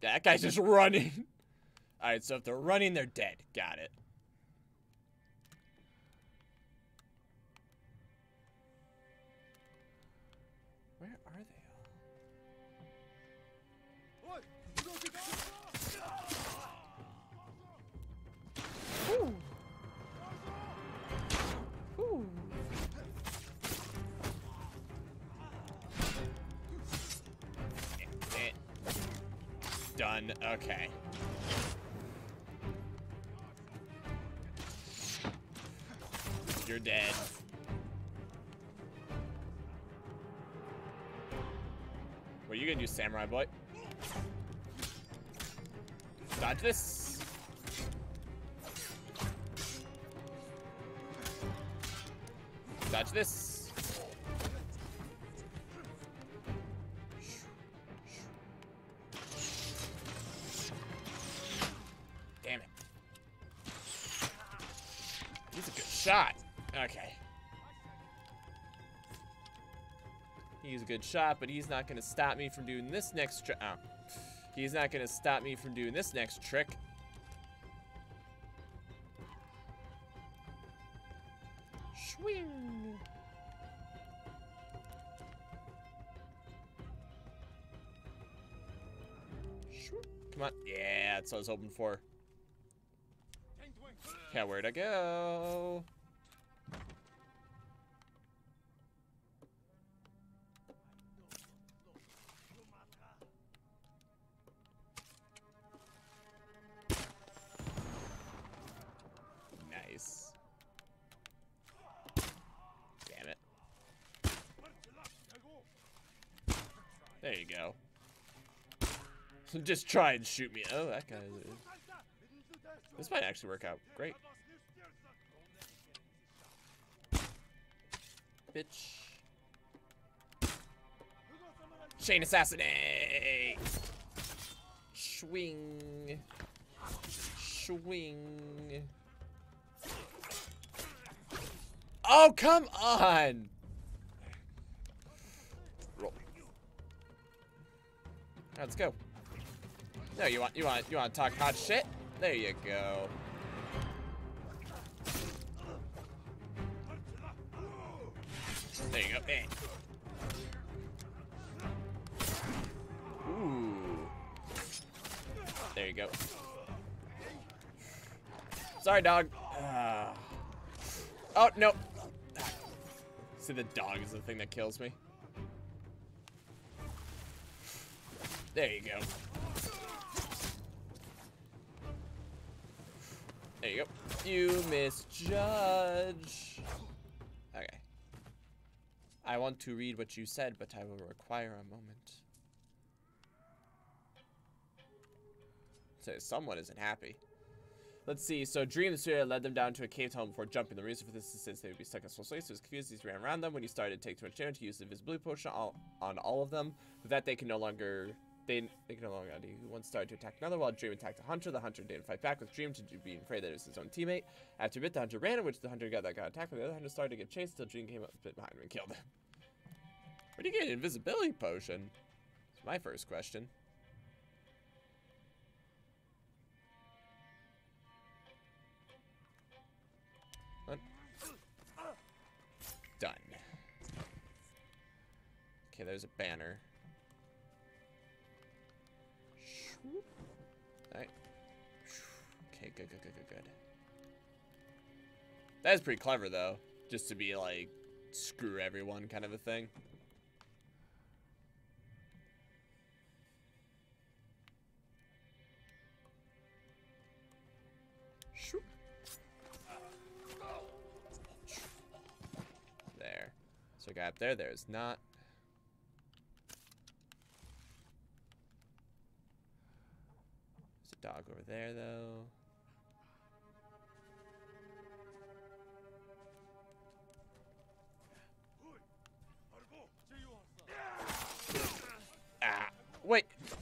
That guy's just running. Alright, so if they're running, they're dead. Got it. Done. Okay. You're dead. What are you gonna do, samurai boy? Dodge this. Dodge this. Good shot, but he's not going to ah, stop me from doing this next trick. Oh. He's not going to stop me from doing this next trick. Swing. Come on. Yeah, that's what I was hoping for. Okay, where'd I go? Just try and shoot me. Oh, that guy. This might actually work out great. Bitch. Chain assassinate! Swing. Swing. Oh, come on! Roll. Let's go. No, you want you want you want to talk hot shit? There you go. There you go. Ooh. There you go. Sorry, dog. Ah. Oh, no. See, the dog is the thing that kills me. There you go. There you go. You misjudge. Okay. I want to read what you said, but I will require a moment. So someone isn't happy. Let's see. So Dream the Spirit led them down to a cave tunnel before jumping. The reason for this is since they would be stuck in slow place. So he was confused. He ran around them when he started to take too much damage. He used the invisibility potion all, on all of them. With that, they can no longer they, they can no longer undo. One started to attack another while Dream attacked the hunter. The hunter didn't fight back with Dream to being afraid that it was his own teammate. After a bit, the hunter ran, in which the hunter got that got attacked. But the other hunter started to get chased until Dream came up a bit behind him and killed him. Where do you get an invisibility potion? That's my first question. What? Done. Okay, there's a banner. Okay, good, good, good, good, good. That is pretty clever, though. Just to be like, screw everyone kind of a thing. There. So I got up there. There's not. There's a dog over there, though.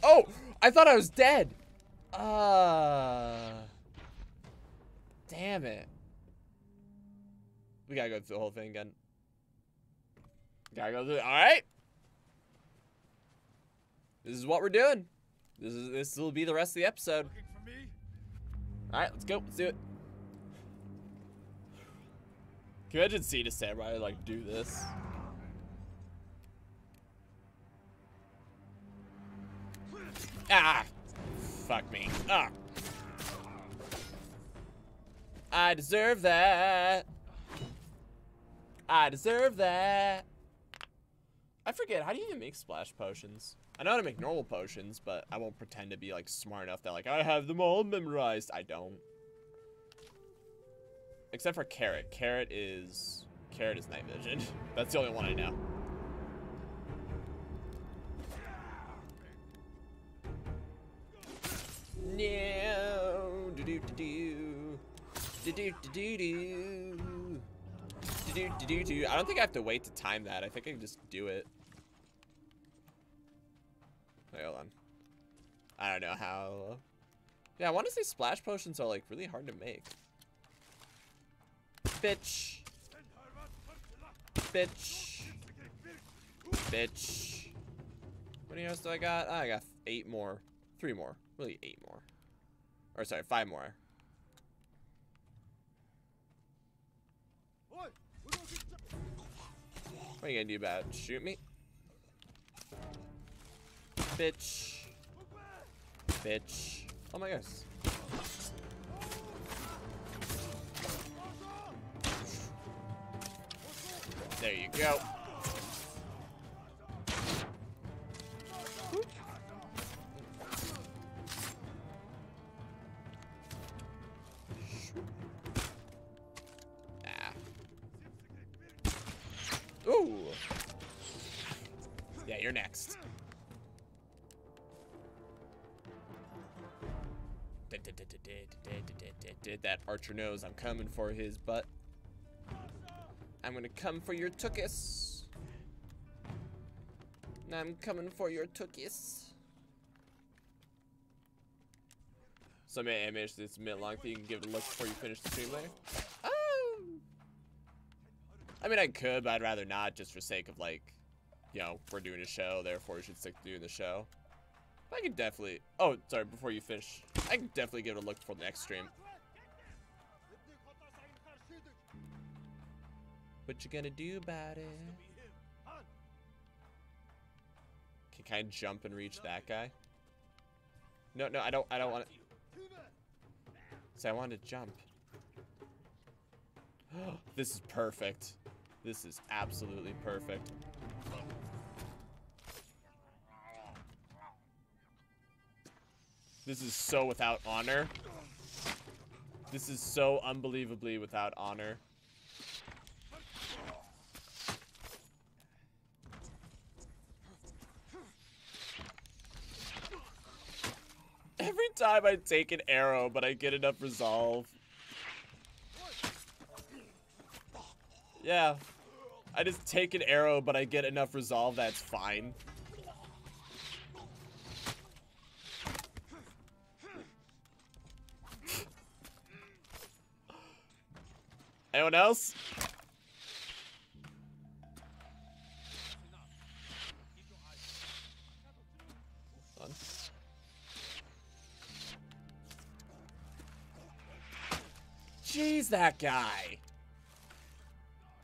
Oh, I thought I was dead. Uh, damn it. We gotta go through the whole thing again. Gotta go through. All right. This is what we're doing. This is this will be the rest of the episode. All right, let's go. Let's do it. Can you imagine seeing a samurai like do this? Ah! Fuck me. Ah! I deserve that. I deserve that. I forget, how do you even make splash potions? I know how to make normal potions, but I won't pretend to be like smart enough that like I have them all memorized. I don't. Except for carrot. Carrot is carrot is night vision. That's the only one I know. No. Do do do do. Do do do do do. Do do do. I don't think I have to wait to time that. I think I can just do it. Wait, hold on. I don't know how. Yeah, I want to say splash potions are like really hard to make. Bitch. Bitch. Bitch. How many else do I got? Ah, I got eight more. Three more. Really, eight more. Or sorry, five more. What are you gonna do about it? Shoot me? Bitch. Bitch. Oh my gosh. There you go. Archer knows I'm coming for his butt. I'm gonna come for your tookus. I'm coming for your tookus. So I may this minute long thing. You can give it a look before you finish the stream later. Oh. I mean, I could, but I'd rather not, just for sake of like, you know, we're doing a show, therefore we should stick to doing the show. But I can definitely. Oh, sorry. Before you finish, I can definitely give it a look for the next stream. What you gonna do about it? Can, can I jump and reach that guy? No, no, I don't. I don't want to. Say, I wanted to jump. this is perfect. This is absolutely perfect. This is so without honor. This is so unbelievably without honor. Every time I take an arrow, but I get enough resolve. Yeah. I just take an arrow, but I get enough resolve, that's fine. Anyone else? Jeez, that guy.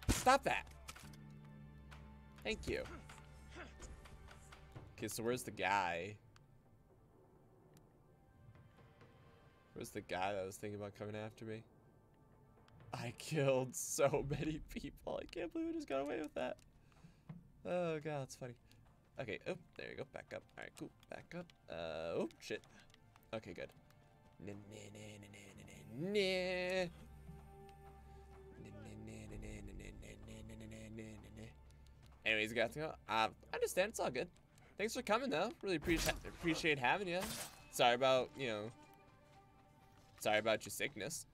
Stop that. Thank you. Okay, so where's the guy? Where's the guy that was thinking about coming after me? I killed so many people. I can't believe I just got away with that. Oh god, that's funny. Okay, oh, there you go. Back up. Alright, cool. Back up. Uh, oh, shit. Okay, good. Nah, nah, nah, nah. Anyways, guys, uh, I understand. It's all good. Thanks for coming, though. Really appreciate appreciate having you. Sorry about, you know, sorry about your sickness.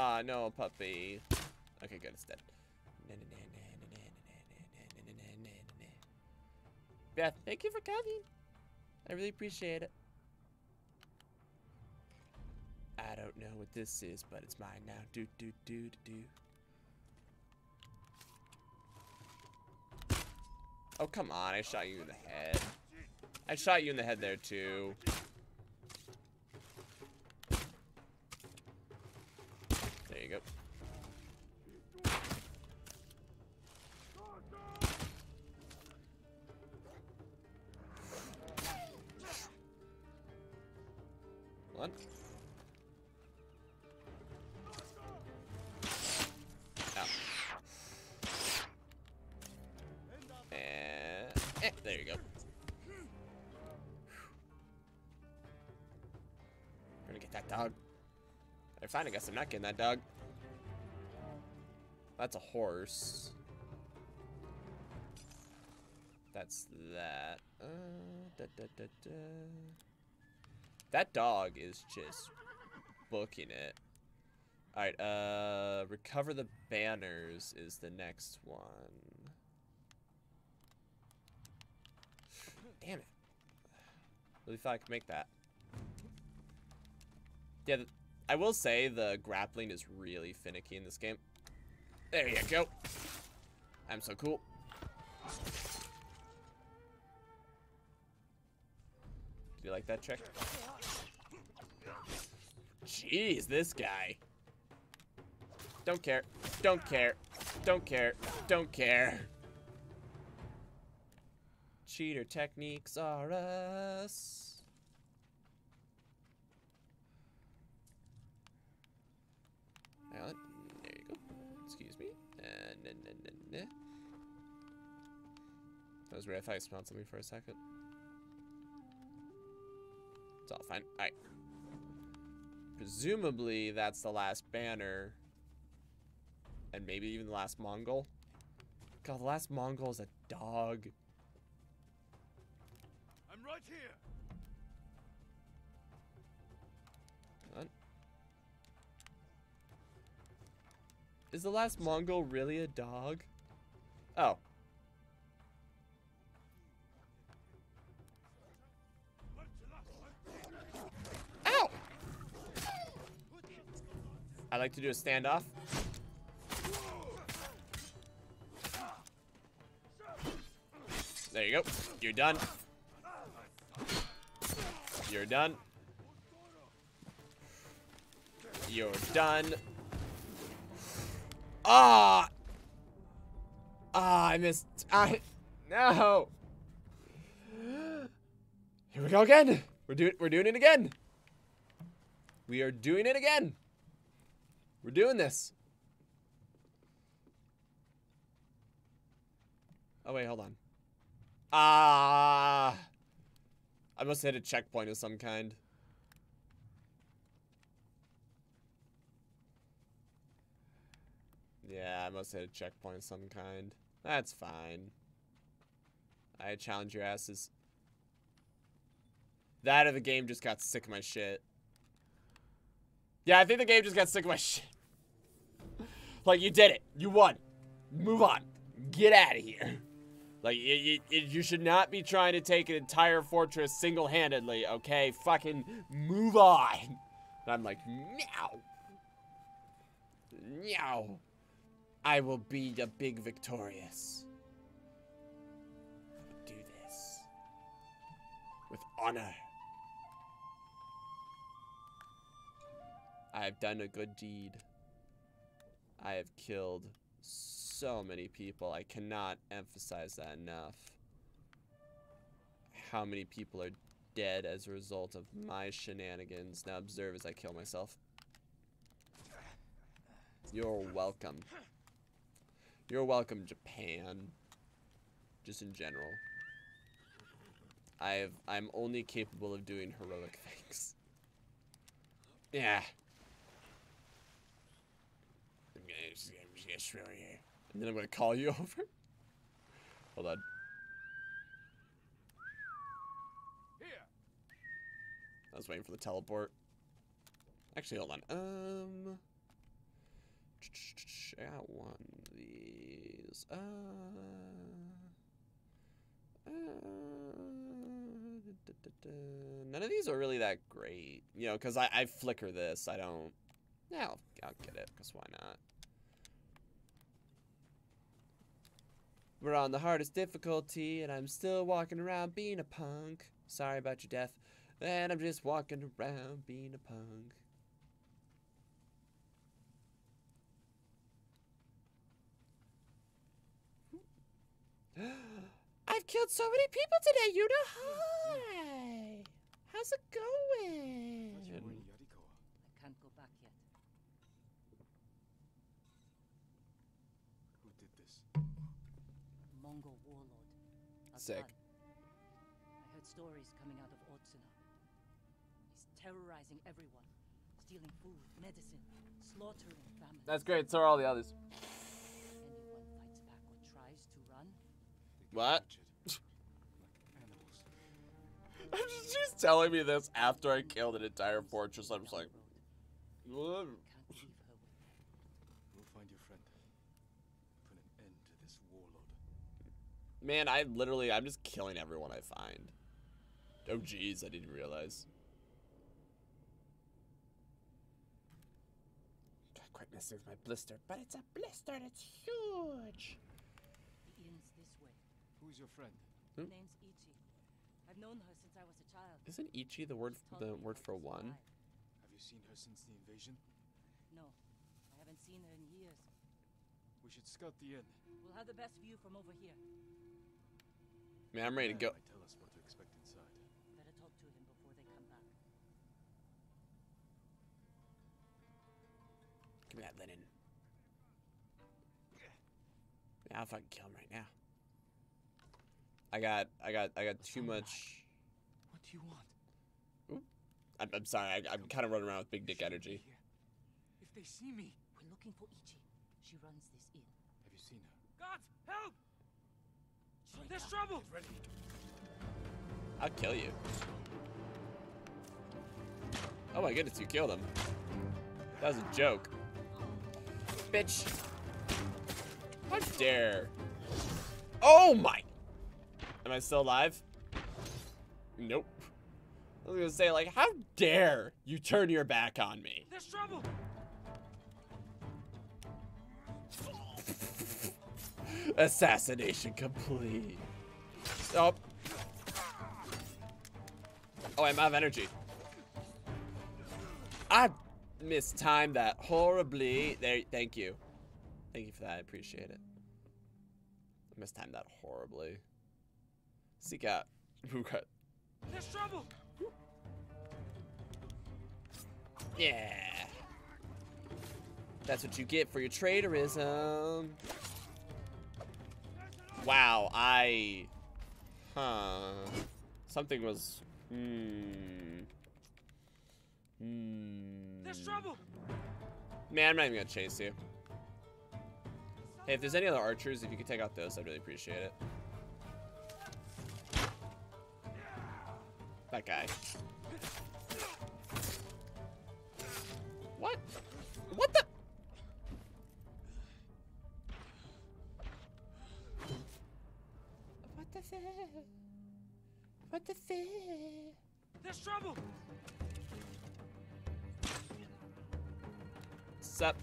Ah, no, puppy. Okay, good, it's dead. Beth, thank you for coming. I really appreciate it. I don't know what this is, but it's mine now. Do, do, do, do, do. Oh, come on. I shot you in the head. I shot you in the head there, too. There you go. I I guess I'm not getting that dog. That's a horse. That's that. Uh, da, da, da. That dog is just booking it. Alright, uh, recover the banners is the next one. Damn it. Really thought I could make that. Yeah, I will say the grappling is really finicky in this game. There you go. I'm so cool. Do you like that trick? Jeez, this guy. Don't care. Don't care. Don't care. Don't care. Cheater techniques are us. There you go. Excuse me. Uh, nah, nah, nah, nah. That was weird. I thought I smelled something for a second. It's all fine. Alright. Presumably, that's the last banner. And maybe even the last Mongol. God, the last Mongol is a dog. I'm right here. Is the last Mongol really a dog? Oh. Ow! I like to do a standoff. There you go. You're done. You're done. You're done. Ah! Ah, I missed. I no. Here we go again. We're doing we're doing it again. We are doing it again. We're doing this. Oh wait, hold on. Ah. I must hit a checkpoint of some kind. Yeah, I must hit a checkpoint of some kind. That's fine. I challenge your asses. That or the game just got sick of my shit. Yeah, I think the game just got sick of my shit. like, you did it. You won. Move on. Get out of here. Like, you, you, you should not be trying to take an entire fortress single-handedly, okay? Fucking move on. And I'm like, meow. Meow. I will be the big victorious. Do this. With honor. I have done a good deed. I have killed so many people. I cannot emphasize that enough. How many people are dead as a result of my shenanigans. Now observe as I kill myself. You're welcome. You're welcome, Japan. Just in general. I've I'm only capable of doing heroic things. Yeah. I'm gonna, just, I'm just gonna throw you. And then I'm gonna call you over. Hold on. Here. I was waiting for the teleport. Actually, hold on. Um, I got one of these. Uh, uh, da, da, da. None of these are really that great, you know, because I, I flicker this. I don't. Yeah, I'll, I'll get it, because why not? We're on the hardest difficulty, and I'm still walking around being a punk. Sorry about your death. And I'm just walking around being a punk. I've killed so many people today, Yuna. Hi. How's it going? I can't go back yet. Who did this? Mongol warlord. Sick. I heard stories coming out of Otsuna. He's terrorizing everyone, stealing food, medicine, slaughtering families. That's great. So are all the others. What? She's telling me this after I killed an entire fortress. I'm just like, "Ugh." can't leave her with. We'll find your friend. Put an end to this warlord. man, I literally, I'm just killing everyone I find. Oh, jeez, I didn't realize. Can't quite mess with my blister, but it's a blister that's huge. The inn's this way. Who's your friend? Hmm? Her name's Ichi. I've known her since I was a child. Isn't Ichi the word the word for one? survive. Have you seen her since the invasion? No, I haven't seen her in years. We should scout the inn. We'll have the best view from over here. Man, I'm ready to go. Tell us what to expect inside. Better talk to him before they come back. Give me that linen. Yeah, I'll fucking kill him right now. I got, I got, I got too much. What do you want? I'm, I'm sorry, I, I'm kind of running around with big dick energy. If they see me, We're looking for Ichi. She runs this inn. Have you seen her? Gods, help! There's trouble! Ready. I'll kill you. Oh my goodness, you killed him. That was a joke. Bitch. How dare. Oh my. Am I still alive? Nope. I was gonna say, like, how dare you turn your back on me? There's trouble! Assassination complete. Oh. Oh, I'm out of energy. I mistimed that horribly. There, thank you. Thank you for that. I appreciate it. I mistimed that horribly. Seek out. Who got? There's trouble! Yeah. That's what you get for your traitorism. Wow, I... Huh. Something was... Hmm. Hmm. There's trouble! Man, I'm not even gonna chase you. Hey, if there's any other archers, if you could take out those, I'd really appreciate it. That guy. What? What the? What the fuck? What the fuck? There's trouble! Sup?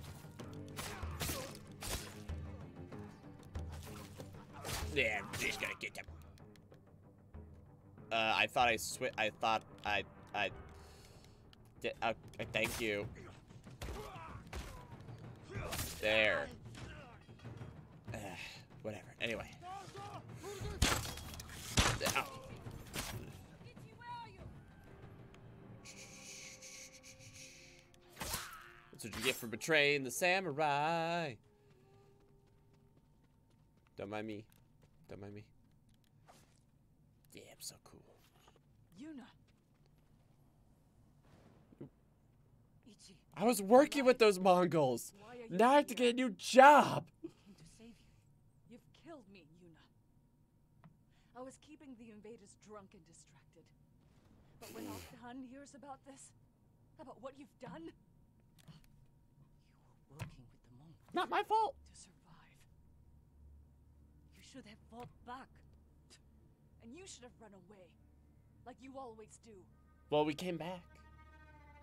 Yeah, I'm just gonna get them. Uh, I thought I swi- I thought I, I, uh, uh, thank you. There. Ugh, whatever. Anyway. Ow. That's what you get for betraying the samurai. Don't mind me. Don't mind me. Yeah, I'm so cool. Yuna. Ichi, I was working with those Mongols. why are you Now I have to get a new job. came to save you. You've killed me, Yuna. I was keeping the invaders drunk and distracted. But when Altan hears about this, about what you've done, You were working with the monk Not my fault. to survive, you should have fought back. And you should have run away, like you always do. Well, we came back.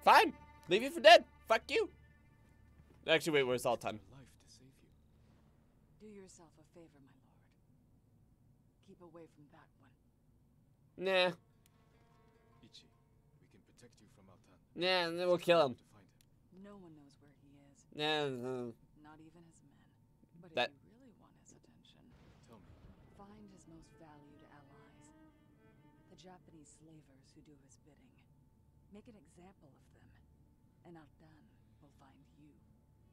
Fine. Leave you for dead. Fuck you. Actually, wait, where's Altan? A life to save you. Do yourself a favor, my lord. Keep away from that one. Nah. Ichi, we can protect you from Altan. Nah, and then we'll kill him. To find him. No one knows where he is, Nah. uh, not even his men. But That- if you really want his attention, Tell me. find his most valued allies. The Japanese slavers who do his bidding. Make an example of them, and Altan will find you.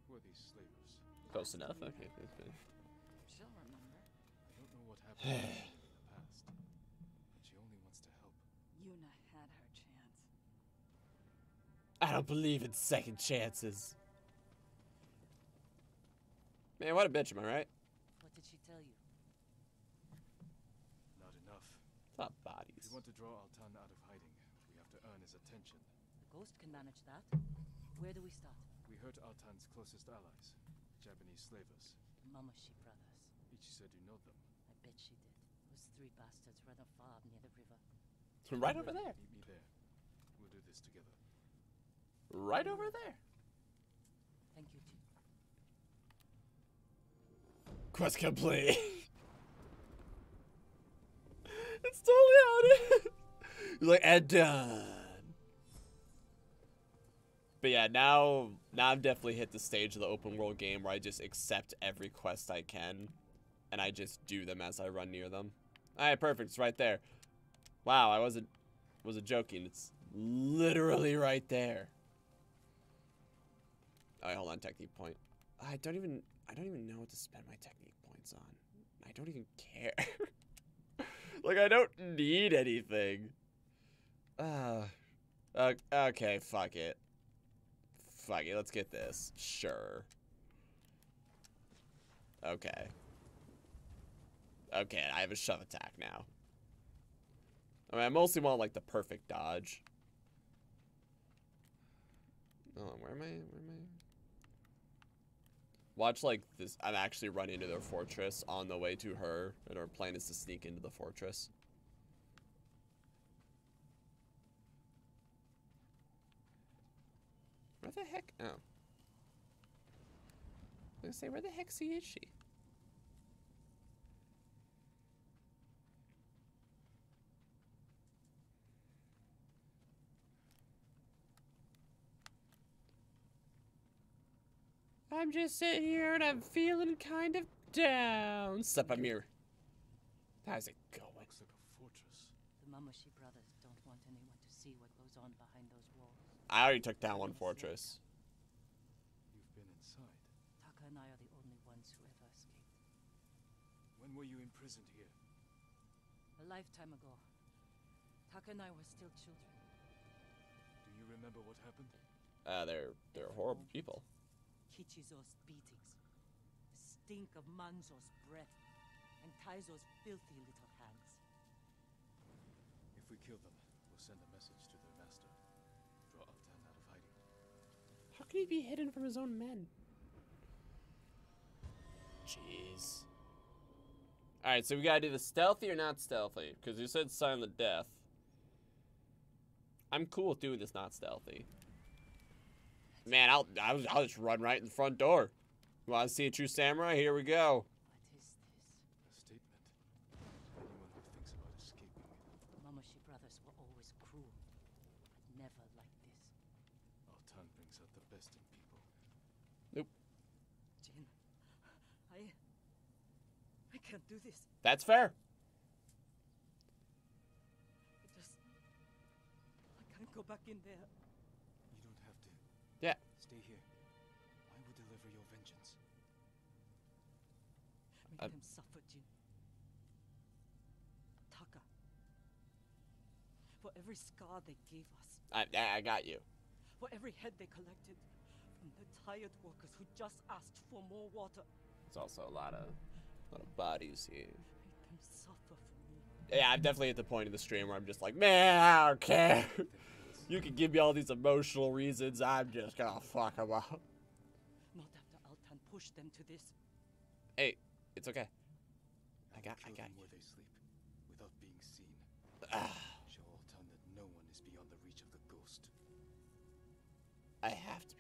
Who are these slavers? Close enough. Okay. that's good. She'll remember. I don't know what happened in the past, but she only wants to help. Yuna had her chance. I don't believe in second chances. Man, what a bitch, am I right? What did she tell you? Not enough. It's not If bodies. we want to draw Altan out of hiding, we have to earn his attention. The ghost can manage that. Where do we start? We hurt Altan's closest allies, Japanese slavers. The Mamushi brothers. Ichi said you know them. I bet she did. Those three bastards run a farm near the river. Right over there. Meet me there. We'll do this together. Right over there. Thank you, Chief. Quest complete. it's totally how it is. You're like, and done. But yeah, now now I've definitely hit the stage of the open world game where I just accept every quest I can, and I just do them as I run near them. Alright, perfect. It's right there. Wow, I wasn't wasn't joking. It's literally right there. Alright, hold on. Technique point. I don't even I don't even know what to spend my technique points on. I don't even care. like I don't need anything. Uh, uh okay, fuck it. Fuck it, let's get this. Sure. Okay. Okay, I have a shove attack now. I mean, I mostly want like the perfect dodge. Oh, where am I? Where am I? Watch like this. I'm actually running into their fortress on the way to her, and our plan is to sneak into the fortress. Where the heck? Oh. I was gonna say, where the heck see is she? I'm just sitting here and I'm feeling kind of down. Sup, Amir? How's it going? Looks like a fortress. The Mamushi brothers don't want anyone to see what goes on behind those walls. I already took down one fortress. You've been inside. Taka and I are the only ones who ever escaped. When were you imprisoned here? A lifetime ago, Taka and I were still children. Do you remember what happened? Uh, they're they're horrible people. Kichizo's beatings, the stink of Manzo's breath, and Taizo's filthy little hands. If we kill them, we'll send a message to Can he be hidden from his own men? Jeez. Alright, so we gotta do the stealthy or not stealthy? Because you said silent the death. I'm cool with doing this not stealthy. Man, I'll, I'll, I'll just run right in the front door. You want to see a true samurai? Here we go. What is this? A statement. Anyone who thinks about escaping. The Mamushi brothers were always cruel, but never like this. Altan brings out the best in people. Jin, I... I can't do this. That's fair. I just... I can't go back in there. You don't have to. Yeah. Stay here. I will deliver your vengeance. Make Uh, them suffer, Jin. Taka. For every scar they gave us, I, I I got you. for every head they collected, from the tired workers who just asked for more water, It's also a lot of, lot of bodies here. make them suffer for me. Yeah, I'm definitely at the point of the stream where I'm just like, man, I don't care. you can give me all these emotional reasons. I'm just gonna fuck them up. Not after Altan pushed them to this. Hey, it's okay. I got, I got you. where they sleep, without being seen. Ah, Show Altan that no one is beyond the reach of the ghost. I have to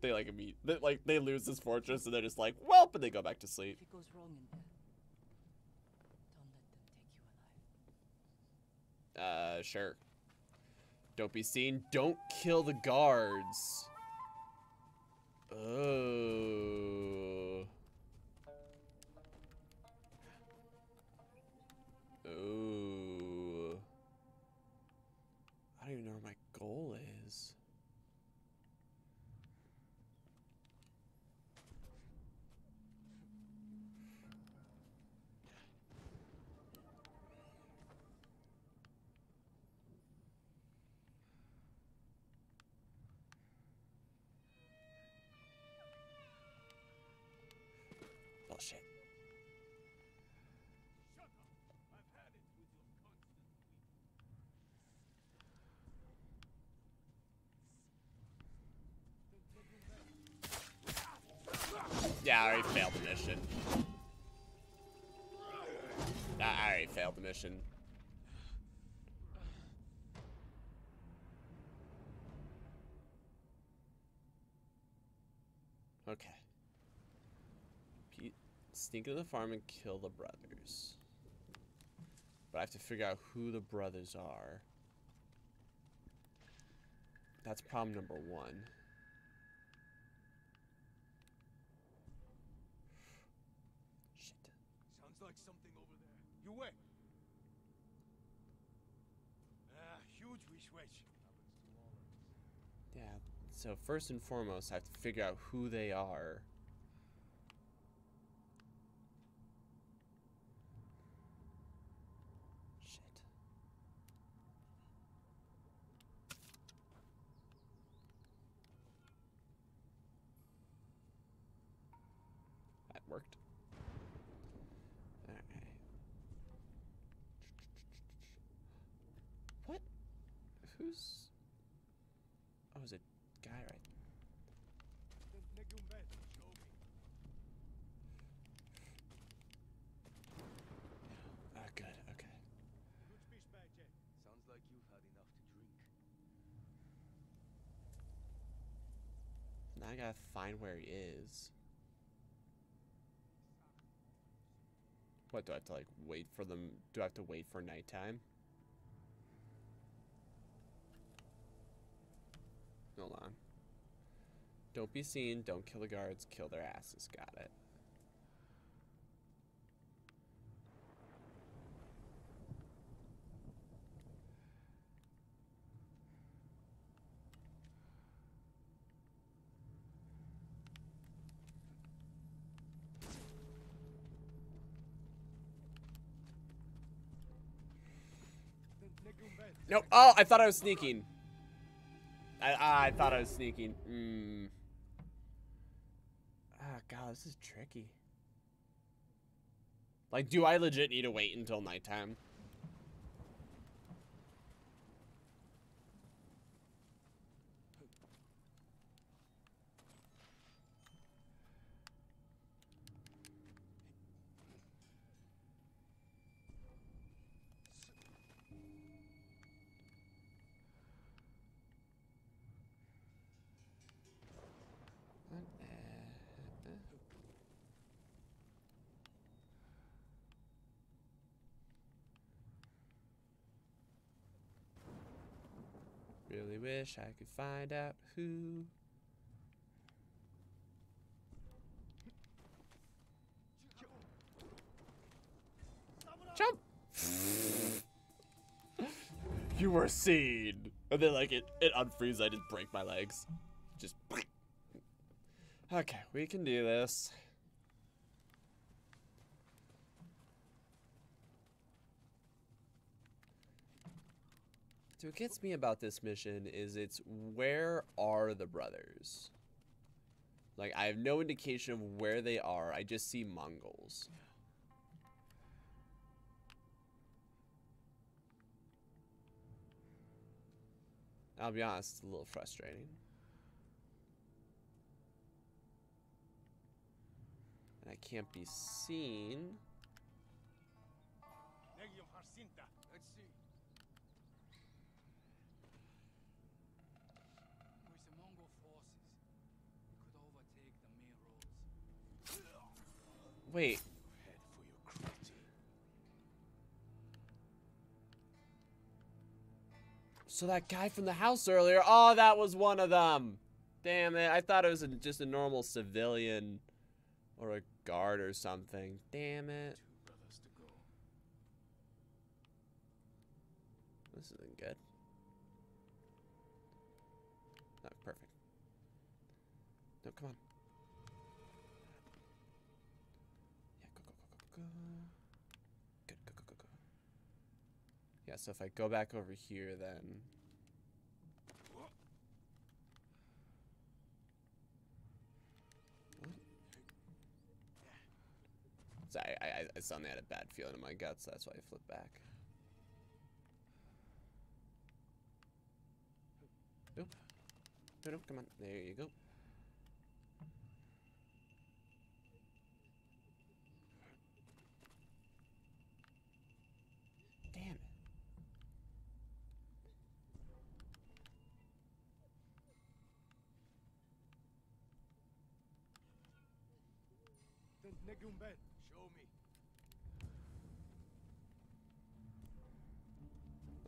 They like meet, they, like they lose this fortress and they're just like, well, but they go back to sleep. If it goes wrong in there, don't let them take you alive. Uh, sure. Don't be seen. Don't kill the guards. Oh. Ooh. I don't even know where my goal is. I already failed the mission. I already failed the mission. Okay. Sneak into the farm and kill the brothers. But I have to figure out who the brothers are. That's problem number one. Shit. Sounds like something over wait. Ah, huge. Yeah, so first and foremost, I have to figure out who they are. Shit. worked. Alright. What? Who's... Oh, is it guy right Ah, good, okay. Sounds like you've had enough to drink. Now I gotta find where he is. What, do I have to, like, wait for them? Do I have to wait for nighttime? Hold on. Don't be seen, don't kill the guards, kill their asses. Got it. Nope. Oh, I thought I was sneaking. I I thought I was sneaking. Mm. Ah, God, this is tricky. Like, do I legit need to wait until nighttime? Really wish I could find out who. Jump! you were seen! And then, like, it, it unfreezes, I just break my legs. Just. Okay, we can do this. What gets me about this mission is it's where are the brothers? Like I have no indication of where they are. I just see Mongols. I'll be honest, it's a little frustrating. And I can't be seen. Wait. So that guy from the house earlier, oh, that was one of them. Damn it. I thought it was a, just a normal civilian or a guard or something. Damn it. Yeah, so if I go back over here, then... What? So I, I, suddenly had a bad feeling in my guts, that's why I flipped back. Nope. No, no, come on. There you go. Damn it. Show me.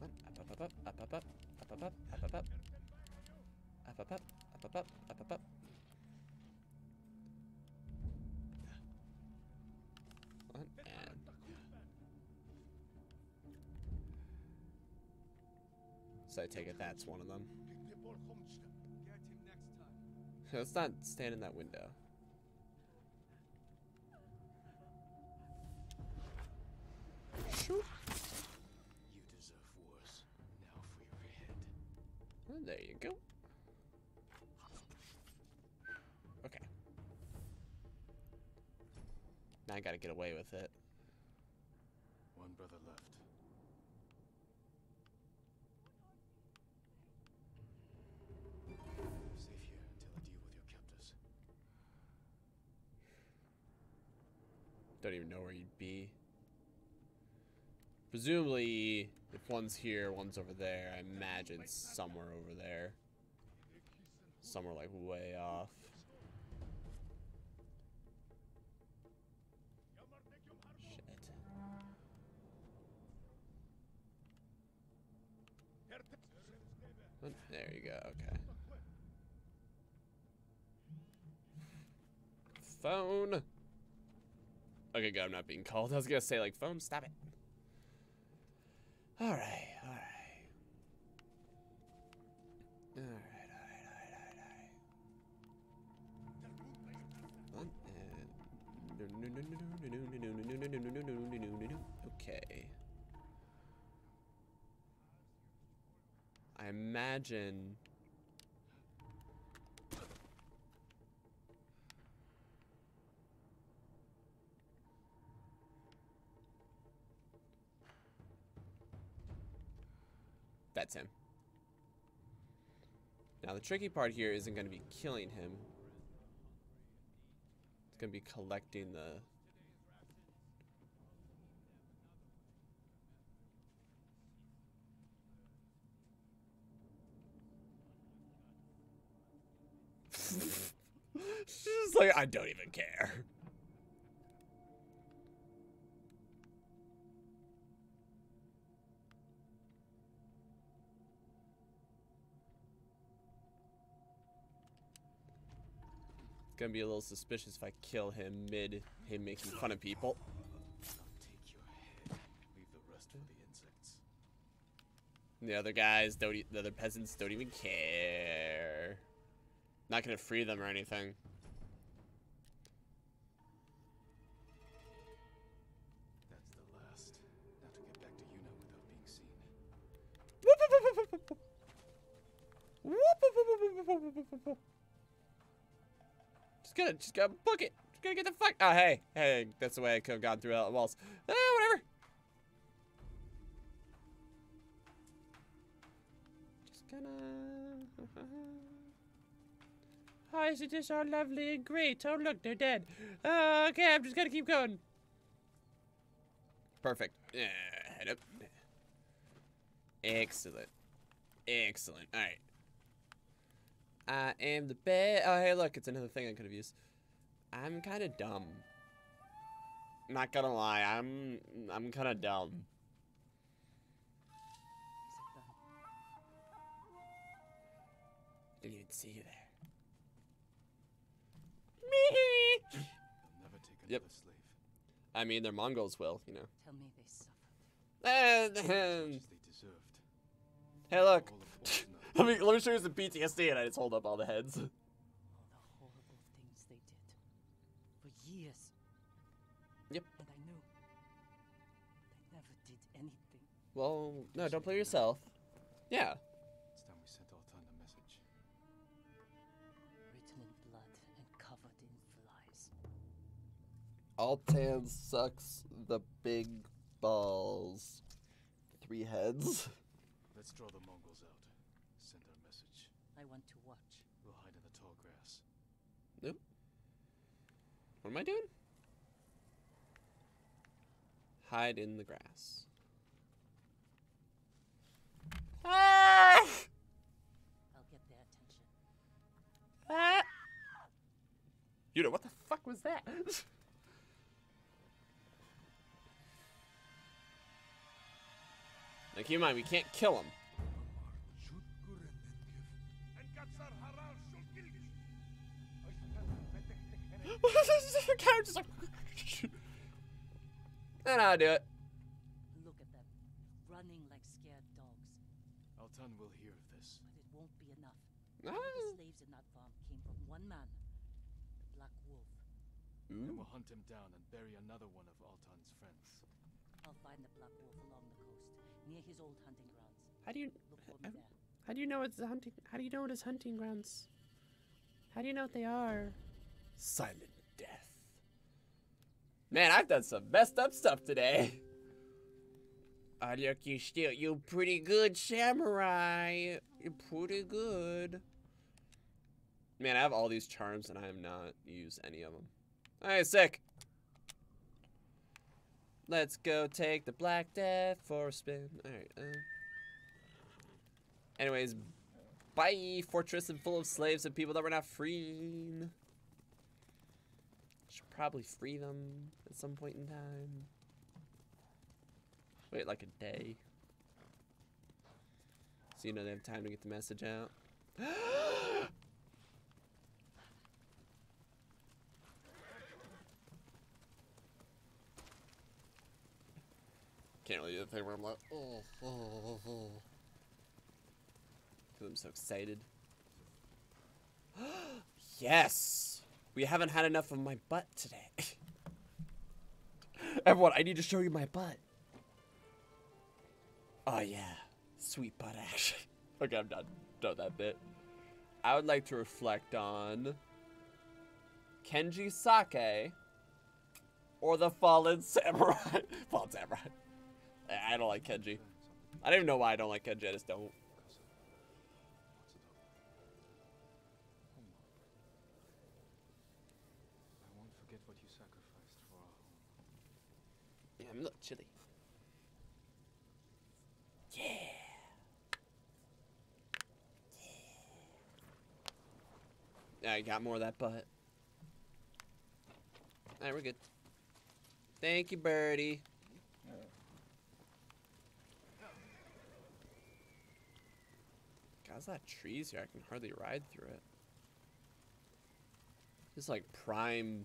Up, up, up, up, up, up, up, up, up, up, up, up, up. Up, up, up, up, up, up, up, up, up. What? And so I take it that's one of them. Get him next time. Let's not stand in that window. There you go. Okay. Now I gotta get away with it. One brother left. Presumably, if one's here, one's over there. I imagine somewhere over there. Somewhere like way off. Shit. There you go, okay. Phone! Okay, God, I'm not being called. I was gonna say, like, phone, stop it. Alright, alright. Alright, alright, alright, alright. Okay. I imagine That's him. Now the tricky part here isn't going to be killing him. It's going to be collecting the... She's like, I don't even care. Gonna be a little suspicious if I kill him mid him making fun of people. The. The other guys don't. E the other peasants don't even care. Not gonna free them or anything. That's the last. Just gonna, just gonna book it. Just gonna get the fuck. Oh, hey, hey, that's the way I could have gone through all the walls. Eh, whatever. Just gonna. How is it just all lovely and great? Oh, look, they're dead. Uh, okay, I'm just gonna keep going. Perfect. Yeah, head up. Excellent. Excellent. All right. I am the best. Oh, hey, look, it's another thing I could have used. I'm kind of dumb. Not gonna lie, I'm I'm kind of dumb. Didn't even see you there. Me. They'll never take another Yep. slave. I mean, their Mongols will, you know. Tell me they suffered. Eh, and, As much they deserved. hey, look. All of what's not let me let me show you some PTSD, and I just hold up all the heads. All the horrible things they did. For years. Yep. And I knew. They never did anything. Well, no, don't play yourself. Yeah. It's time we sent Altan a message. Written in blood and covered in flies. Altan sucks the big balls. Three heads. Let's draw the Mongols out. Send our message. I want to watch. We'll hide in the tall grass. Nope. What am I doing? Hide in the grass. Ah! I'll get their attention. Ah! You know what the fuck was that? now keep in mind, we can't kill him. Character's like, and I'll do it. Look at them. Running like scared dogs. Altan will hear of this. But it won't be enough. Ah. All the slaves in that farm came from one man. The Black Wolf. Then we'll hunt him down and bury another one of Altan's friends. I'll find the Black Wolf along the coast, near his old hunting grounds. How do you? Look for me there. How do you know it's the hunting? How do you know it is hunting grounds? How do you know what they are? Silent death. Man, I've done some messed up stuff today. Oh, look, you still, you pretty good samurai. You're pretty good. Man, I have all these charms and I have not used any of them. Alright, sick. Let's go take the Black Death for a spin. Alright, uh. Anyways, bye, fortress and full of slaves and people that we're not freeing. Probably free them at some point in time. Wait like a day. So you know they have time to get the message out. Can't really do the thing where I'm like, oh, oh, oh. oh, oh. Because I'm so excited. yes! We haven't had enough of my butt today. Everyone, I need to show you my butt. Oh yeah, sweet butt action. okay, I'm done. Done that bit. I would like to reflect on Kenji Sake or the Fallen Samurai. Fallen Samurai. I don't like Kenji. I don't even know why I don't like Kenji. I just don't. I'm little chilly. Yeah. Yeah. I got more of that butt. Alright, we're good. Thank you, birdie. Guys, that trees here. I can hardly ride through it. Is like prime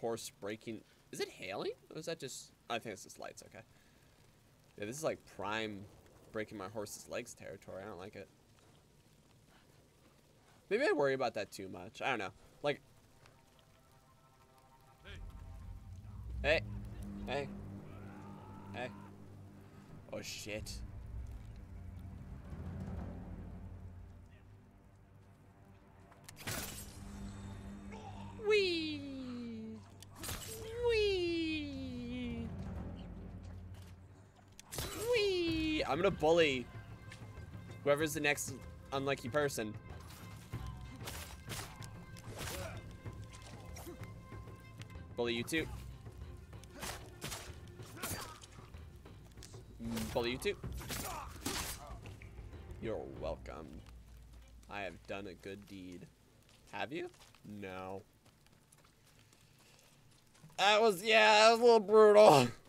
horse breaking. Is it hailing? Or is that just. I think it's just lights, okay. Yeah, this is like prime breaking my horse's legs territory. I don't like it. Maybe I worry about that too much. I don't know. Like. Hey. Hey. Hey. Oh shit. Wee. Wee. Wee. I'm gonna bully whoever's the next unlucky person. Bully you too. Mm, Bully you too. You're welcome. I have done a good deed. Have you? No. That was, yeah, that was a little brutal.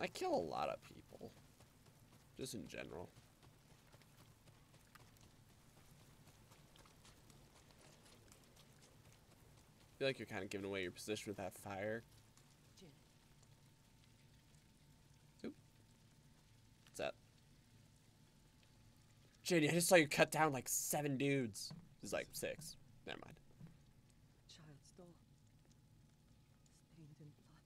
I kill a lot of people. Just in general. I feel like you're kind of giving away your position with that fire. Jin, What's that? Jenny, I just saw you cut down like seven dudes. It's like six. Never mind. child's door. Stained in blood.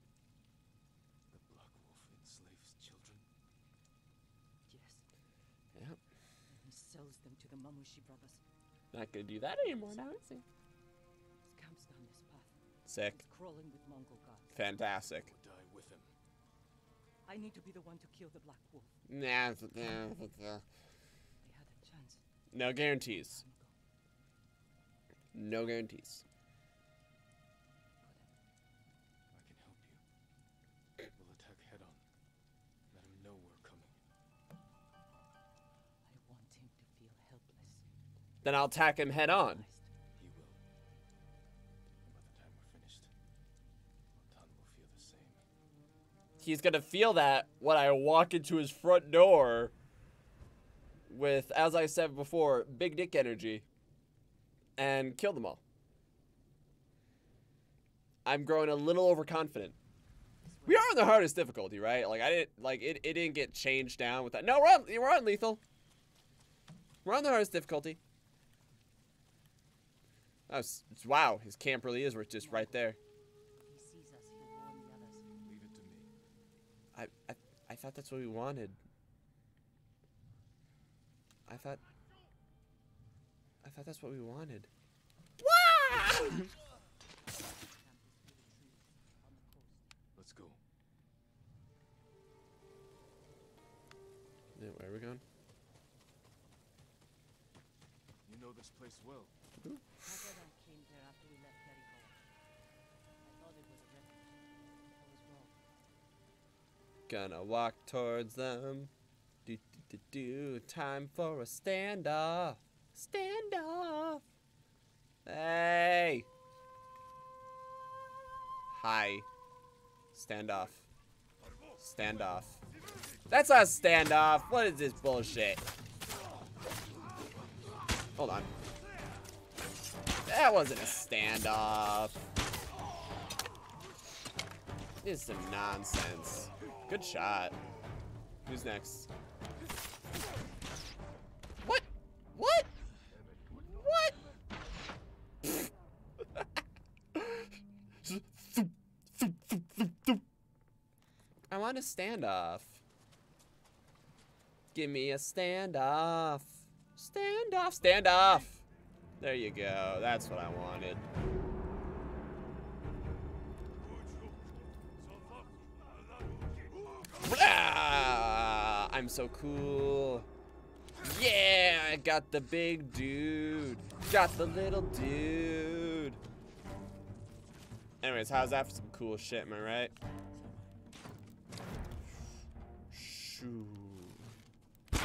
The Black Wolf enslaves children. Yes. Yep. And he sells them to the Mamushi brothers. Not gonna do that anymore now, is he? Camp's down this path. Sick. It's crawling with Mongol guards. Fantastic. Or die with him. I need to be the one to kill the Black Wolf. Nah, nah, it's, uh, had a chance. no guarantees. No guarantees. Then I'll attack him head on. paralyzed. He will. And by the time we're finished, Altan will feel the same. He's gonna feel that when I walk into his front door with, as I said before, big dick energy and kill them all. I'm growing a little overconfident. We are on the hardest difficulty, right? Like I didn't like it. It didn't get changed down with that. No, we're on. We're on lethal. We're on the hardest difficulty. Oh, that was, wow, his camp really is. We're just right there. He sees us, he'll warn the others. Leave it to me. I, I I thought that's what we wanted. I thought I thought that's what we wanted. Camp is really true. Let's go. Yeah, where are we going? You know this place well. Gonna walk towards them. Do, do, do, do. Time for a standoff. Standoff. Hey. Hi. Standoff. Standoff. That's not a standoff. What is this bullshit? Hold on. That wasn't a standoff. This is some nonsense. Good shot. Who's next? What? What? What? I want a standoff. Give me a standoff. Standoff. Standoff. There you go. That's what I wanted. I'm so cool. Yeah, I got the big dude. Got the little dude. Anyways, how's that for some cool shit, am I right? Shoo. Oh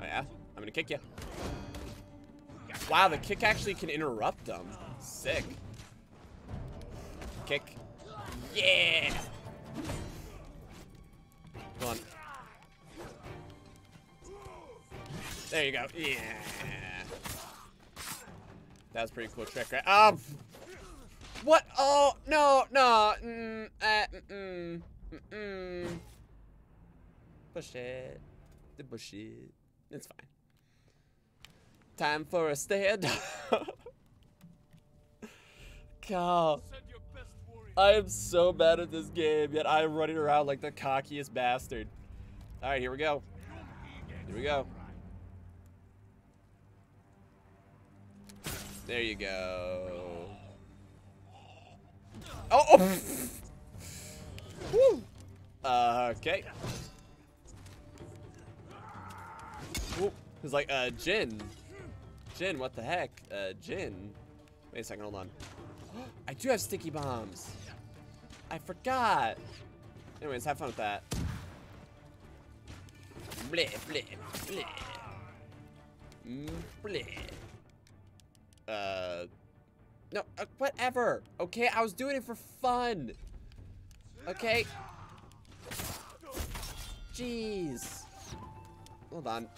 yeah? I'm gonna kick you. Wow, the kick actually can interrupt them. Sick. Kick. Yeah! Come on. There you go. Yeah. That was pretty cool trick, right? Um. What? Oh no, no. Mm, uh, mm, mm, mm. Bullshit. The bullshit. It's fine. Time for a stand. God. I am so bad at this game, yet I am running around like the cockiest bastard. Alright, here we go. Here we go. There you go. Oh! oh. Woo! Uh, okay. Whoop. He's like, uh, Jin. Jin, what the heck? Uh, Jin. Wait a second, hold on. I do have sticky bombs. I forgot. Anyways, have fun with that. Bleh, bleh, bleh. Mm, bleh. Uh, no, uh, whatever. Okay, I was doing it for fun. Okay. Jeez. Hold on.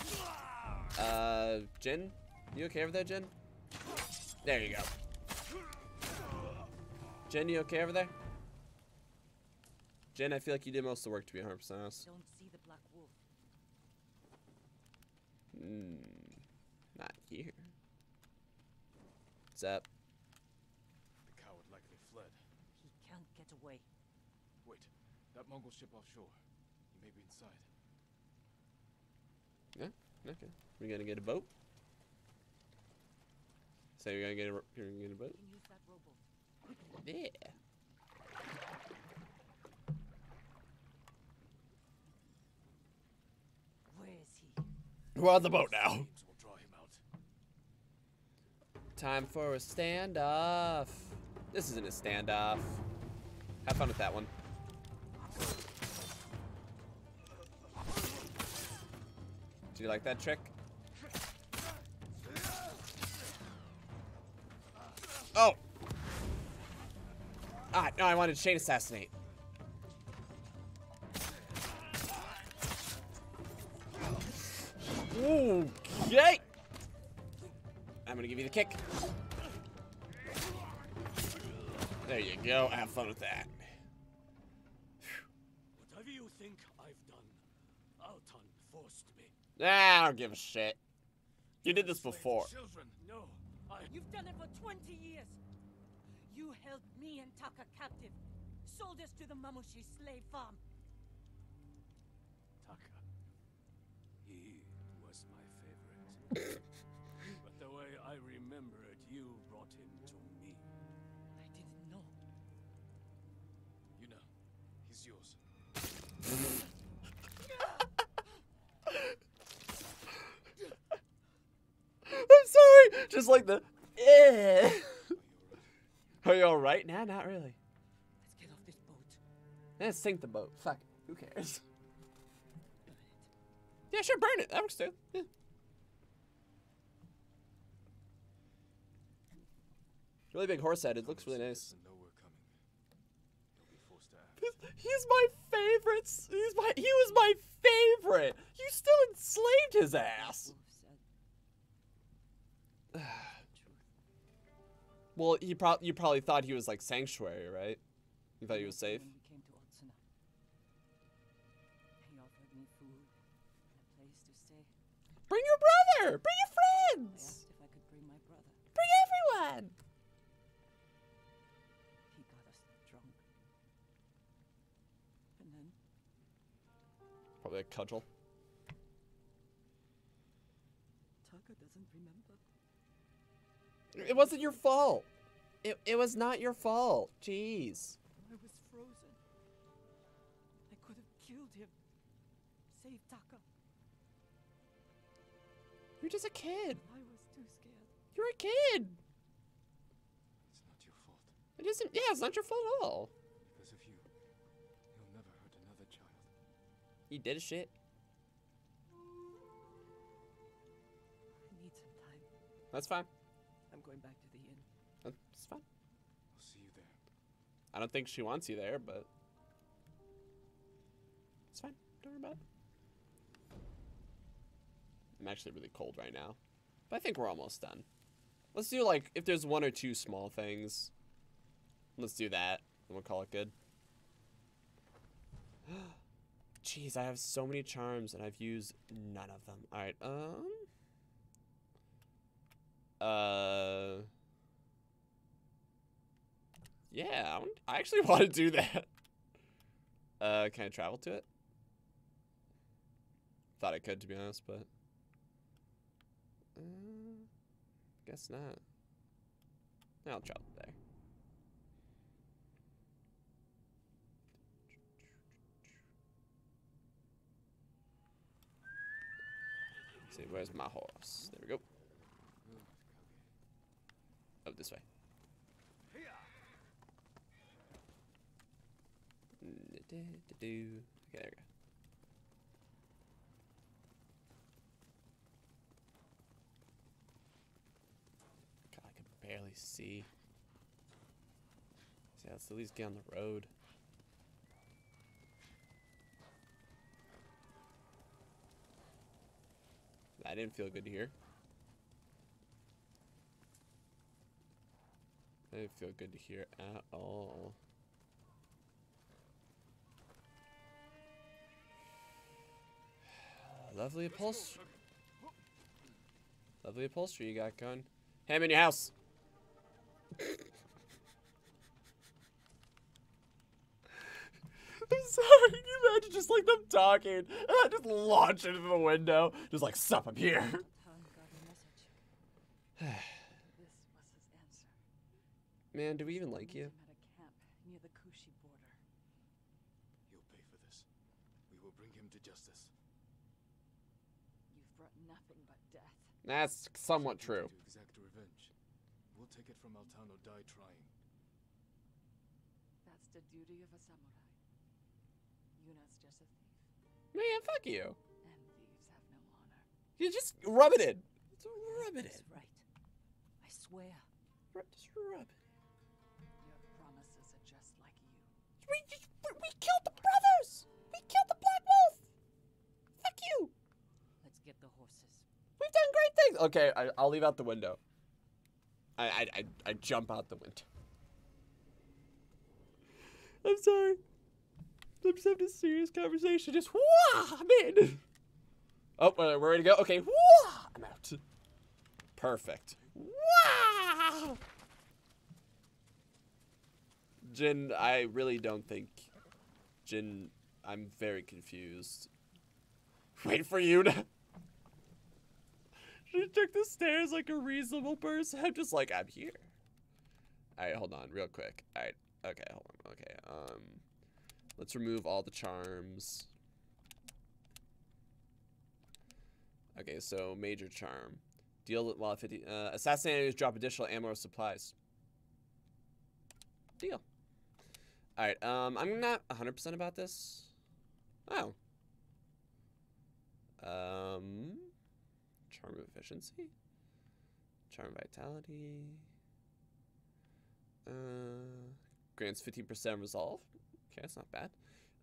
Uh, Jin? You okay over there, Jin? There you go. Jen, you okay over there? Jen, I feel like you did most of the work to be 100% honest. Don't see the black wolf. Mm, not here. What's up? The coward likely fled. He can't get away. Wait, that Mongol ship offshore. He may be inside. Yeah, okay. We gonna get a boat? So you're gonna get a, you're gonna get a boat? Can use that rowboat. Yeah. Where is he? We're on the boat now. Time for a standoff. This isn't a standoff. Have fun with that one. Do you like that trick? Oh! Ah, no, I wanted to chain assassinate. Okay! I'm gonna give you the kick. There you go. Have fun with that. Whatever you think I've done, Altan forced me. Ah, I don't give a shit. You did this before. Children, no, I. You've done it for 20 years. You held me and Taka captive. Sold us to the Mamushi slave farm. but the way I remember it, you brought him to me. I didn't know. Yuna, he's yours. I'm sorry. Just like the. Eh. Are you all right? Nah, not really. Let's get off this boat. Let's sink the boat. Fuck. it. Who cares? Yeah, sure. Burn it. That works too. Yeah. Really big horse head. It looks really nice. Doesn't know we're coming. He'll be forced to act. He's my favorite. He's my. He was my favorite. You still enslaved his ass. Well, he probably you probably thought he was like sanctuary, right? You thought he was safe. When we came to Otsuna, he offered me food and a place to stay. Bring your brother. Bring your friends. asked if I could bring my brother. Bring everyone. Probably a cudgel. Taka doesn't remember. It wasn't your fault. It, it was not your fault. Jeez. I was frozen. I could have killed him. Saved Taka. You're just a kid. I was too scared. You're a kid. It's not your fault. It isn't. Yeah, it's not your fault at all. You did a shit. I need some time. That's fine. I'm going back to the inn. That's fine. I'll see you there. I don't think she wants you there, but it's fine. Don't worry about it. I'm actually really cold right now, but I think we're almost done. Let's do like if there's one or two small things. Let's do that, and we'll call it good. Jeez, I have so many charms, and I've used none of them. All right, um, uh. Yeah, I, actually want to do that. Uh, can I travel to it? Thought I could, to be honest, but uh, guess not. I'll travel there. See, where's my horse? There we go. Oh, this way. Okay, there we go. God, I can barely see. So let's at least get on the road. That didn't feel good to hear. That didn't feel good to hear at all. Lovely upholstery. Lovely upholstery you got gun. Ham in your house. sorry. Can you imagine just like them talking? And I just launch into the window. Just like, sup, I'm here. Tan got a message. this was his answer. Man, do we even like you? Met him at a camp near the Kushi border. He'll pay for this. We will bring him to justice. You've brought nothing but death. That's somewhat true. To exact revenge. We'll take it from Altan or die trying. That's the duty of a samurai. Yuna's just a thief, Man, fuck you. and thieves have no honor. You just rub it in. Just rub it That's in. right. I swear. Ru- Just rub it. Your promises are just like you. We, just, we, we killed the brothers. We killed the Black Wolf. Fuck you. Let's get the horses. We've done great things. Okay, I, I'll leave out the window. I, I, I, I jump out the window. I'm sorry. I'm just having a serious conversation. Just wah, I'm in. Oh, we're ready to go. Okay, wah, I'm out. Perfect. Wah. Jin, I really don't think. Jin, I'm very confused. Wait for you to. she took the stairs like a reasonable person. I'm just like, I'm here. Alright, hold on, real quick. Alright, okay, hold on. Okay, um, let's remove all the charms. Okay, so major charm. Deal with while at 50. Uh, assassinate enemies drop additional ammo or supplies. Deal. Alright, um, I'm not 100% about this. Oh. Um, charm efficiency? Charm vitality. Uh, grants 15% resolve. Okay, that's not bad.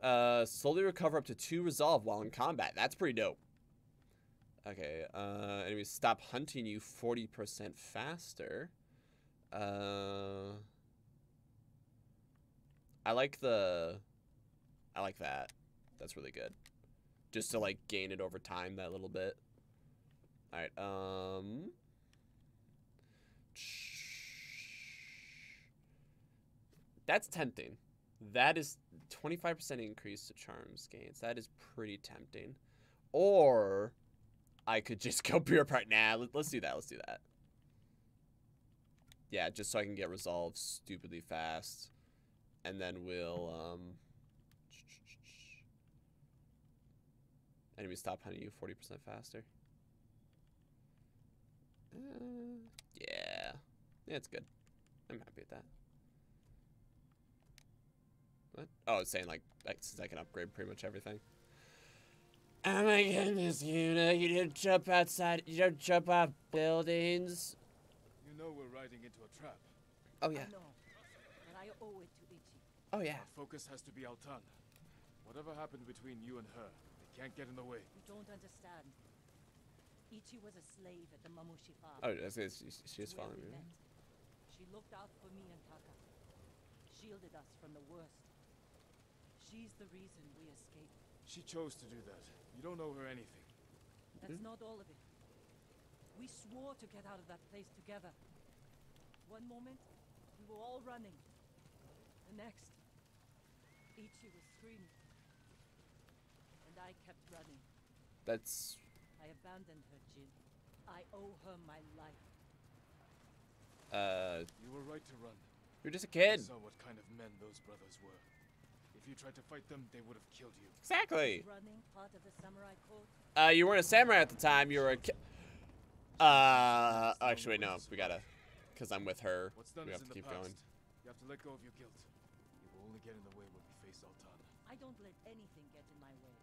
Uh, slowly recover up to two resolve while in combat. That's pretty dope. Okay, uh, enemies stop hunting you 40% faster. Uh, I like the, I like that. That's really good. Just to like gain it over time that little bit. Alright, um. That's tempting. That is 25% increase to charms gains. That is pretty tempting. Or I could just go pure part. Nah, let, us do that. Let's do that. Yeah, just so I can get resolved stupidly fast. And then we'll, um... Enemies stop hunting you 40% faster. Uh, yeah. Yeah, it's good. I'm happy with that. What? Oh, it's saying like, like since I can upgrade pretty much everything. Oh my goodness, Yuna, you didn't jump outside, you don't jump off buildings. You know we're riding into a trap. Oh yeah. I know, but I owe it to Ichi. Oh yeah. Our focus has to be Altan. Whatever happened between you and her, they can't get in the way. You don't understand. Ichi was a slave at the Mamushi farm. Oh, that's it. She, she is following me. She looked out for me and Taka. Shielded us from the worst. She's the reason we escaped. She chose to do that. You don't owe her anything. That's not all of it. We swore to get out of that place together. One moment, we were all running. The next, Ichi was screaming. And I kept running. That's I abandoned her, Jin. I owe her my life. uh, You were right to run. you're just a kid. I saw what kind of men those brothers were. If you tried to fight them, they would have killed you. Exactly. Running part of the samurai code. Uh, you weren't a samurai at the time. You were a. Uh, actually, wait, no, we gotta, cause I'm with her. What's done We is have in to the keep past. going. You have to let go of your guilt. You will only get in the way when we face Altan. I don't let anything get in my way.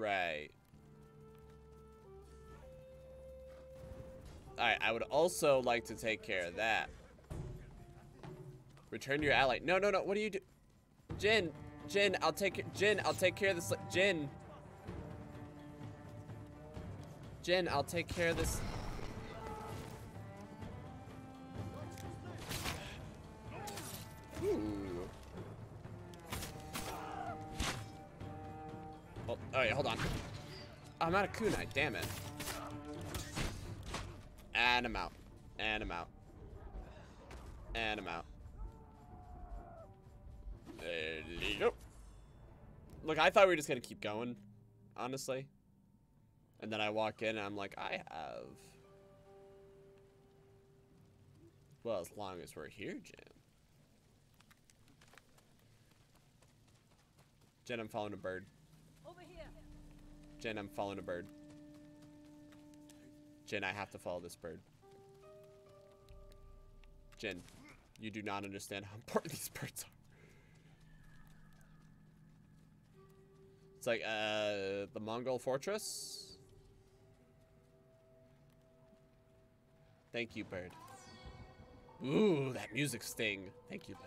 Right. Alright, I would also like to take care of that. Return to your ally. No, no, no. What do you do? Jin, Jin, I'll take Jin, I'll take care of this. Jin. Jin, I'll take care of this. Ooh. Oh, wait, hold on. I'm out of kunai, damn it. And I'm out. And I'm out. And I'm out. There you go. Look, I thought we were just gonna keep going, honestly. And then I walk in and I'm like, I have. Well, as long as we're here, Jin. Jen, I'm following a bird. Over here. Jen, I'm following a bird. Jen, I have to follow this bird. Jen, you do not understand how important these birds are. It's like, uh, the Mongol fortress? Thank you, bird. Ooh, that music sting. Thank you, bird.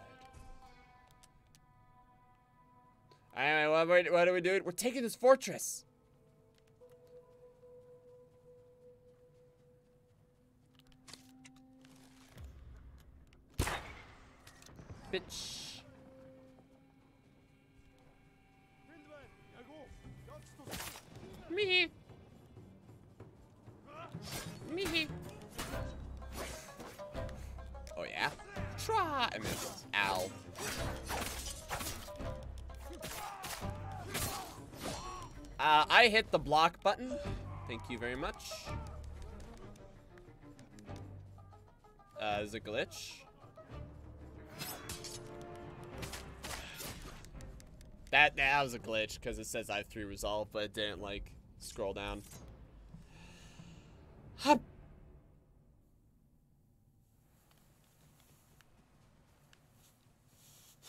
Alright, what, what, what are we doing? We're taking this fortress. Bitch. Me. Me. Oh yeah. Try. I missed. Ow. Uh, I hit the block button. Thank you very much. Uh, is a glitch? That that was a glitch because it says I have three resolve, but it didn't like scroll down. Hup.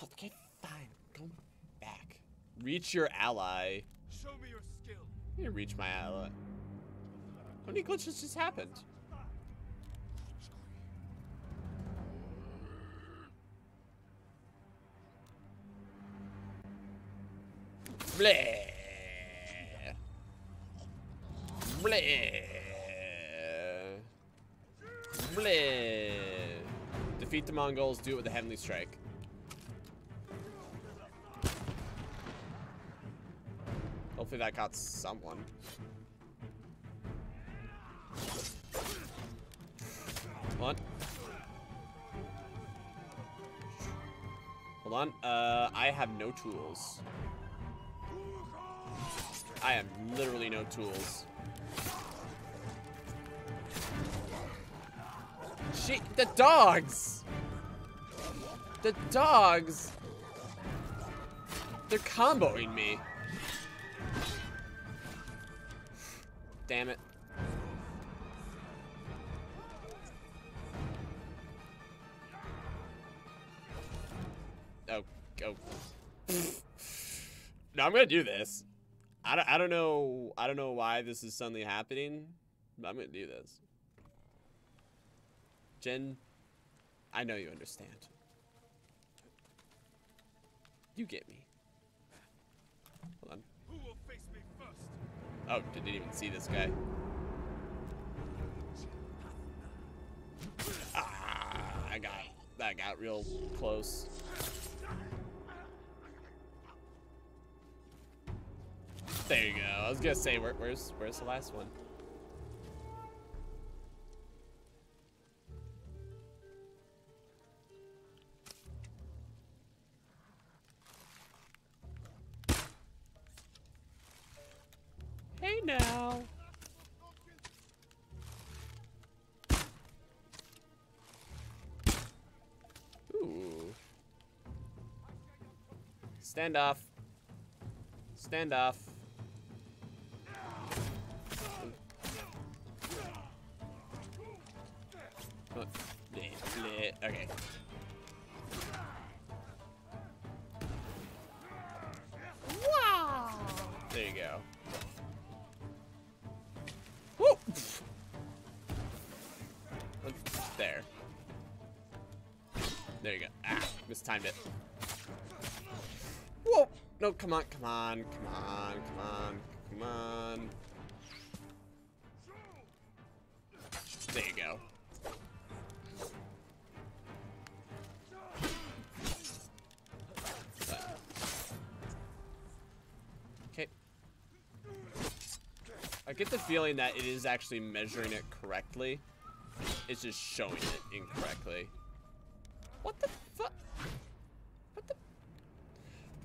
Okay, fine. Go back. Reach your ally. Show me your skill. You didn't reach my ally. How many glitches just happened? Bleh. Bleh. Bleh. Defeat the Mongols, do it with the Heavenly Strike. Hopefully that got someone. Hold on. Hold on. Uh, I have no tools. I have literally no tools. She, the dogs! The dogs! They're comboing me. Damn it. Oh, oh. go. no, I'm gonna do this. I don't, I don't know. I don't know why this is suddenly happening, but I'm gonna do this. Jen, I know you understand. You get me. Hold on. Who will face me first? Oh, didn't even see this guy. Ah, I got that got real close. There you go. I was gonna say, where, where's where's the last one? Now. Ooh. Stand off. Stand off. Oh, bleh, bleh. Okay. Wow. There you go. Mistimed it. Whoa! No, come on, come on, come on, come on, come on. There you go. Okay. I get the feeling that it is actually measuring it correctly. It's just showing it incorrectly. What the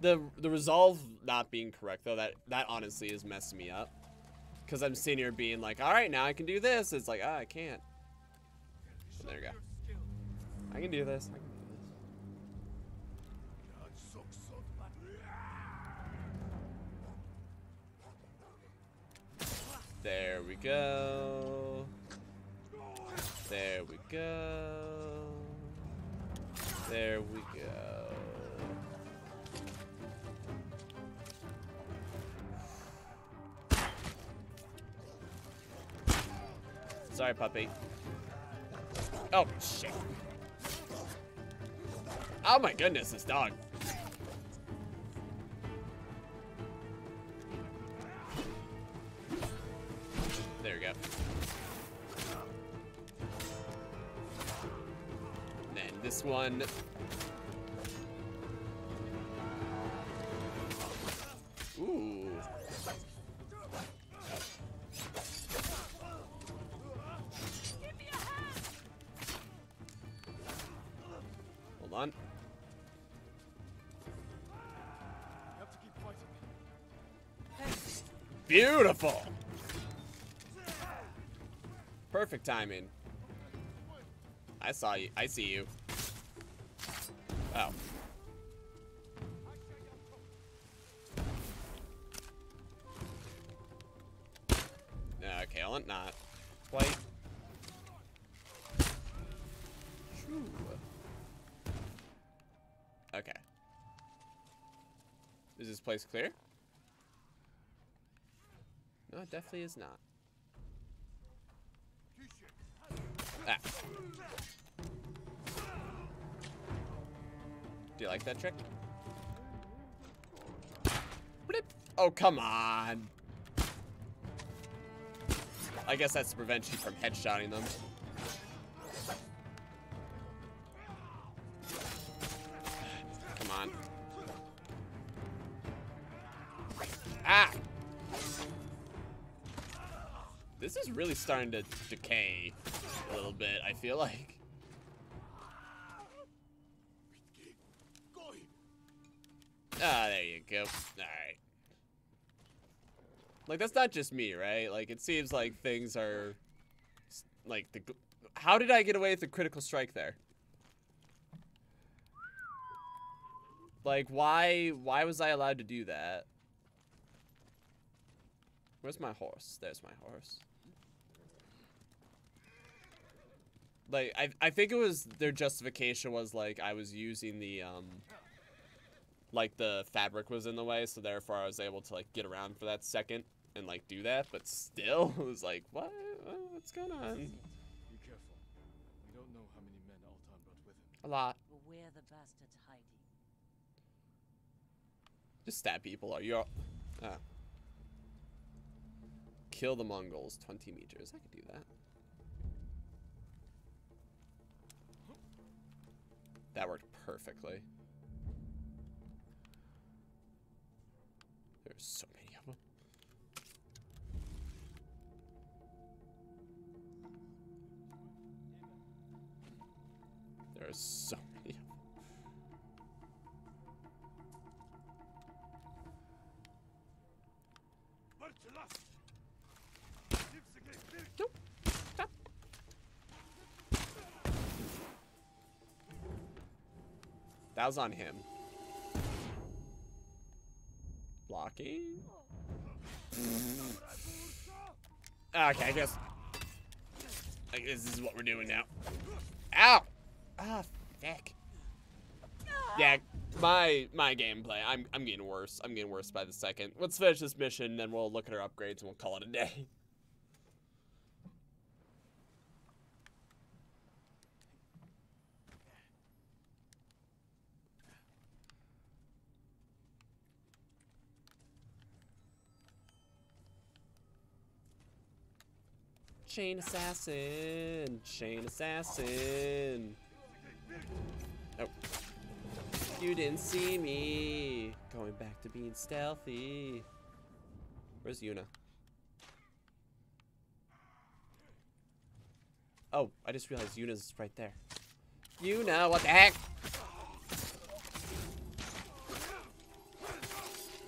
The the resolve not being correct though, that that honestly is messing me up. Cause I'm sitting here being like, all right, now I can do this. It's like, ah, I can't. But there you go. I can do this. I can do this. There we go. There we go. There we Sorry, puppy. Oh, shit. Oh my goodness, this dog. There we go. And then this one. Beautiful. Perfect timing. I saw you. I see you. Oh. Okay, I'll not quite. Okay. Is this place clear? Definitely is not. Ah. Do you like that trick? Oh, come on. I guess that's to prevent you from headshotting them. Really starting to decay a little bit, I feel like. Ah, there you go. Alright. Like, that's not just me, right? Like, it seems like things are... Like, the... How did I get away with the critical strike there? Like, why... Why was I allowed to do that? Where's my horse? There's my horse. Like, I, I think it was... Their justification was, like, I was using the, um... Like, the fabric was in the way, so therefore I was able to, like, get around for that second and, like, do that. But still, it was like, what? What's going on? Be careful. We don't know how many men Altan brought with him. A lot. Where the bastard's hiding? Just stab people. Are you all... Ah. Kill the Mongols, 20 meters. I could do that. That worked perfectly. There's so many of them. There's so many of them. That was on him. Blocking? Okay, I guess. I guess this is what we're doing now. Ow! Ah, fuck. Yeah, my my gameplay. I'm I'm getting worse. I'm getting worse by the second. Let's finish this mission, then we'll look at our upgrades and we'll call it a day. Chain assassin, chain assassin. Oh, you didn't see me. Going back to being stealthy. Where's Yuna? Oh, I just realized Yuna's right there. Yuna, what the heck?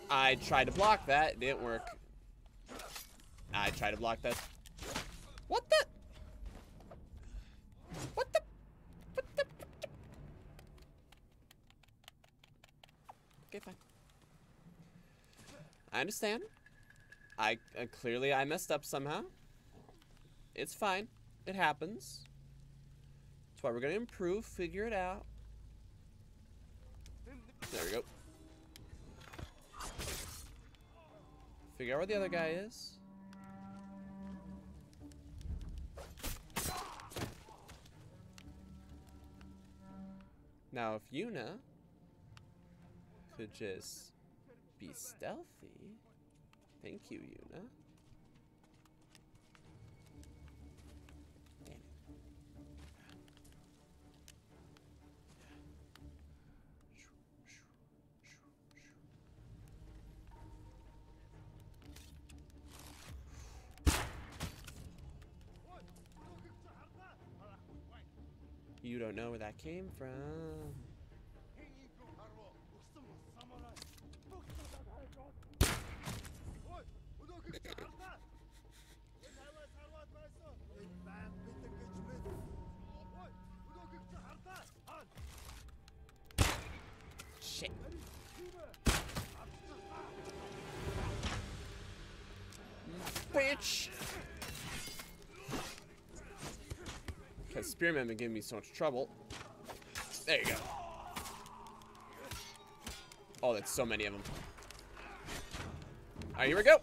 I tried to block that, it didn't work. I tried to block that. What the? What the? What the? Okay, fine. I understand. I uh, clearly I messed up somehow. It's fine. It happens. That's why we're gonna improve, figure it out. There we go. Figure out where the other guy is. Now, if Yuna could just be stealthy. Thank you, Yuna. you don't know where that came from. Shit. Bitch! Because Spearman been giving me so much trouble. There you go. Oh, that's so many of them. Alright, here we go.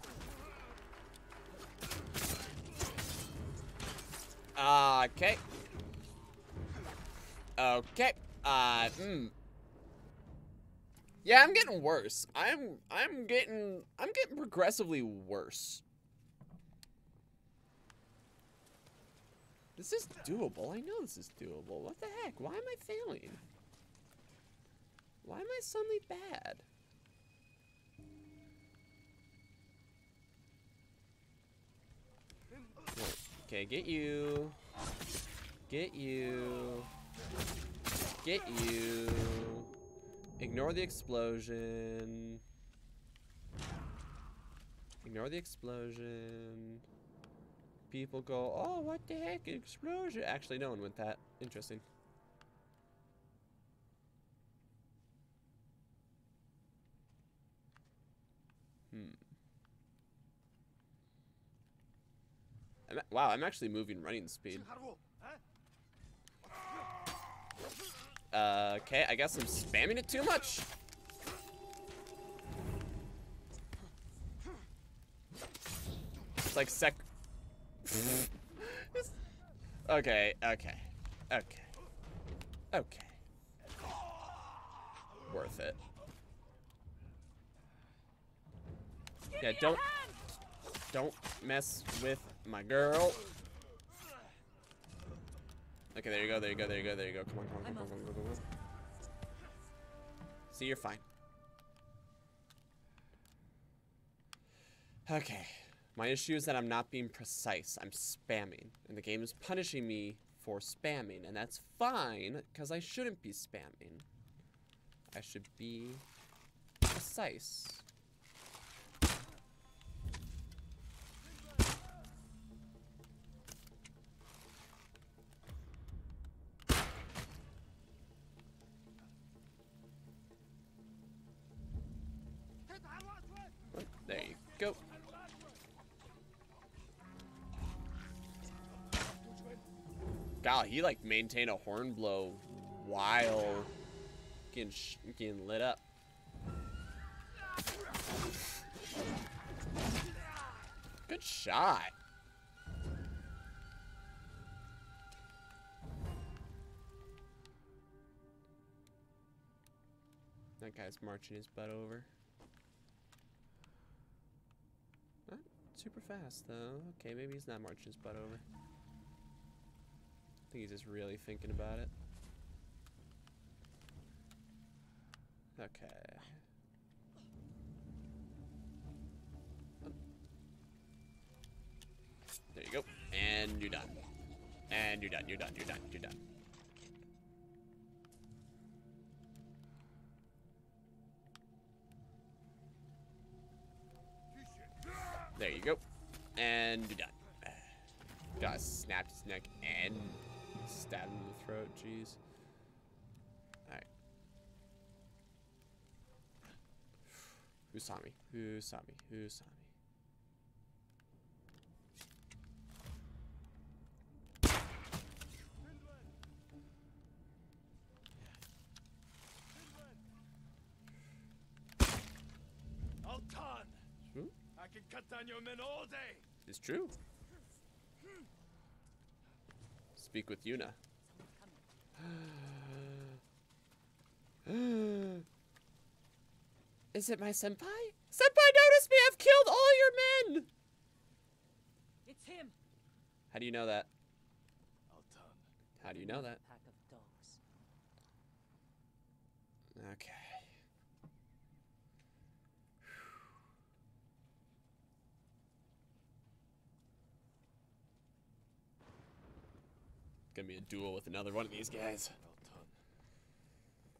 Okay. Okay. Uh, hmm. Yeah, I'm getting worse. I'm I'm getting I'm getting progressively worse. This is doable. I know this is doable. What the heck? Why am I failing? Why am I suddenly bad? Okay, get you. Get you. Get you. Ignore the explosion. Ignore the explosion. People go, oh, what the heck, explosion. Actually, no one went that. Interesting. Hmm. I'm, wow, I'm actually moving running speed. Uh, okay, I guess I'm spamming it too much. It's like sec. Okay, okay, okay, okay. Worth it. Yeah, don't don't mess with my girl. Okay, there you go, there you go, there you go, there you go. Come on, come on, come on, come on, come on, come on. See, you're fine. Okay. My issue is that I'm not being precise. I'm spamming. And the game is punishing me for spamming. And that's fine, because I shouldn't be spamming. I should be precise. God, he like maintained a horn blow while getting, getting lit up. Good shot. That guy's marching his butt over. Not super fast though. Okay, maybe he's not marching his butt over. Think he's just really thinking about it. Okay. There you go. And you're done. And you're done, you're done, you're done, you're done. There you go. And you're done. Gotta snap his neck and stab him in the throat. Jeez. Alright. Who saw me? Who saw me? Who saw me? Altan! True? I can cut down your men all day! It's true. Speak with Yuna. Is it my senpai? Senpai, notice me! I've killed all your men! It's him. How do you know that? How do you know that? Pack of dogs. Okay. Gonna be a duel with another one of these guys. Altan.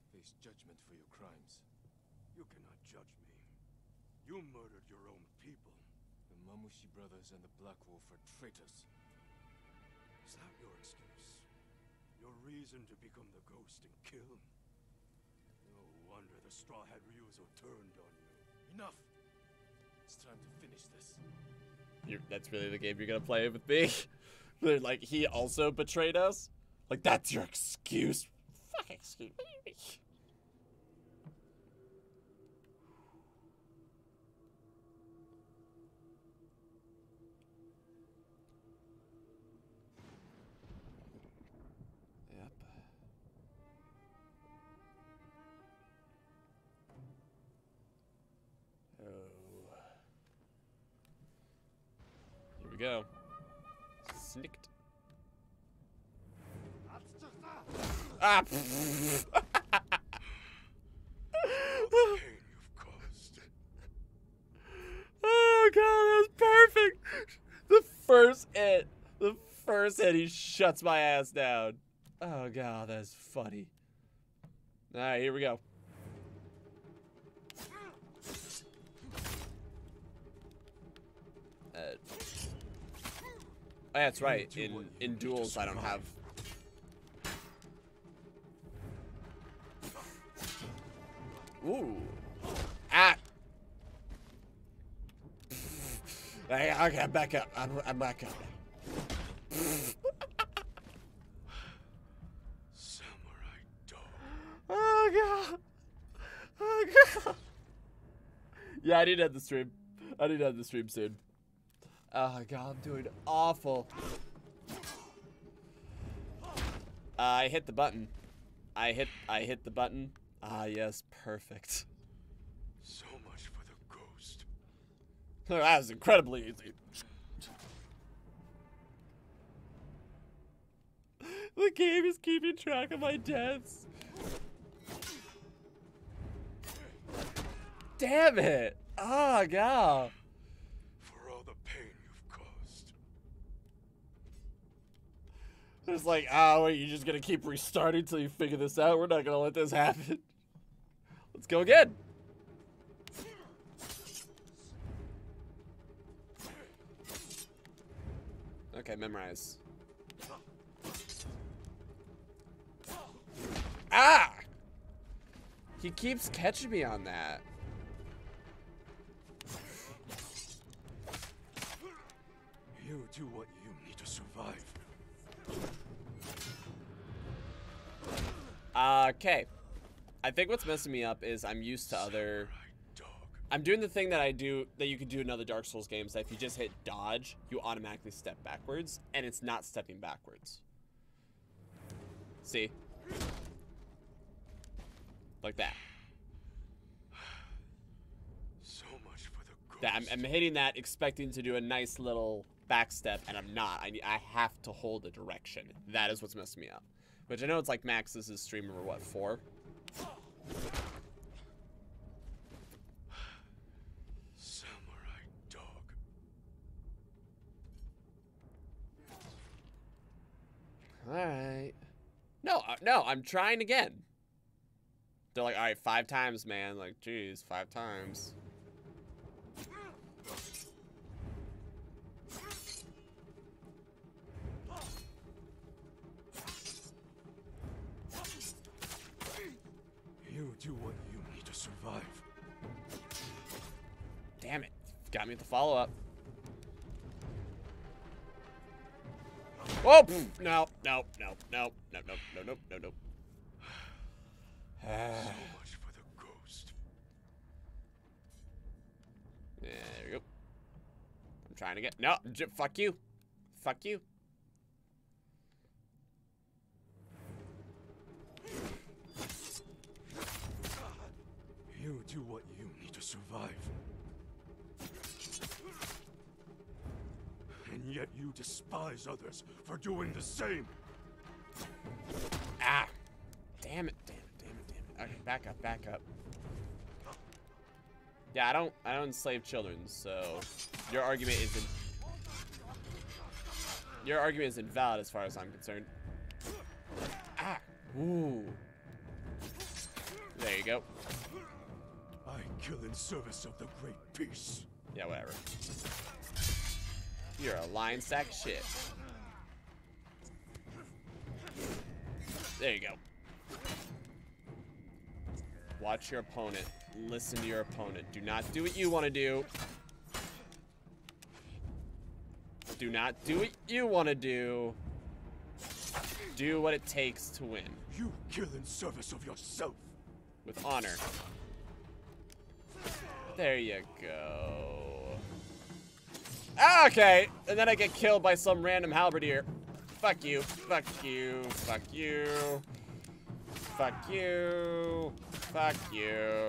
Face judgment for your crimes. You cannot judge me. You murdered your own people. The Mamushi brothers and the Black Wolf are traitors. Is that your excuse? Your reason to become the ghost and kill? No wonder the Straw Hat Ryuzo turned on you. Enough. It's time to finish this. You're, that's really the game you're gonna play with me? They're like, he also betrayed us? Like, that's your excuse? Fuck excuse me. Oh. Go. Snicked. Ah! oh god, that's perfect. The first hit, the first hit, he shuts my ass down. Oh god, that's funny. All right, here we go. That's right. In in duels, I don't have. Ooh. Ah. Hey, okay, I'm back up. I'm, I'm back up. Oh god. Oh god. Yeah, I need to end the stream. I need to end the stream soon. Oh god, I'm doing awful. Uh, I hit the button. I hit I hit the button. Ah yes, perfect. So much for the ghost. that was incredibly easy. The game is keeping track of my deaths. Damn it! Oh god. For all the pain you've caused. It's like, oh, wait, you're just gonna keep restarting until you figure this out. We're not gonna let this happen. Let's go again. Okay, memorize. Ah! He keeps catching me on that. You do what Uh, okay. I think what's messing me up is I'm used to other. I'm doing the thing that I do that you can do in other Dark Souls games. That if you just hit dodge, you automatically step backwards, and it's not stepping backwards. See? Like that. So much for the ghost. That I'm, I'm hitting that, expecting to do a nice little back step, and I'm not. I I have to hold a direction. That is what's messing me up. Which I know it's like Max. This is stream number what four. Samurai dog. All right. No, uh, no, I'm trying again. They're like, all right, five times, man. Like, geez, five times. Got me with the follow up. Oh, no, no, no, no, no, no, no, no, no, no. so much for the ghost. Yeah, there we go. I'm trying to get. No, j- fuck you. Fuck you. You do what you need to survive. And yet you despise others for doing the same. Ah. Damn it, damn it, damn it, damn it. Okay, back up, back up. Yeah, I don't I don't enslave children, so your argument isn't your argument is invalid as far as I'm concerned. Ah. Ooh. There you go. I kill in service of the great peace. Yeah, whatever. You're a lying sack shit. There you go. Watch your opponent. Listen to your opponent. Do not do what you want to do. Do not do what you want to do. Do what it takes to win. You kill in service of yourself. With honor. There you go. Ah, okay, and then I get killed by some random halberdier. Fuck you, fuck you, fuck you. Fuck you. Fuck you.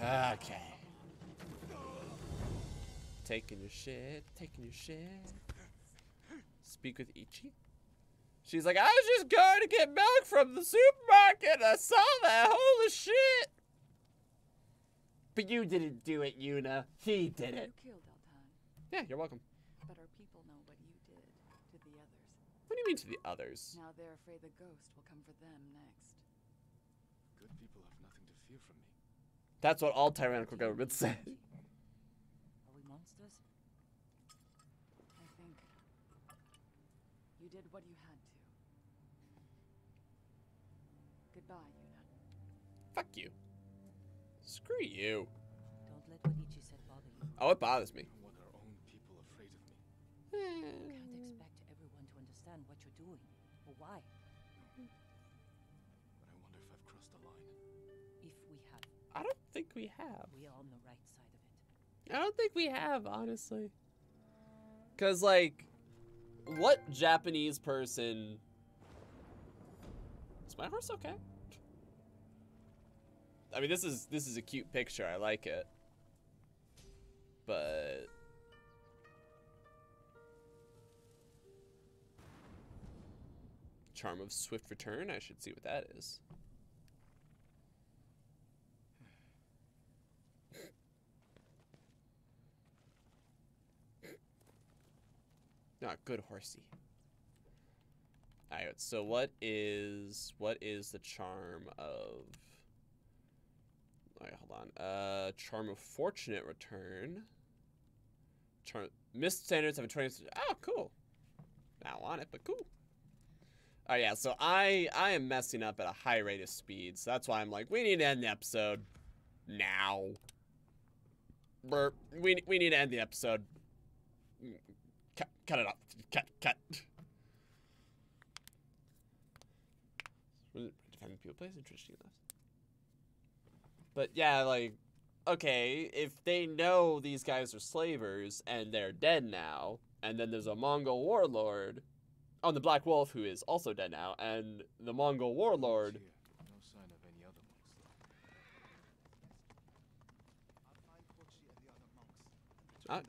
Okay. Taking your shit, taking your shit. Speak with Ichi. She's like, I was just going to get milk from the supermarket. I saw that. Holy shit. But you didn't do it, Yuna. He did it. You killed Altan, Yeah, you're welcome. but our people know what you did to the others. What do you mean to the others? Now they're afraid the ghost will come for them next. Good people have nothing to fear from me. That's what all tyrannical governments say. Are we monsters? I think you did what you had to. Goodbye, Yuna. Fuck you. Screw you. Don't let what Ichi said bother you. Oh, it bothers me. I want our own people afraid of me. You can't expect everyone to understand what you're doing or why. But I wonder if I've crossed the line. If we have, I don't think we have. we are on the right side of it. I don't think we have, honestly. Cause like, what Japanese person? Is my horse okay? I mean, this is this is a cute picture. I like it, but charm of swift return. I should see what that is. Not ah, good horsey. Alright, so what is what is the charm of Alright, hold on. Uh charm of fortunate return. Charm missed standards have a 20 Oh, cool. Not on it, but cool. Oh yeah, so I I am messing up at a high rate of speed, so that's why I'm like, we need to end the episode now. Burp. We we need to end the episode. Cut cut it off. Cut cut. Defending people plays interesting enough. But yeah, like, okay, if they know these guys are slavers and they're dead now, and then there's a Mongol warlord on the Black Wolf who is also dead now, and the Mongol warlord. No sign of any other monks though. I'll,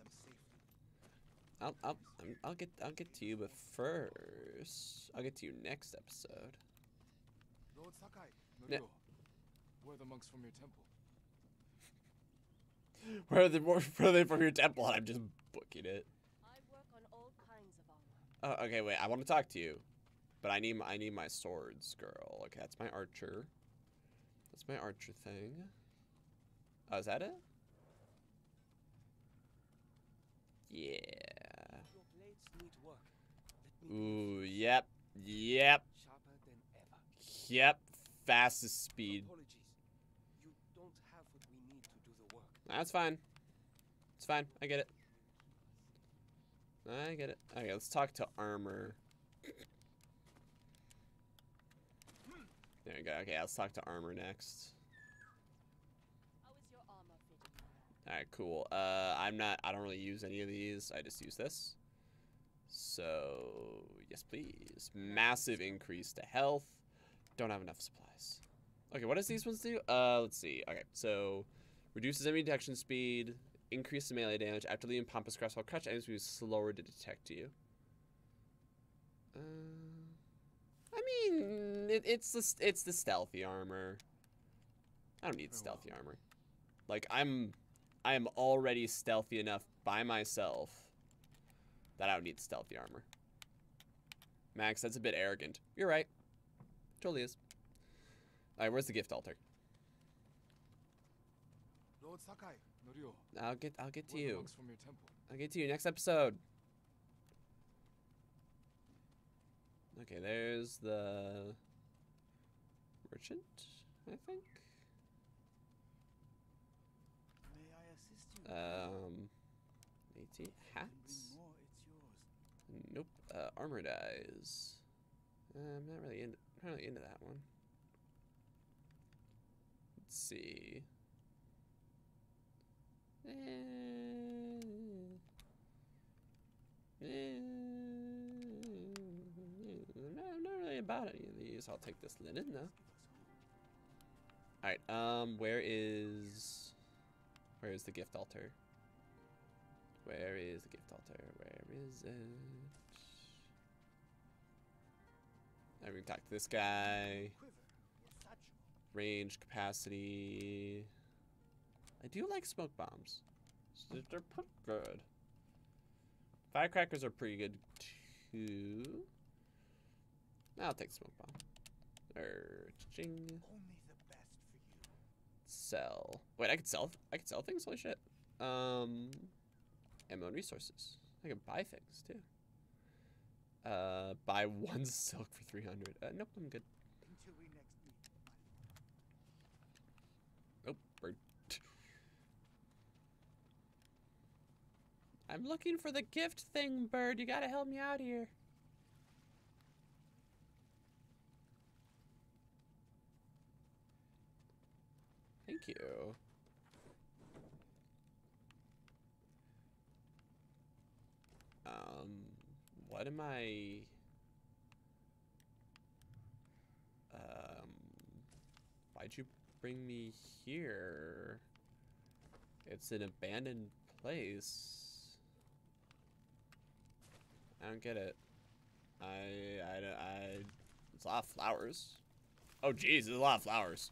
I'll, I'll, I'm- I'll get, I'll get to you, but first, I'll get to you next episode. Lord Sakai, Ne- Norio, where are the monks from your temple? Where are they, where are they from your temple? And I'm just booking it. I work on all kinds of armor. Oh, okay, wait. I want to talk to you, but I need, my- I need my swords, girl. Okay, that's my archer. That's my archer thing. Oh, is that it? Yeah. Your blades need work. Let me Ooh, yep, yep, sharper than ever. yep. Fastest speed. Apologies. You don't have what we need to do the work. That's fine. It's fine. I get it. I get it. Okay, let's talk to armor. There we go. Okay, let's talk to armor next. How is your armor fitting? All right, cool. Uh, I'm not. I don't really use any of these. I just use this. So yes, please. Massive increase to health. Don't have enough supplies. Okay, what does these ones do? Uh, let's see. Okay, so reduces enemy detection speed, increases melee damage after leaving Pampas Grass while crouched enemies will be slower to detect you. Uh, I mean, it, it's the it's the stealthy armor. I don't need stealthy armor. Like I'm, I am already stealthy enough by myself that I don't need stealthy armor. Max, that's a bit arrogant. You're right. Totally is. Alright, where's the gift altar? Lord Sakai, Norio, I'll get I'll get to where are the you. from your temple? I'll get to you next episode. Okay, there's the merchant, I think. May I assist you? Um, 18 hats. Nope. Uh, armor dies. Uh, I'm not really into, not really into that one. Let's see. Eh, eh, I'm not really about any of these. I'll take this linen though. All right. Um, where is where is the gift altar? Where is the gift altar? Where is it? Now we can talk to this guy. Range, capacity. I do like smoke bombs. They're pretty good. Firecrackers are pretty good too. I'll take smoke bomb. Er, ching. Only the best for you. Sell. Wait, I could sell. I could sell things. Holy shit. Um, ammo and resources. I can buy things too. Uh, buy one silk for three hundred. Uh, nope, I'm good. Until we next meet. Nope, bird. I'm looking for the gift thing, bird. You gotta help me out here. Thank you. Um, what am I? Um, why'd you bring me here? It's an abandoned place. I don't get it. I, I, I, it's a lot of flowers. Oh, jeez, there's a lot of flowers.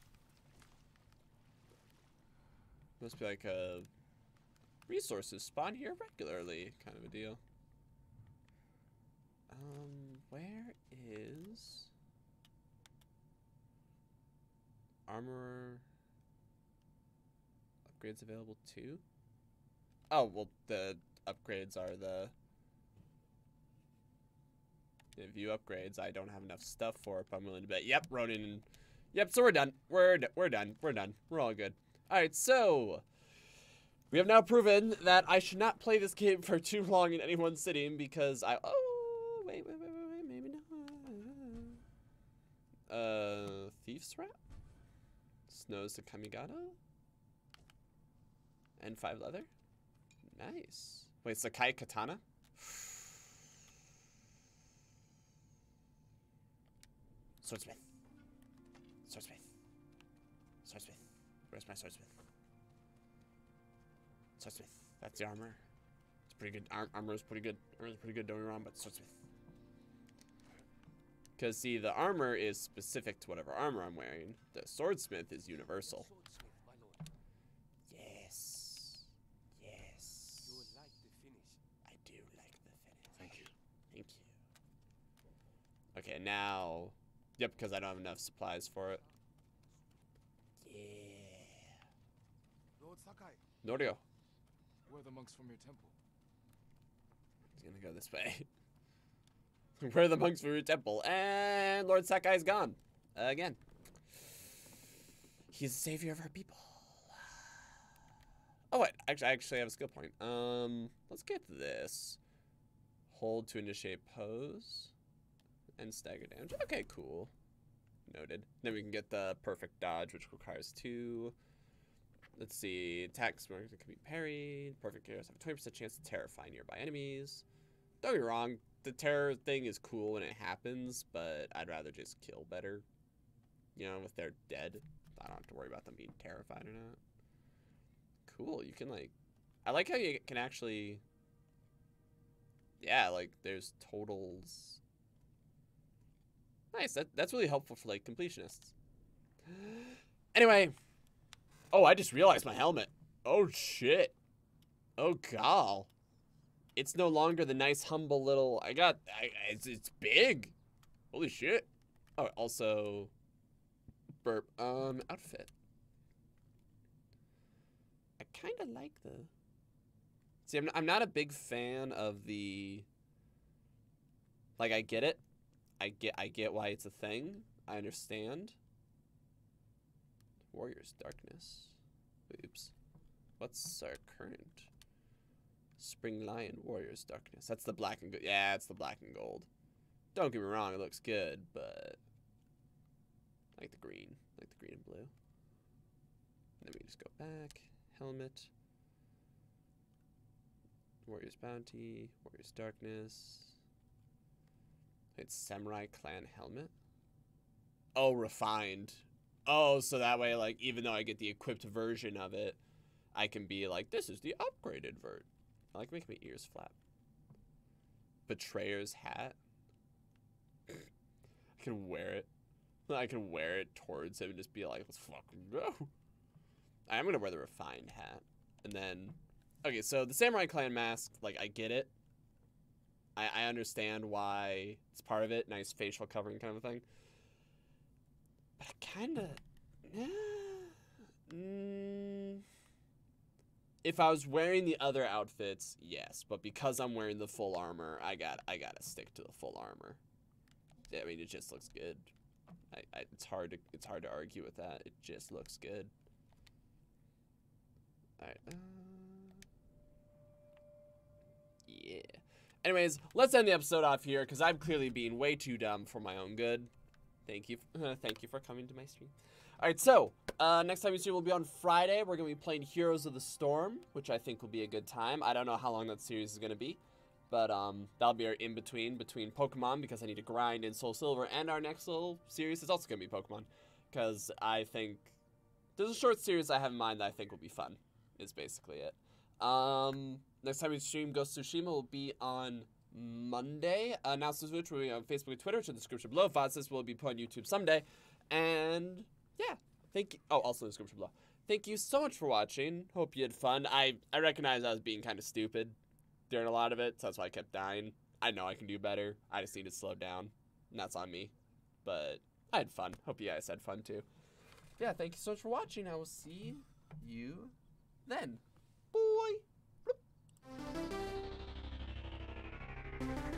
Must be like a resources spawn here regularly kind of a deal. Um, where is armor upgrades available too? Oh, well, the upgrades are the the view upgrades. I don't have enough stuff for it, but I'm willing to bet. Yep, Ronin. Yep, so we're done. We're we're done. We're done. We're all good. All right, so we have now proven that I should not play this game for too long in any one sitting because I. Oh, wait, wait, wait, wait, maybe not. Uh, Thief's Wrap? Snows to Kamigata? And five leather? Nice. Wait, Sakai Katana? Swordsmith. Swordsmith. Swordsmith. Where's my swordsmith? Swordsmith. That's the armor. It's pretty good. Ar armor is pretty good. Armor is pretty good, don't get me wrong, but swordsmith. Because, see, the armor is specific to whatever armor I'm wearing. The swordsmith is universal. Yes. Yes. You like the finish. I do like the finish. Thank you. Thank you. Okay, now. Yep, because I don't have enough supplies for it. Yeah. Lord Sakai, Norio. where are the monks from your temple? He's gonna go this way. Where are the monks from your temple? And Lord Sakai's gone. again. He's the savior of our people. Oh wait, actually I actually have a skill point. Um let's get this. Hold to initiate pose. And stagger damage. Okay, cool. Noted. Then we can get the perfect dodge, which requires two. Let's see. Attacks can be parried. Perfect heroes have a 20% chance to terrify nearby enemies. Don't be wrong, the terror thing is cool when it happens, but I'd rather just kill better. You know, if they're dead, I don't have to worry about them being terrified or not. Cool, you can like, I like how you can actually, yeah, like there's totals. Nice, that, that's really helpful for like completionists. Anyway, oh, I just realized my helmet. Oh shit. Oh gal it's no longer the nice humble little i got I, it's, it's big holy shit oh also burp um outfit i kind of like the see I'm, I'm not a big fan of the like i get it I get I get why it's a thing. I understand. Warriors Darkness. Oops. What's our current? Spring Lion Warriors Darkness. That's the black and gold. Yeah, it's the black and gold. Don't get me wrong, it looks good, but I like the green. I like the green and blue. Then we just go back. Helmet. Warriors Bounty. Warriors Darkness. It's Samurai Clan Helmet. Oh, refined. Oh, so that way, like, even though I get the equipped version of it, I can be like, this is the upgraded vert. I like making my ears flap. Betrayer's hat. I can wear it. I can wear it towards him and just be like, let's fucking go. I am gonna wear the refined hat. And then Okay, so the Samurai Clan mask, like I get it. I, I understand why it's part of it, nice facial covering kind of thing. But I kinda mm, if I was wearing the other outfits, yes, but because I'm wearing the full armor, I got I gotta stick to the full armor. I mean, it just looks good. I, I, it's hard to it's hard to argue with that. It just looks good. All right. Uh, yeah. Anyways, let's end the episode off here because I'm clearly being way too dumb for my own good. Thank you, thank you for coming to my stream. All right, so uh, next time you see will be on Friday. We're gonna be playing Heroes of the Storm, which I think will be a good time. I don't know how long that series is gonna be, but um, that'll be our in between between Pokemon because I need to grind in Soul Silver, and our next little series is also gonna be Pokemon because I think there's a short series I have in mind that I think will be fun. Is basically it. Um, next time we stream Ghost Tsushima will be on Monday. Uh, announcements which will be on Facebook and Twitter, which in the description below. Fossis will be put on YouTube someday. And yeah, thank you. Oh, also in the description below. Thank you so much for watching. Hope you had fun. I, I recognize I was being kind of stupid during a lot of it, so that's why I kept dying. I know I can do better. I just need to slow down. And that's on me. But I had fun. Hope you guys had fun too. Yeah, thank you so much for watching. I will see you then. Boy. Thank you.